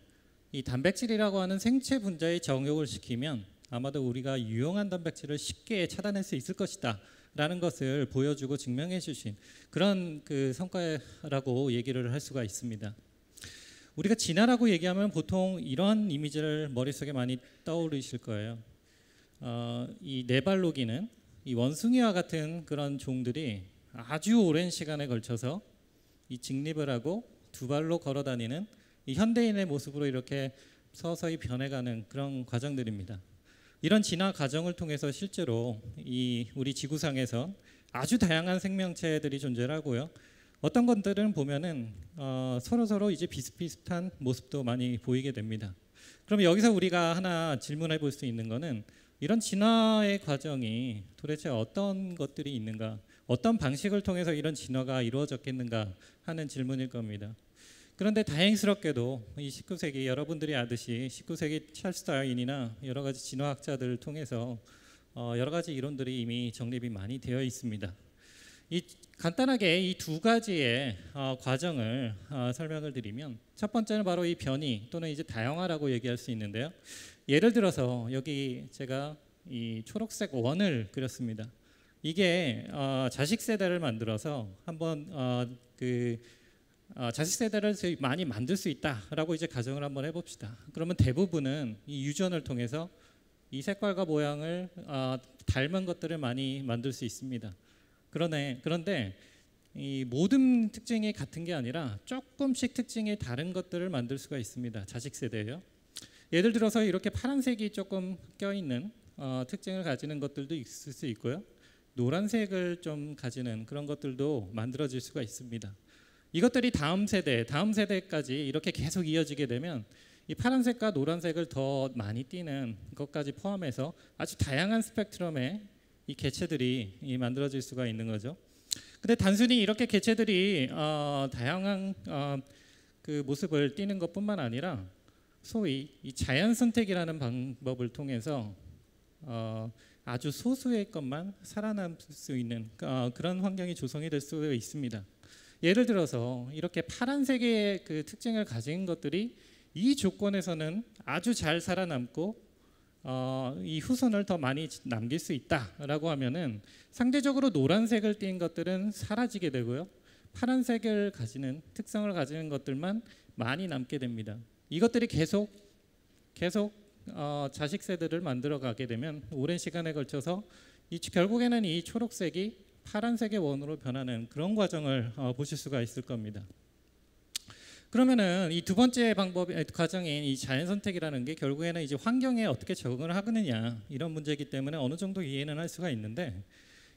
Speaker 9: 이 단백질이라고 하는 생체 분자에 정욕을 시키면 아마도 우리가 유용한 단백질을 쉽게 차단할 수 있을 것이다 라는 것을 보여주고 증명해 주신 그런 그 성과라고 얘기를 할 수가 있습니다. 우리가 진화라고 얘기하면 보통 이런 이미지를 머릿속에 많이 떠오르실 거예요. 어, 이 네발로기는 이 원숭이와 같은 그런 종들이 아주 오랜 시간에 걸쳐서 이 직립을 하고 두 발로 걸어 다니는 이 현대인의 모습으로 이렇게 서서히 변해가는 그런 과정들입니다. 이런 진화 과정을 통해서 실제로 이 우리 지구상에서 아주 다양한 생명체들이 존재를 하고요. 어떤 것들은 보면은 어, 서로 서로 이제 비슷비슷한 모습도 많이 보이게 됩니다. 그럼 여기서 우리가 하나 질문해 볼 수 있는 거는 이런 진화의 과정이 도대체 어떤 것들이 있는가, 어떤 방식을 통해서 이런 진화가 이루어졌겠는가 하는 질문일 겁니다. 그런데 다행스럽게도 이 19세기 여러분들이 아듯이 19세기 찰스 다윈이나 여러 가지 진화학자들을 통해서 어, 여러 가지 이론들이 이미 정립이 많이 되어 있습니다. 이 간단하게 이 두 가지의 어, 과정을 어, 설명을 드리면 첫 번째는 바로 이 변이 또는 이제 다양화라고 얘기할 수 있는데요. 예를 들어서 여기 제가 이 초록색 원을 그렸습니다. 이게 어, 자식 세대를 만들어서 한번 어, 그 어, 자식 세대를 많이 만들 수 있다라고 이제 가정을 한번 해봅시다. 그러면 대부분은 이 유전을 통해서 이 색깔과 모양을 어, 닮은 것들을 많이 만들 수 있습니다. 그러네. 그런데 이 모든 특징이 같은 게 아니라 조금씩 특징이 다른 것들을 만들 수가 있습니다. 자식 세대예요. 예를 들어서 이렇게 파란색이 조금 껴 있는 어, 특징을 가지는 것들도 있을 수 있고요. 노란색을 좀 가지는 그런 것들도 만들어질 수가 있습니다. 이것들이 다음 세대, 다음 세대까지 이렇게 계속 이어지게 되면 이 파란색과 노란색을 더 많이 띠는 것까지 포함해서 아주 다양한 스펙트럼의 이 개체들이 이 만들어질 수가 있는 거죠. 근데 단순히 이렇게 개체들이 어, 다양한 어, 그 모습을 띠는 것뿐만 아니라 소위 이 자연 선택이라는 방법을 통해서 어, 아주 소수의 것만 살아남을 수 있는 어, 그런 환경이 조성이 될 수 있습니다. 예를 들어서 이렇게 파란색의 그 특징을 가진 것들이 이 조건에서는 아주 잘 살아남고 어, 이 후손을 더 많이 남길 수 있다라고 하면은 상대적으로 노란색을 띈 것들은 사라지게 되고요. 파란색을 가지는 특성을 가지는 것들만 많이 남게 됩니다. 이것들이 계속 계속 어, 자식 세대를 만들어 가게 되면 오랜 시간에 걸쳐서 이 결국에는 이 초록색이 파란색의 원으로 변하는 그런 과정을 어, 보실 수가 있을 겁니다. 그러면은 이 두 번째 방법 에, 과정인 이 자연 선택이라는 게 결국에는 이제 환경에 어떻게 적응을 하느냐 이런 문제이기 때문에 어느 정도 이해는 할 수가 있는데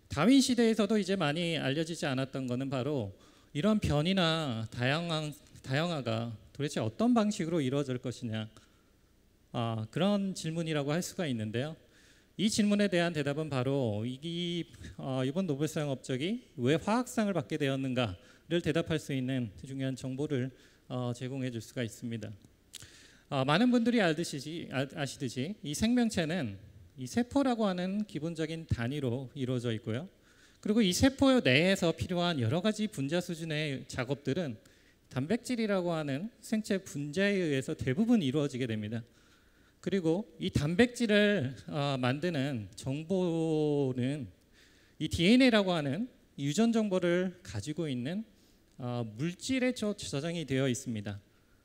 Speaker 9: 다윈 시대에서도 이제 많이 알려지지 않았던 거는 바로 이런 변이나 다양한 다양화가 도대체 어떤 방식으로 이루어질 것이냐 아, 그런 질문이라고 할 수가 있는데요. 이 질문에 대한 대답은 바로 이 어, 이번 노벨상 업적이 왜 화학상을 받게 되었는가를 대답할 수 있는 중요한 정보를 어, 제공해 줄 수가 있습니다. 어, 많은 분들이 알듯이 아, 아시듯이 이 생명체는 이 세포라고 하는 기본적인 단위로 이루어져 있고요. 그리고 이 세포 내에서 필요한 여러 가지 분자 수준의 작업들은 단백질이라고 하는 생체 분자에 의해서 대부분 이루어지게 됩니다. 그리고 이 단백질을 어, 만드는 정보는 이 DNA라고 하는 유전 정보를 가지고 있는 어, 물질에 저, 저장이 되어 있습니다.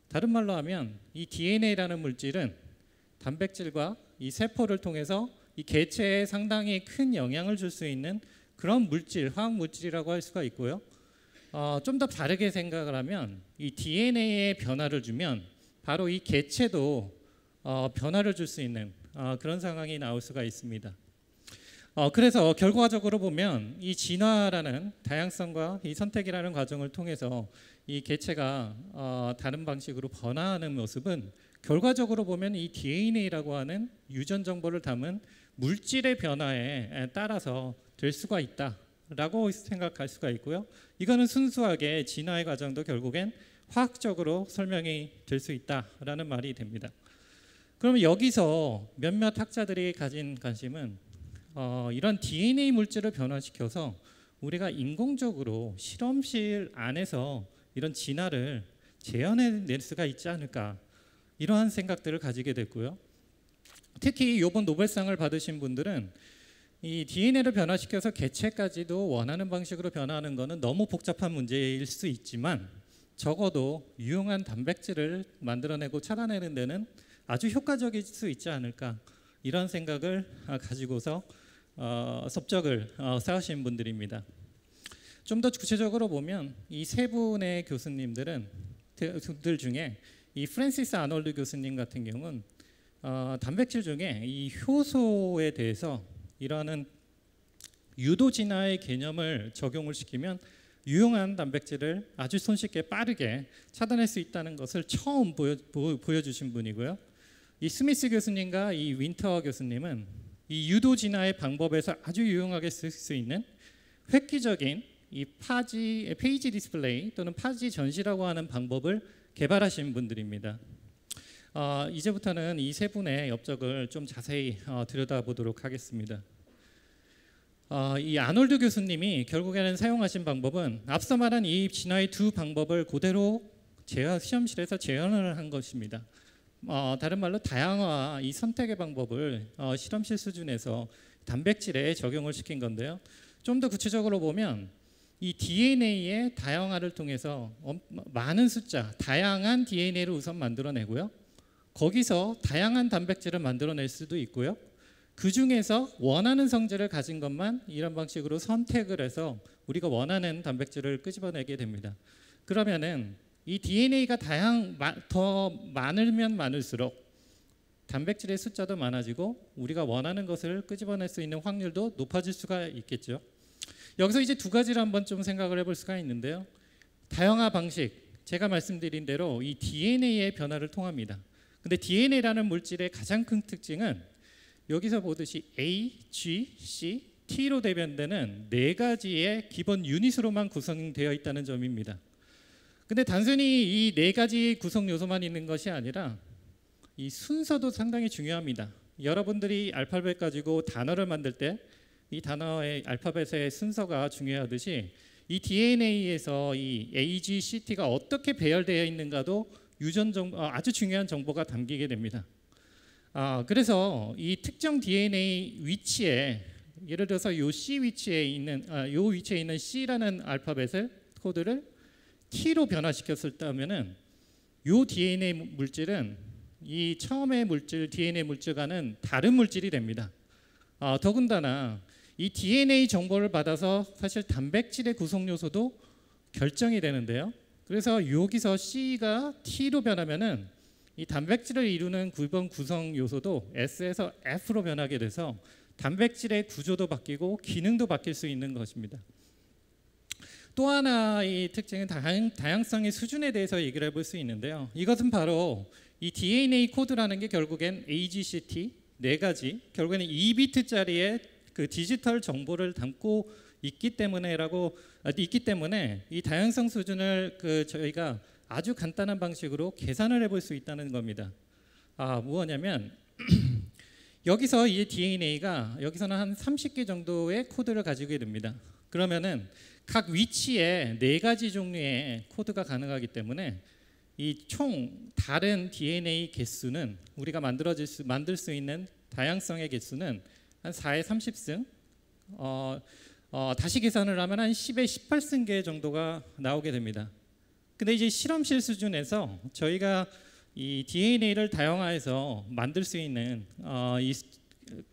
Speaker 9: 다른 말로 하면 이 DNA라는 물질은 단백질과 이 세포를 통해서 이 개체에 상당히 큰 영향을 줄 수 있는 그런 물질, 화학 물질이라고 할 수가 있고요. 어, 좀 더 다르게 생각을 하면 이 DNA에 변화를 주면 바로 이 개체도 어, 변화를 줄 수 있는 어, 그런 상황이 나올 수가 있습니다. 어, 그래서 결과적으로 보면 이 진화라는 다양성과 이 선택이라는 과정을 통해서 이 개체가 어, 다른 방식으로 변화하는 모습은 결과적으로 보면 이 DNA라고 하는 유전 정보를 담은 물질의 변화에 따라서 될 수가 있다라고 생각할 수가 있고요. 이거는 순수하게 진화의 과정도 결국엔 화학적으로 설명이 될 수 있다라는 말이 됩니다. 그러면 여기서 몇몇 학자들이 가진 관심은 어, 이런 DNA 물질을 변화시켜서 우리가 인공적으로 실험실 안에서 이런 진화를 재현해낼 수가 있지 않을까 이러한 생각들을 가지게 됐고요. 특히 이번 노벨상을 받으신 분들은 이 DNA를 변화시켜서 개체까지도 원하는 방식으로 변화하는 것은 너무 복잡한 문제일 수 있지만 적어도 유용한 단백질을 만들어내고 찾아내는 데는 아주 효과적일 수 있지 않을까 이런 생각을 가지고서 어, 섭적을 어, 쌓으신 분들입니다. 좀 더 구체적으로 보면 이 세 분의 교수님들은 들 중에 이 프랜시스 아놀드 교수님 같은 경우는 어, 단백질 중에 이 효소에 대해서 이러한 유도 진화의 개념을 적용을 시키면 유용한 단백질을 아주 손쉽게 빠르게 찾아낼 수 있다는 것을 처음 보여, 보여주신 분이고요. 이 스미스 교수님과 이 윈터 교수님은 이 유도 진화의 방법에서 아주 유용하게 쓸 수 있는 획기적인 이 파지 phage display 또는 파지 전시라고 하는 방법을 개발하신 분들입니다. 어, 이제부터는 이 세 분의 업적을 좀 자세히 어, 들여다보도록 하겠습니다. 어, 이 아놀드 교수님이 결국에는 사용하신 방법은 앞서 말한 이 진화의 두 방법을 그대로 시험실에서 재현을 한 것입니다. 어, 다른 말로 다양화 이 선택의 방법을 어, 실험실 수준에서 단백질에 적용을 시킨 건데요. 좀 더 구체적으로 보면 이 DNA의 다양화를 통해서 많은 숫자, 다양한 DNA를 우선 만들어내고요. 거기서 다양한 단백질을 만들어낼 수도 있고요. 그 중에서 원하는 성질을 가진 것만 이런 방식으로 선택을 해서 우리가 원하는 단백질을 끄집어내게 됩니다. 그러면은 이 DNA가 다양 더 많으면 많을수록 단백질의 숫자도 많아지고 우리가 원하는 것을 끄집어낼 수 있는 확률도 높아질 수가 있겠죠. 여기서 이제 두 가지를 한번 좀 생각을 해볼 수가 있는데요. 다양화 방식 제가 말씀드린 대로 이 DNA의 변화를 통합니다. 근데 DNA라는 물질의 가장 큰 특징은 여기서 보듯이 A, G, C, T로 대변되는 네 가지의 기본 유닛으로만 구성되어 있다는 점입니다. 근데 단순히 이 네 가지 구성 요소만 있는 것이 아니라 이 순서도 상당히 중요합니다. 여러분들이 알파벳 가지고 단어를 만들 때 이 단어의 알파벳의 순서가 중요하듯이 이 DNA에서 이 A, G, C, T가 어떻게 배열되어 있는가도 유전 정 어, 아주 중요한 정보가 담기게 됩니다. 아, 그래서 이 특정 DNA 위치에 예를 들어서 요 C 위치에 있는 아, 요 위치에 있는 C라는 알파벳을 코드를 T로 변화시켰을때면은 요 DNA 물질은 이 처음의 물질 DNA 물질과는 다른 물질이 됩니다. 아, 더군다나 이 DNA 정보를 받아서 사실 단백질의 구성 요소도 결정이 되는데요. 그래서 여기서 C가 T로 변하면은 이 단백질을 이루는 9번 구성 요소도 S에서 F로 변하게 돼서 단백질의 구조도 바뀌고 기능도 바뀔 수 있는 것입니다. 또 하나의 특징은 다양, 다양성의 수준에 대해서 얘기를 해볼 수 있는데요. 이것은 바로 이 DNA 코드라는 게 결국엔 AGCT 네 가지 결국에는 2비트짜리의 그 디지털 정보를 담고 있기 때문에라고 아, 있기 때문에 이 다양성 수준을 그 저희가 아주 간단한 방식으로 계산을 해볼 수 있다는 겁니다. 아 무엇냐면 여기서 이 DNA가 여기서는 한 30개 정도의 코드를 가지게 됩니다. 그러면은 각 위치에 네 가지 종류의 코드가 가능하기 때문에 이 총 다른 DNA 개수는 우리가 만들어질 수 만들 수 있는 다양성의 개수는 한 4의 30승 어, 어, 다시 계산을 하면 한 10의 18승계 정도가 나오게 됩니다. 근데 이제 실험실 수준에서 저희가 이 DNA를 다양화해서 만들 수 있는 어, 이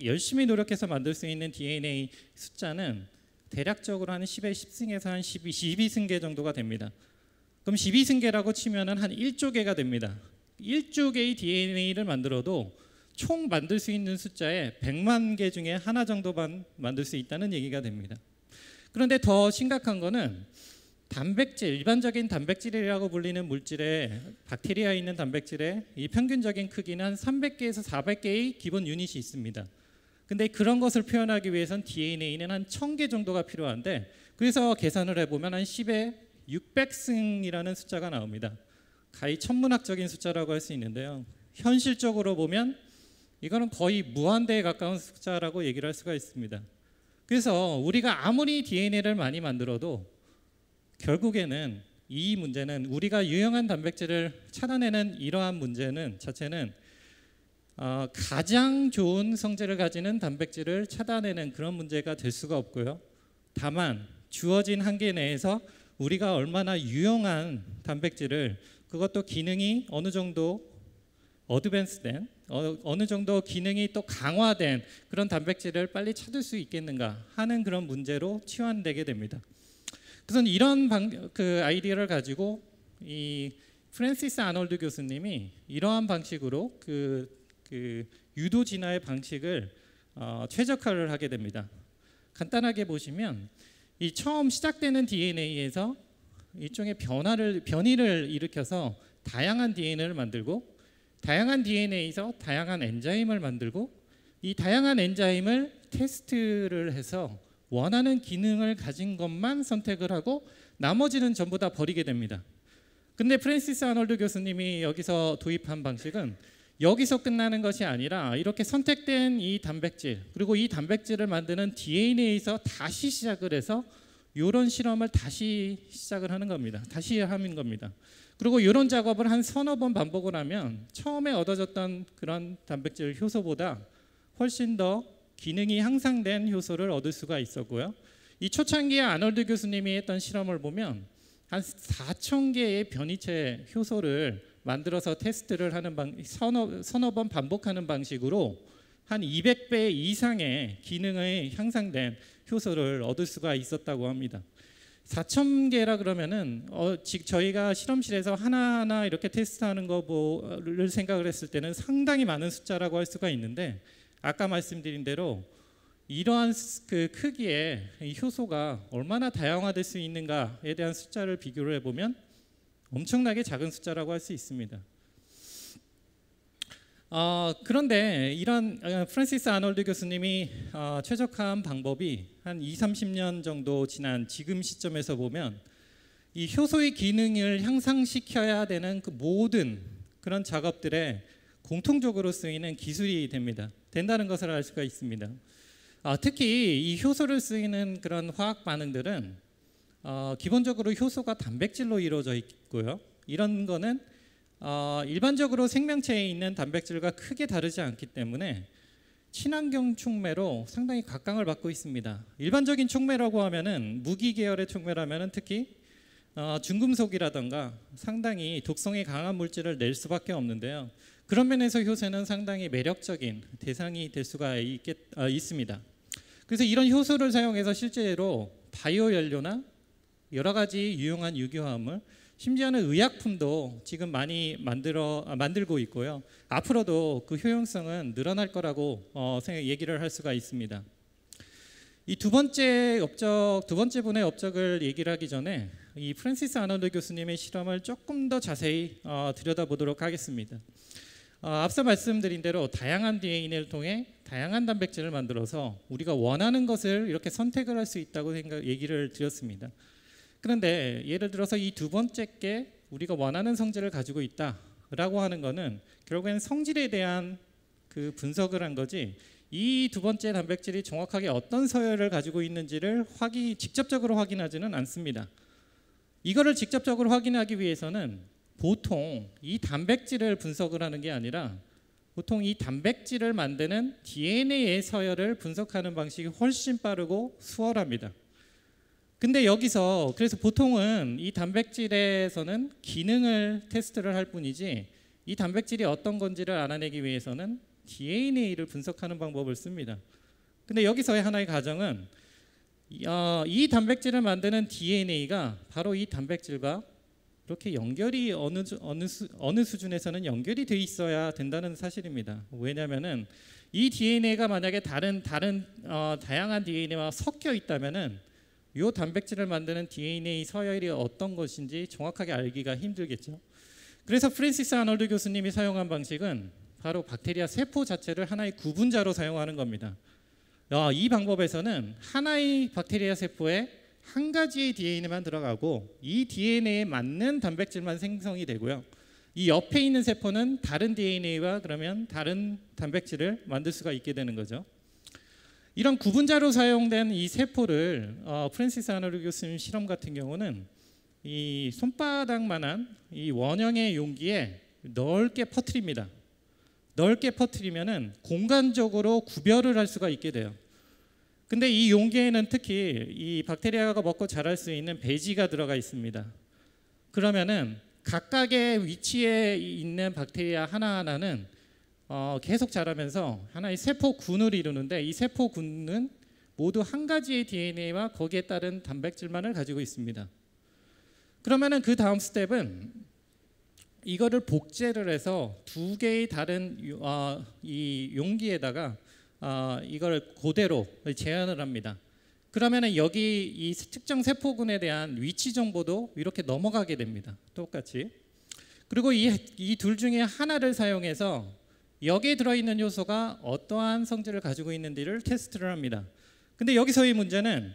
Speaker 9: 열심히 노력해서 만들 수 있는 DNA 숫자는 대략적으로 한 10의 10승에서 한 12, 12승계 정도가 됩니다. 그럼 12승계라고 치면은 한 1조 개가 됩니다. 1조 개의 DNA를 만들어도 총 만들 수 있는 숫자의 100만 개 중에 하나 정도만 만들 수 있다는 얘기가 됩니다. 그런데 더 심각한 거는 단백질 일반적인 단백질이라고 불리는 물질에 박테리아에 있는 단백질의 이 평균적인 크기는 한 300개에서 400개의 기본 유닛이 있습니다. 근데 그런 것을 표현하기 위해선 DNA는 한 1000개 정도가 필요한데 그래서 계산을 해 보면 한 10에 600승이라는 숫자가 나옵니다. 가히 천문학적인 숫자라고 할 수 있는데요. 현실적으로 보면 이거는 거의 무한대에 가까운 숫자라고 얘기를 할 수가 있습니다. 그래서 우리가 아무리 DNA를 많이 만들어도 결국에는 이 문제는 우리가 유용한 단백질을 찾아내는 이러한 문제는 자체는 어, 가장 좋은 성질을 가지는 단백질을 찾아내는 그런 문제가 될 수가 없고요. 다만 주어진 한계 내에서 우리가 얼마나 유용한 단백질을 그것도 기능이 어느 정도 어드밴스된 어, 어느 정도 기능이 또 강화된 그런 단백질을 빨리 찾을 수 있겠는가 하는 그런 문제로 치환되게 됩니다. 그래서 이런 방, 그 아이디어를 가지고 이 프랜시스 아놀드 교수님이 이러한 방식으로 그, 그 유도 진화의 방식을 어, 최적화를 하게 됩니다. 간단하게 보시면 이 처음 시작되는 DNA에서 일종의 변화를 변이를 일으켜서 다양한 DNA를 만들고 다양한 DNA에서 다양한 엔자임을 만들고 이 다양한 엔자임을 테스트를 해서 원하는 기능을 가진 것만 선택을 하고 나머지는 전부 다 버리게 됩니다. 근데 프랜시스 아놀드 교수님이 여기서 도입한 방식은 여기서 끝나는 것이 아니라 이렇게 선택된 이 단백질 그리고 이 단백질을 만드는 DNA에서 다시 시작을 해서 이런 실험을 다시 시작을 하는 겁니다. 다시 하는 겁니다. 그리고 이런 작업을 한 서너 번 반복을 하면 처음에 얻어졌던 그런 단백질 효소보다 훨씬 더 기능이 향상된 효소를 얻을 수가 있었고요. 이 초창기에 아놀드 교수님이 했던 실험을 보면 한 4천 개의 변이체 효소를 만들어서 테스트를 하는 방 서너, 서너 번 반복하는 방식으로 한 200배 이상의 기능의 향상된 효소를 얻을 수가 있었다고 합니다. 4천 개라 그러면은 어, 즉 저희가 실험실에서 하나하나 이렇게 테스트하는 거를 생각을 했을 때는 상당히 많은 숫자라고 할 수가 있는데 아까 말씀드린 대로 이러한 그 크기의 효소가 얼마나 다양화될 수 있는가에 대한 숫자를 비교를 해보면 엄청나게 작은 숫자라고 할 수 있습니다. 어, 그런데 이런 어, 프란시스 아놀드 교수님이 어, 최적화한 방법이 한 2, 30년 정도 지난 지금 시점에서 보면 이 효소의 기능을 향상시켜야 되는 그 모든 그런 작업들에 공통적으로 쓰이는 기술이 됩니다. 된다는 것을 알 수가 있습니다. 아, 특히 이 효소를 쓰이는 그런 화학 반응들은 어, 기본적으로 효소가 단백질로 이루어져 있고요. 이런 거는 어, 일반적으로 생명체에 있는 단백질과 크게 다르지 않기 때문에 친환경 촉매로 상당히 각광을 받고 있습니다. 일반적인 촉매라고 하면은 무기 계열의 촉매라면은 특히 어, 중금속이라던가 상당히 독성이 강한 물질을 낼 수밖에 없는데요. 그런 면에서 효소는 상당히 매력적인 대상이 될 수가 있겠, 어, 있습니다. 그래서 이런 효소를 사용해서 실제로 바이오 연료나 여러 가지 유용한 유기화합물 심지어는 의약품도 지금 많이 만들어 아, 만들고 있고요. 앞으로도 그 효용성은 늘어날 거라고 어, 생각 얘기를 할 수가 있습니다. 이 두 번째 업적 두 번째 분의 업적을 얘기를 하기 전에 이 프랜시스 아놀드 교수님의 실험을 조금 더 자세히 어, 들여다보도록 하겠습니다. 어, 앞서 말씀드린 대로 다양한 DNA를 통해 다양한 단백질을 만들어서 우리가 원하는 것을 이렇게 선택을 할 수 있다고 생각 얘기를 드렸습니다. 그런데 예를 들어서 이 두 번째 게 우리가 원하는 성질을 가지고 있다라고 하는 거는 결국엔 성질에 대한 그 분석을 한 거지 이 두 번째 단백질이 정확하게 어떤 서열을 가지고 있는지를 확인 직접적으로 확인하지는 않습니다. 이거를 직접적으로 확인하기 위해서는 보통 이 단백질을 분석을 하는 게 아니라 보통 이 단백질을 만드는 DNA의 서열을 분석하는 방식이 훨씬 빠르고 수월합니다. 근데 여기서 그래서 보통은 이 단백질에서는 기능을 테스트를 할 뿐이지 이 단백질이 어떤 건지를 알아내기 위해서는 DNA를 분석하는 방법을 씁니다. 근데 여기서의 하나의 가정은 어, 이 단백질을 만드는 DNA가 바로 이 단백질과 이렇게 연결이 어느 어느 수, 어느 수준에서는 연결이 돼 있어야 된다는 사실입니다. 왜냐하면은 이 DNA가 만약에 다른 다른 어, 다양한 DNA와 섞여 있다면은 이 단백질을 만드는 DNA 서열이 어떤 것인지 정확하게 알기가 힘들겠죠. 그래서 프랜시스 아놀드 교수님이 사용한 방식은 바로 박테리아 세포 자체를 하나의 구분자로 사용하는 겁니다. 어, 이 방법에서는 하나의 박테리아 세포에 한 가지의 DNA만 들어가고 이 DNA에 맞는 단백질만 생성이 되고요. 이 옆에 있는 세포는 다른 DNA와 그러면 다른 단백질을 만들 수가 있게 되는 거죠. 이런 구분자로 사용된 이 세포를 어, 프랜시스 아놀드 교수님 실험 같은 경우는 이 손바닥만한 이 원형의 용기에 넓게 퍼뜨립니다. 넓게 퍼뜨리면은 공간적으로 구별을 할 수가 있게 돼요. 근데 이 용기에는 특히 이 박테리아가 먹고 자랄 수 있는 배지가 들어가 있습니다. 그러면은 각각의 위치에 있는 박테리아 하나하나는 어, 계속 자라면서 하나의 세포군을 이루는데 이 세포군은 모두 한 가지의 DNA와 거기에 따른 단백질만을 가지고 있습니다. 그러면은 그 다음 스텝은 이거를 복제를 해서 두 개의 다른 어, 이 용기에다가 어, 이걸 그대로 재현을 합니다. 그러면은 여기 이 특정 세포군에 대한 위치 정보도 이렇게 넘어가게 됩니다. 똑같이. 그리고 이 이 둘 중에 하나를 사용해서 여기에 들어있는 요소가 어떠한 성질을 가지고 있는지를 테스트를 합니다. 근데 여기서의 문제는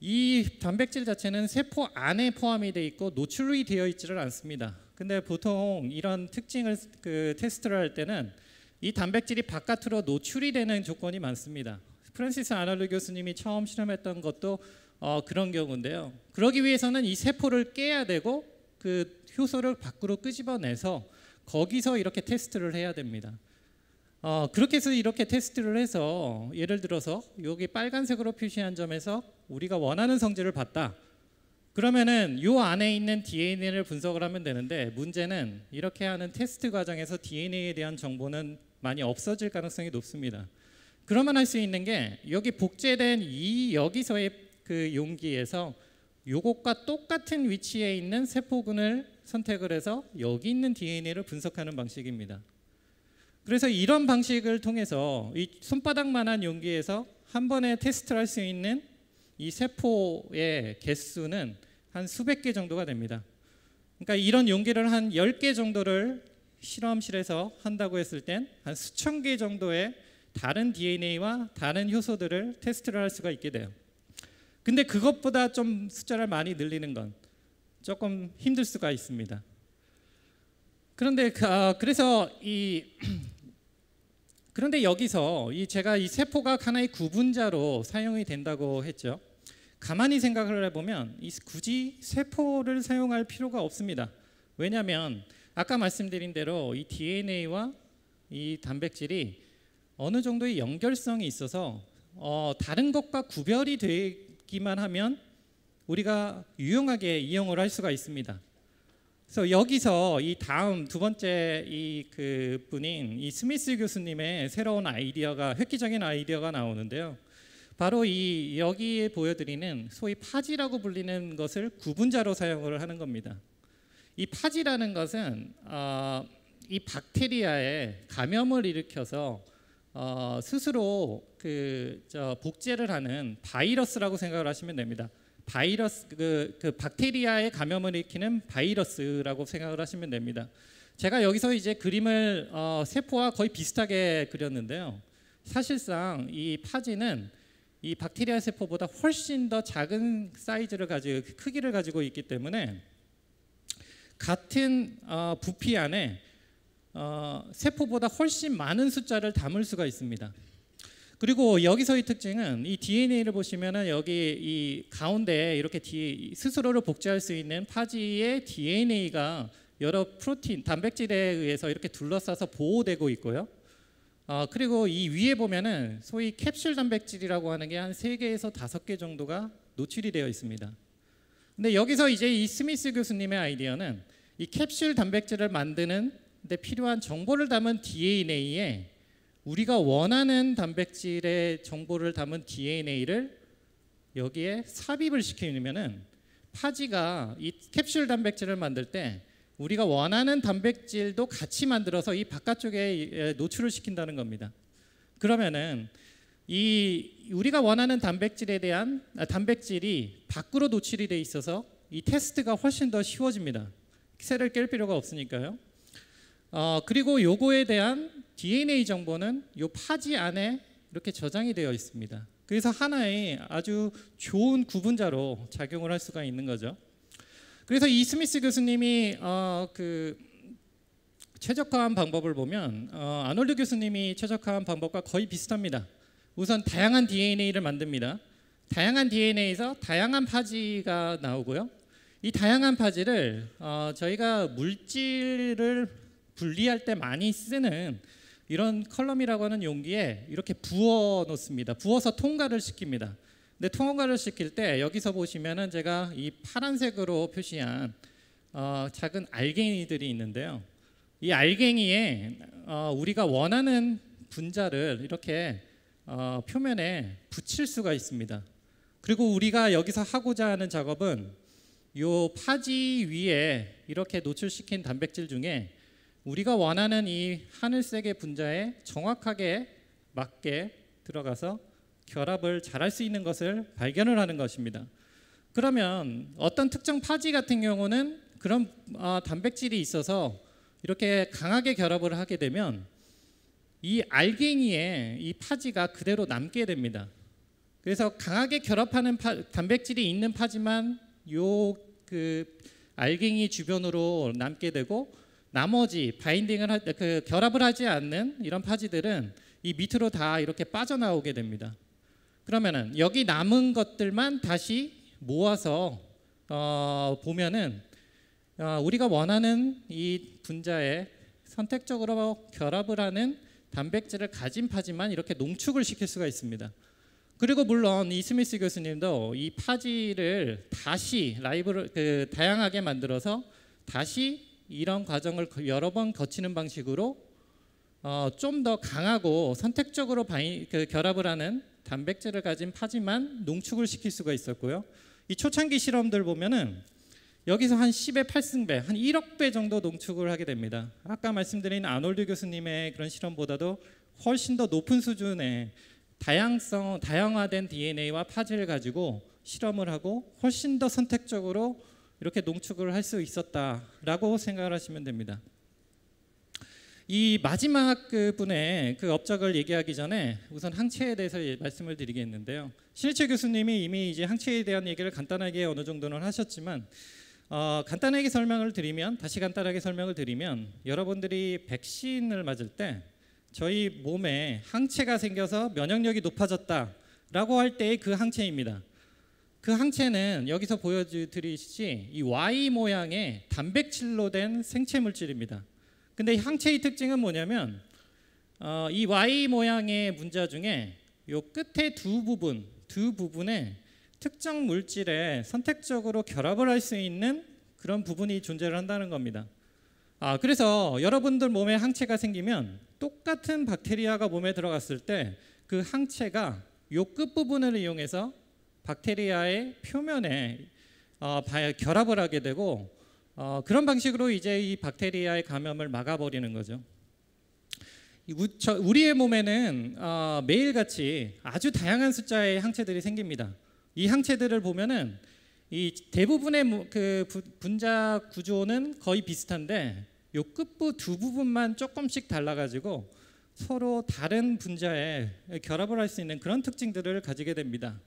Speaker 9: 이 단백질 자체는 세포 안에 포함이 돼 있고 노출이 되어 있지를 않습니다. 근데 보통 이런 특징을 그 테스트를 할 때는 이 단백질이 바깥으로 노출이 되는 조건이 많습니다. 프란시스 아놀드 교수님이 처음 실험했던 것도 어, 그런 경우인데요. 그러기 위해서는 이 세포를 깨야 되고 그 효소를 밖으로 끄집어내서 거기서 이렇게 테스트를 해야 됩니다. 어, 그렇게 해서 이렇게 테스트를 해서 예를 들어서 여기 빨간색으로 표시한 점에서 우리가 원하는 성질을 봤다. 그러면은 요 안에 있는 DNA를 분석을 하면 되는데 문제는 이렇게 하는 테스트 과정에서 DNA에 대한 정보는 많이 없어질 가능성이 높습니다. 그러면 할 수 있는 게 여기 복제된 이 여기서의 그 용기에서 요것과 똑같은 위치에 있는 세포군을 선택을 해서 여기 있는 DNA를 분석하는 방식입니다. 그래서 이런 방식을 통해서 이 손바닥만한 용기에서 한 번에 테스트를 할 수 있는 이 세포의 개수는 한 수백 개 정도가 됩니다. 그러니까 이런 용기를 한 10개 정도를 실험실에서 한다고 했을 땐 한 수천 개 정도의 다른 DNA와 다른 효소들을 테스트를 할 수가 있게 돼요. 근데 그것보다 좀 숫자를 많이 늘리는 건 조금 힘들 수가 있습니다. 그런데 어, 그래서 이 그런데 여기서 이 제가 이 세포가 하나의 구분자로 사용이 된다고 했죠. 가만히 생각을 해보면 굳이 세포를 사용할 필요가 없습니다. 왜냐하면 아까 말씀드린 대로 이 DNA와 이 단백질이 어느 정도의 연결성이 있어서 어, 다른 것과 구별이 되기만 하면 우리가 유용하게 이용을 할 수가 있습니다. 그래서 여기서 이 다음 두 번째 이 그 분인 이 스미스 교수님의 새로운 아이디어가 획기적인 아이디어가 나오는데요. 바로 이 여기에 보여드리는 소위 파지라고 불리는 것을 구분자로 사용을 하는 겁니다. 이 파지라는 것은 어, 이 박테리아에 감염을 일으켜서 어, 스스로 그저 복제를 하는 바이러스라고 생각을 하시면 됩니다. 바이러스 그, 그 박테리아의 감염을 일으키는 바이러스라고 생각을 하시면 됩니다. 제가 여기서 이제 그림을 어, 세포와 거의 비슷하게 그렸는데요. 사실상 이 파지는 이 박테리아 세포보다 훨씬 더 작은 사이즈를 가지고 크기를 가지고 있기 때문에 같은 어, 부피 안에 어, 세포보다 훨씬 많은 숫자를 담을 수가 있습니다. 그리고 여기서의 특징은 이 DNA를 보시면은 여기 이 가운데 이렇게 스스로를 복제할 수 있는 파지의 DNA가 여러 프로틴, 단백질에 의해서 이렇게 둘러싸서 보호되고 있고요. 어, 그리고 이 위에 보면은 소위 캡슐 단백질이라고 하는 게 한 세 개에서 다섯 개 정도가 노출이 되어 있습니다. 근데 여기서 이제 이 스미스 교수님의 아이디어는 이 캡슐 단백질을 만드는 데 필요한 정보를 담은 DNA에 우리가 원하는 단백질의 정보를 담은 DNA를 여기에 삽입을 시키면은 파지가 이 캡슐 단백질을 만들 때 우리가 원하는 단백질도 같이 만들어서 이 바깥쪽에 노출을 시킨다는 겁니다. 그러면은 이 우리가 원하는 단백질에 대한 아, 단백질이 밖으로 노출이 돼 있어서 이 테스트가 훨씬 더 쉬워집니다. 셀을 깰 필요가 없으니까요. 어, 그리고 요거에 대한 DNA 정보는 요 파지 안에 이렇게 저장이 되어 있습니다. 그래서 하나의 아주 좋은 구분자로 작용을 할 수가 있는 거죠. 그래서 이 스미스 교수님이 어, 그 최적화한 방법을 보면 어, 아놀드 교수님이 최적화한 방법과 거의 비슷합니다. 우선 다양한 DNA를 만듭니다. 다양한 DNA에서 다양한 파지가 나오고요. 이 다양한 파지를 어, 저희가 물질을 분리할 때 많이 쓰는 이런 컬럼이라고 하는 용기에 이렇게 부어 놓습니다. 부어서 통과를 시킵니다. 근데 통과를 시킬 때 여기서 보시면은 제가 이 파란색으로 표시한 어, 작은 알갱이들이 있는데요. 이 알갱이에 어, 우리가 원하는 분자를 이렇게 어, 표면에 붙일 수가 있습니다. 그리고 우리가 여기서 하고자 하는 작업은 요 파지 위에 이렇게 노출시킨 단백질 중에 우리가 원하는 이 하늘색의 분자에 정확하게 맞게 들어가서 결합을 잘할 수 있는 것을 발견을 하는 것입니다. 그러면 어떤 특정 파지 같은 경우는 그런 어, 단백질이 있어서 이렇게 강하게 결합을 하게 되면 이 알갱이에 이 파지가 그대로 남게 됩니다. 그래서 강하게 결합하는 파, 단백질이 있는 파지만 요 그 알갱이 주변으로 남게 되고 나머지 바인딩을 하, 그 결합을 하지 않는 이런 파지들은 이 밑으로 다 이렇게 빠져나오게 됩니다. 그러면은 여기 남은 것들만 다시 모아서 어, 보면은 어, 우리가 원하는 이 분자에 선택적으로 결합을 하는 단백질을 가진 파지만 이렇게 농축을 시킬 수가 있습니다. 그리고 물론 이 스미스 교수님도 이 파지를 다시 라이브를 그 다양하게 만들어서 다시 이런 과정을 여러 번 거치는 방식으로 어, 좀 더 강하고 선택적으로 바이, 그 결합을 하는 단백질을 가진 파지만 농축을 시킬 수가 있었고요. 이 초창기 실험들 보면은 여기서 한 10의 8승배, 한 1억 배 정도 농축을 하게 됩니다. 아까 말씀드린 아놀드 교수님의 그런 실험보다도 훨씬 더 높은 수준의 다양성, 다양화된 DNA와 파지를 가지고 실험을 하고 훨씬 더 선택적으로 이렇게 농축을 할 수 있었다라고 생각을 하시면 됩니다. 이 마지막 그 분의 그 업적을 얘기하기 전에 우선 항체에 대해서 말씀을 드리겠는데요. 신일철 교수님이 이미 이제 항체에 대한 얘기를 간단하게 어느 정도는 하셨지만 어, 간단하게 설명을 드리면 다시 간단하게 설명을 드리면 여러분들이 백신을 맞을 때 저희 몸에 항체가 생겨서 면역력이 높아졌다라고 할 때의 그 항체입니다. 그 항체는 여기서 보여드리시지 이 Y 모양의 단백질로 된 생체 물질입니다. 근데 이 항체의 특징은 뭐냐면 어, 이 Y 모양의 문자 중에 요 끝에 두 부분, 두 부분에 특정 물질에 선택적으로 결합을 할 수 있는 그런 부분이 존재를 한다는 겁니다. 아, 그래서 여러분들 몸에 항체가 생기면 똑같은 박테리아가 몸에 들어갔을 때 그 항체가 요 끝부분을 이용해서 박테리아의 표면에 어, 바- 결합을 하게 되고 어, 그런 방식으로 이제 이 박테리아의 감염을 막아버리는 거죠. 우리의 몸에는 어, 매일같이 아주 다양한 숫자의 항체들이 생깁니다. 이 항체들을 보면은 이 대부분의 무- 그 부- 분자 구조는 거의 비슷한데 요 끝부 두 부분만 조금씩 달라가지고 서로 다른 분자에 결합을 할 수 있는 그런 특징들을 가지게 됩니다.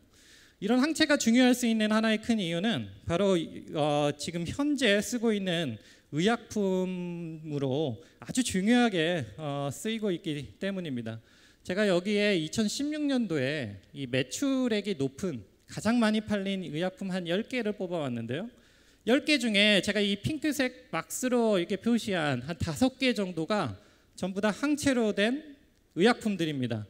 Speaker 9: 이런 항체가 중요할 수 있는 하나의 큰 이유는 바로 어, 지금 현재 쓰고 있는 의약품으로 아주 중요하게 어, 쓰이고 있기 때문입니다. 제가 여기에 2016년도에 이 매출액이 높은 가장 많이 팔린 의약품 한 10개를 뽑아왔는데요. 10개 중에 제가 이 핑크색 박스로 이렇게 표시한 한 5개 정도가 전부 다 항체로 된 의약품들입니다.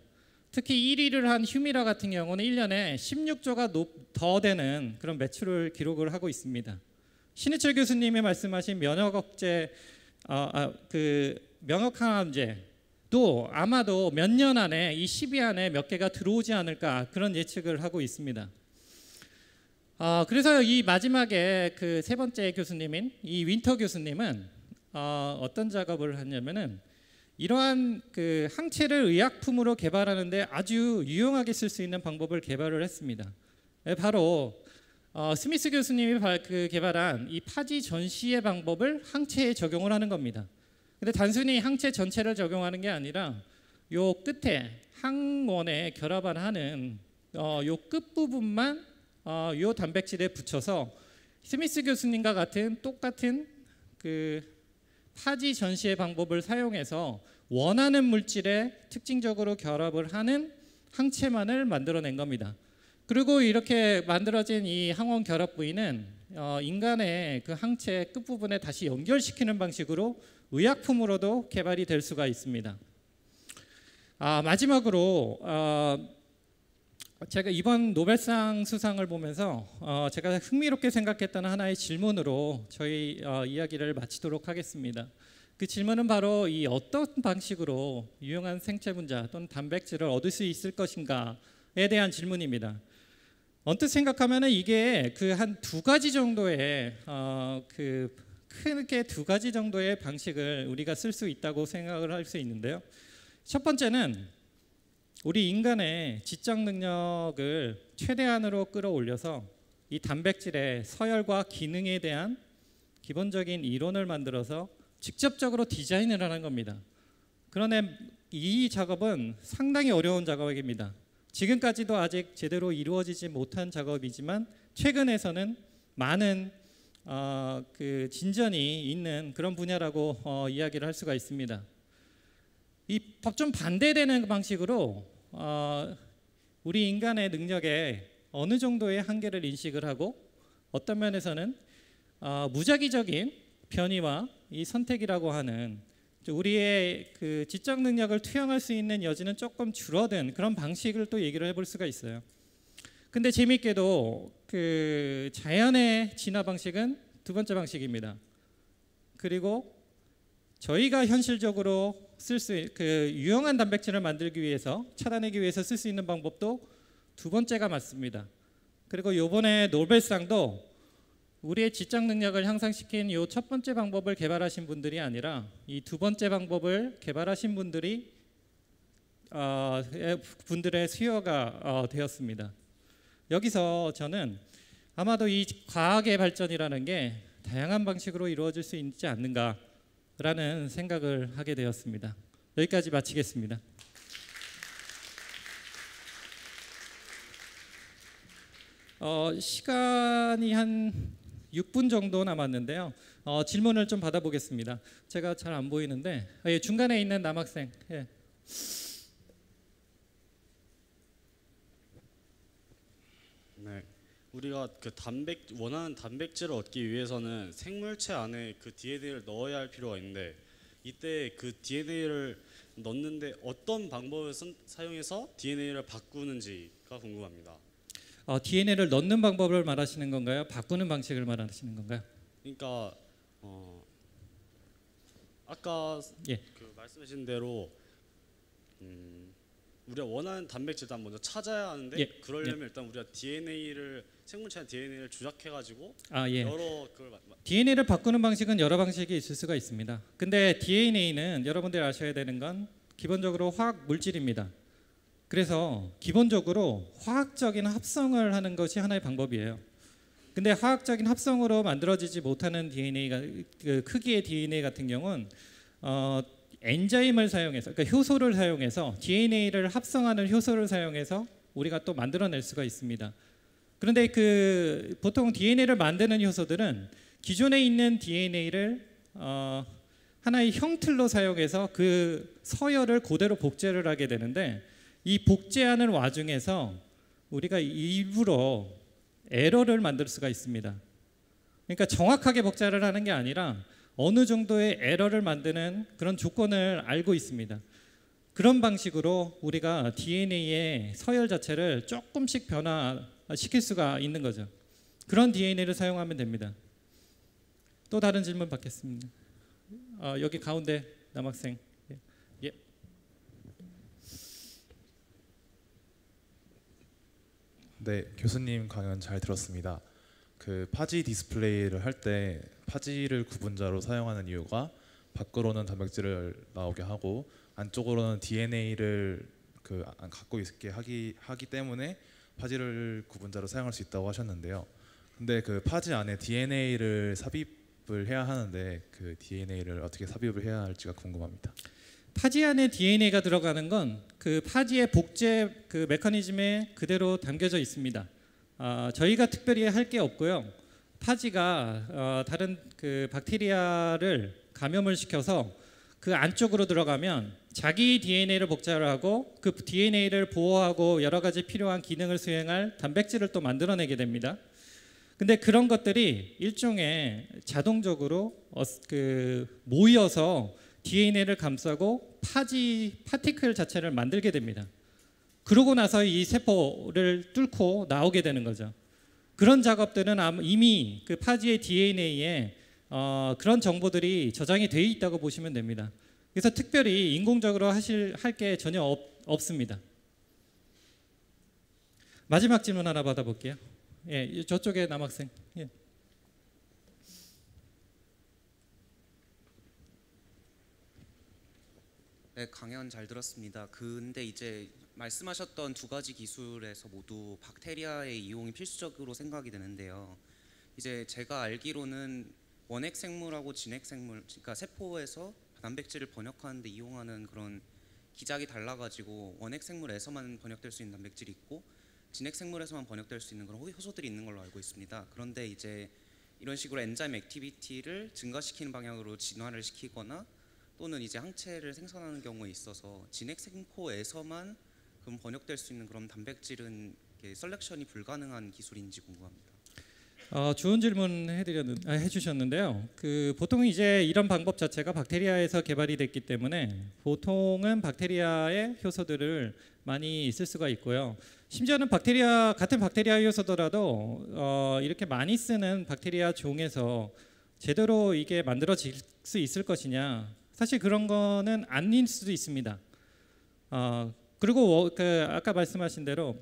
Speaker 9: 특히 1위를 한 휴미라 같은 경우는 1년에 16조가 더 되는 그런 매출을 기록을 하고 있습니다. 신의철 교수님이 말씀하신 면역 억제 어, 아, 그 면역 항암제도 아마도 몇 년 안에 이 10위 안에 몇 개가 들어오지 않을까 그런 예측을 하고 있습니다. 어, 그래서 이 마지막에 그 세 번째 교수님인 이 윈터 교수님은 어, 어떤 작업을 했냐면은 이러한 그 항체를 의약품으로 개발하는데 아주 유용하게 쓸 수 있는 방법을 개발을 했습니다. 예, 바로 어, 스미스 교수님이 바- 그 개발한 이 파지 전시의 방법을 항체에 적용을 하는 겁니다. 근데 단순히 항체 전체를 적용하는 게 아니라 요 끝에 항원에 결합을 하는 어, 요 끝 부분만 어, 요 단백질에 붙여서 스미스 교수님과 같은 똑같은 그 파지 전시의 방법을 사용해서 원하는 물질에 특징적으로 결합을 하는 항체만을 만들어낸 겁니다. 그리고 이렇게 만들어진 이 항원 결합 부위는 어, 인간의 그 항체 끝 부분에 다시 연결시키는 방식으로 의약품으로도 개발이 될 수가 있습니다. 아, 마지막으로 어, 제가 이번 노벨상 수상을 보면서 어, 제가 흥미롭게 생각했던 하나의 질문으로 저희 어, 이야기를 마치도록 하겠습니다. 그 질문은 바로 이 어떤 방식으로 유용한 생체 분자 또는 단백질을 얻을 수 있을 것인가에 대한 질문입니다. 언뜻 생각하면 이게 그 한 두 가지 정도의 어, 그 크게 두 가지 정도의 방식을 우리가 쓸 수 있다고 생각을 할 수 있는데요. 첫 번째는 우리 인간의 지적 능력을 최대한으로 끌어올려서 이 단백질의 서열과 기능에 대한 기본적인 이론을 만들어서 직접적으로 디자인을 하는 겁니다. 그런데 이 작업은 상당히 어려운 작업입니다. 지금까지도 아직 제대로 이루어지지 못한 작업이지만 최근에서는 많은 어, 그 진전이 있는 그런 분야라고 어, 이야기를 할 수가 있습니다. 이 좀 반대되는 방식으로 어, 우리 인간의 능력에 어느 정도의 한계를 인식을 하고 어떤 면에서는 어, 무작위적인 변이와 이 선택이라고 하는 우리의 그 지적 능력을 투영할 수 있는 여지는 조금 줄어든 그런 방식을 또 얘기를 해볼 수가 있어요. 근데 재미있게도 그 자연의 진화 방식은 두 번째 방식입니다. 그리고 저희가 현실적으로 쓸수그 유용한 단백질을 만들기 위해서 차단하기 위해서 쓸 수 있는 방법도 두 번째가 맞습니다. 그리고 이번에 노벨상도 우리의 지적 능력을 향상시킨 이첫 번째 방법을 개발하신 분들이 아니라 이 두 번째 방법을 개발하신 분들이 어, 분들의 수요가 어, 되었습니다. 여기서 저는 아마도 이 과학의 발전이라는 게 다양한 방식으로 이루어질 수 있지 않는가 라는 생각을 하게 되었습니다. 여기까지 마치겠습니다. 어, 시간이 한 6분 정도 남았는데요. 어, 질문을 좀 받아보겠습니다. 제가 잘 안 보이는데 아, 예, 중간에 있는 남학생. 예.
Speaker 10: 네. 우리가 그 단백 원하는 단백질을 얻기 위해서는 생물체 안에 그 DNA를 넣어야 할 필요가 있는데 이때 그 DNA를 넣는데 어떤 방법을 쓴- 사용해서 DNA를 바꾸는지가 궁금합니다.
Speaker 9: 어, DNA를 넣는 방법을 말하시는 건가요? 바꾸는 방식을 말하시는 건가요?
Speaker 10: 그러니까 어 아까
Speaker 9: 예.
Speaker 10: 그 말씀하신 대로 음 우리가 원하는 단백질 일단 먼저 찾아야 하는데
Speaker 9: 예.
Speaker 10: 그러려면 일단 우리가 DNA를 생물체 DNA를 조작해 가지고
Speaker 9: 아 예.
Speaker 10: 여러 그걸 마- 마-
Speaker 9: DNA를 바꾸는 방식은 여러 방식이 있을 수가 있습니다. 근데 DNA는 여러분들이 아셔야 되는 건 기본적으로 화학 물질입니다. 그래서 기본적으로 화학적인 합성을 하는 것이 하나의 방법이에요. 근데 화학적인 합성으로 만들어지지 못하는 DNA가 그 크기의 DNA 같은 경우는 어, 엔자임을 사용해서 그러니까 효소를 사용해서 DNA를 합성하는 효소를 사용해서 우리가 또 만들어낼 수가 있습니다. 그런데 그 보통 DNA를 만드는 효소들은 기존에 있는 DNA를 어, 하나의 형틀로 사용해서 그 서열을 그대로 복제를 하게 되는데 이 복제하는 와중에서 우리가 일부러 에러를 만들 수가 있습니다. 그러니까 정확하게 복제를 하는 게 아니라 어느 정도의 에러를 만드는 그런 조건을 알고 있습니다. 그런 방식으로 우리가 DNA의 서열 자체를 조금씩 변화 시킬 수가 있는 거죠. 그런 DNA를 사용하면 됩니다. 또 다른 질문 받겠습니다. 어, 여기 가운데 남학생. 예. 예.
Speaker 11: 네, 교수님 강연 잘 들었습니다. 그 파지 디스플레이를 할 때 파지를 구분자로 사용하는 이유가 밖으로는 단백질을 나오게 하고 안쪽으로는 DNA를 그 안- 갖고 있게 하기 하기 때문에 파지를 구분자로 사용할 수 있다고 하셨는데요. 근데 그 파지 안에 DNA를 삽입을 해야 하는데 그 DNA를 어떻게 삽입을 해야 할지가 궁금합니다.
Speaker 9: 파지 안에 DNA가 들어가는 건 그 파지의 복제 그 메커니즘에 그대로 담겨져 있습니다. 아, 저희가 특별히 할 게 없고요. 파지가 어, 다른 그 박테리아를 감염을 시켜서 그 안쪽으로 들어가면 자기 DNA를 복제를 하고 그 DNA를 보호하고 여러 가지 필요한 기능을 수행할 단백질을 또 만들어내게 됩니다. 근데 그런 것들이 일종의 자동적으로 어, 그 모여서 DNA를 감싸고 파지 파티클 자체를 만들게 됩니다. 그러고 나서 이 세포를 뚫고 나오게 되는 거죠. 그런 작업들은 이미 그 파지의 DNA에 어, 그런 정보들이 저장이 되어 있다고 보시면 됩니다. 그래서 특별히 인공적으로 하실 할 게 전혀 없, 없습니다. 마지막 질문 하나 받아볼게요. 예, 이- 저쪽에 남학생. 예.
Speaker 12: 네, 강연 잘 들었습니다. 근데 이제 말씀하셨던 두 가지 기술에서 모두 박테리아의 이용이 필수적으로 생각이 되는데요. 이제 제가 알기로는 원핵 생물하고 진핵 생물, 그러니까 세포에서 단백질을 번역하는데 이용하는 그런 기작이 달라가지고 원핵 생물에서만 번역될 수 있는 단백질이 있고 진핵 생물에서만 번역될 수 있는 그런 효소들이 있는 걸로 알고 있습니다. 그런데 이제 이런 식으로 enzyme activity를 증가시키는 방향으로 진화를 시키거나 또는 이제 항체를 생산하는 경우에 있어서 진핵 세포에서만 그럼 번역될 수 있는 그런 단백질은 selection이 불가능한 기술인지 궁금합니다.
Speaker 9: 어, 좋은 질문 해드렸는, 아, 해주셨는데요. 그 보통 이제 이런 방법 자체가 박테리아에서 개발이 됐기 때문에 보통은 박테리아의 효소들을 많이 쓸 수가 있고요. 심지어는 박테리아 같은 박테리아 효소더라도 어, 이렇게 많이 쓰는 박테리아 종에서 제대로 이게 만들어질 수 있을 것이냐 사실 그런 거는 아닐 수도 있습니다. 어, 그리고 워- 그 아까 말씀하신 대로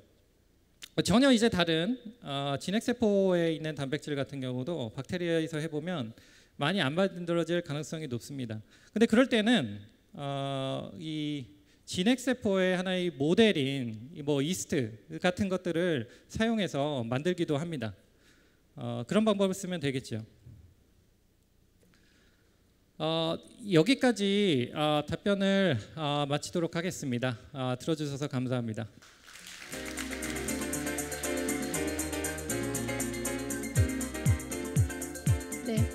Speaker 9: 전혀 이제 다른 어, 진핵세포에 있는 단백질 같은 경우도 박테리아에서 해보면 많이 안 만들어질 가능성이 높습니다. 근데 그럴 때는 어, 이 진핵세포의 하나의 모델인 이뭐 이스트 같은 것들을 사용해서 만들기도 합니다. 어, 그런 방법을 쓰면 되겠죠. 어, 여기까지 어, 답변을 어, 마치도록 하겠습니다. 어, 들어주셔서 감사합니다.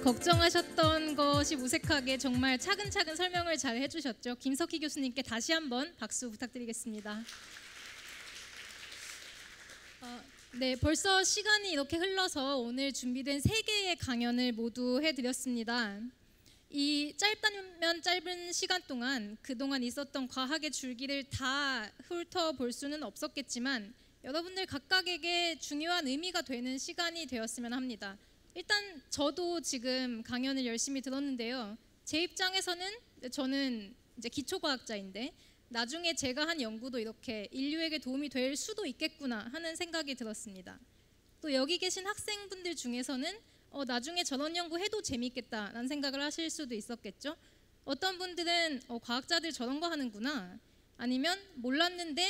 Speaker 1: 걱정하셨던 것이 무색하게 정말 차근차근 설명을 잘 해주셨죠. 김석희 교수님께 다시 한번 박수 부탁드리겠습니다. 어, 네, 벌써 시간이 이렇게 흘러서 오늘 준비된 세 개의 강연을 모두 해드렸습니다. 이 짧다면 짧은 시간 동안 그동안 있었던 과학의 줄기를 다 훑어볼 수는 없었겠지만 여러분들 각각에게 중요한 의미가 되는 시간이 되었으면 합니다. 일단 저도 지금 강연을 열심히 들었는데요. 제 입장에서는 저는 이제 기초과학자인데 나중에 제가 한 연구도 이렇게 인류에게 도움이 될 수도 있겠구나 하는 생각이 들었습니다. 또 여기 계신 학생분들 중에서는 어, 나중에 저런 연구 해도 재밌겠다라는 생각을 하실 수도 있었겠죠. 어떤 분들은 어, 과학자들 저런 거 하는구나. 아니면 몰랐는데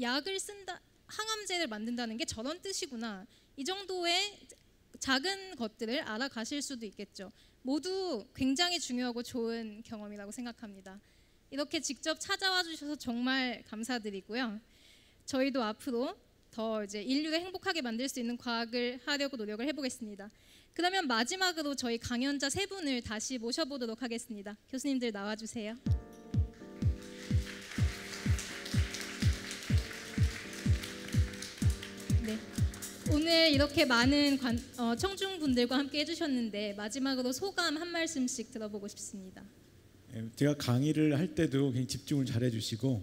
Speaker 1: 약을 쓴다, 항암제를 만든다는 게 저런 뜻이구나. 이 정도의 작은 것들을 알아가실 수도 있겠죠. 모두 굉장히 중요하고 좋은 경험이라고 생각합니다. 이렇게 직접 찾아와 주셔서 정말 감사드리고요. 저희도 앞으로 더 이제 인류를 행복하게 만들 수 있는 과학을 하려고 노력을 해보겠습니다. 그러면 마지막으로 저희 강연자 세 분을 다시 모셔보도록 하겠습니다. 교수님들 나와주세요. 오늘 이렇게 많은 관, 어, 청중분들과 함께 해주셨는데 마지막으로 소감 한 말씀씩 들어보고 싶습니다.
Speaker 2: 예, 제가 강의를 할 때도 굉장히 집중을 잘 해주시고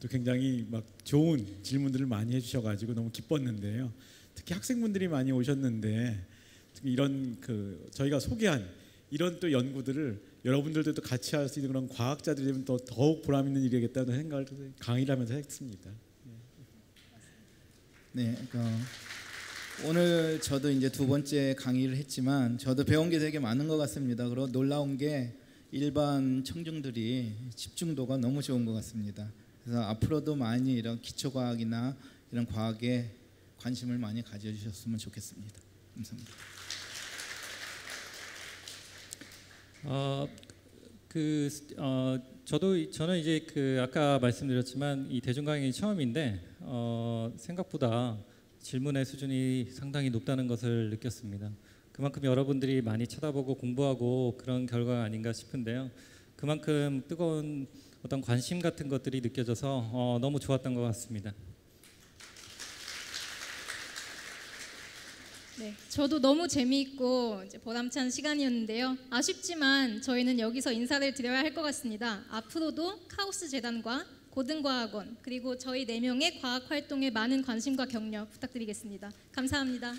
Speaker 2: 또 굉장히 막 좋은 질문들을 많이 해주셔가지고 너무 기뻤는데요. 특히 학생분들이 많이 오셨는데 이런 그 저희가 소개한 이런 또 연구들을 여러분들도 또 같이 할 수 있는 그런 과학자들이 되면 더 더욱 보람 있는 일이겠다는 생각을 강의를 하면서 했습니다.
Speaker 6: 네, 그 오늘 저도 이제 두 번째 강의를 했지만 저도 배운 게 되게 많은 것 같습니다. 그리고 놀라운 게 일반 청중들이 집중도가 너무 좋은 것 같습니다. 그래서 앞으로도 많이 이런 기초과학이나 이런 과학에 관심을 많이 가져주셨으면 좋겠습니다. 감사합니다.
Speaker 9: 어, 그 어, 저도 저는 이제 그 아까 말씀드렸지만 이 대중 강의 처음인데 어, 생각보다 질문의 수준이 상당히 높다는 것을 느꼈습니다. 그만큼 여러분들이 많이 쳐다보고 공부하고 그런 결과가 아닌가 싶은데요. 그만큼 뜨거운 어떤 관심 같은 것들이 느껴져서 어, 너무 좋았던 것 같습니다.
Speaker 1: 네, 저도 너무 재미있고 보람찬 시간이었는데요. 아쉽지만 저희는 여기서 인사를 드려야 할 것 같습니다. 앞으로도 카오스 재단과 고등과학원 그리고 저희 네 명의 과학 활동에 많은 관심과 격려 부탁드리겠습니다. 감사합니다.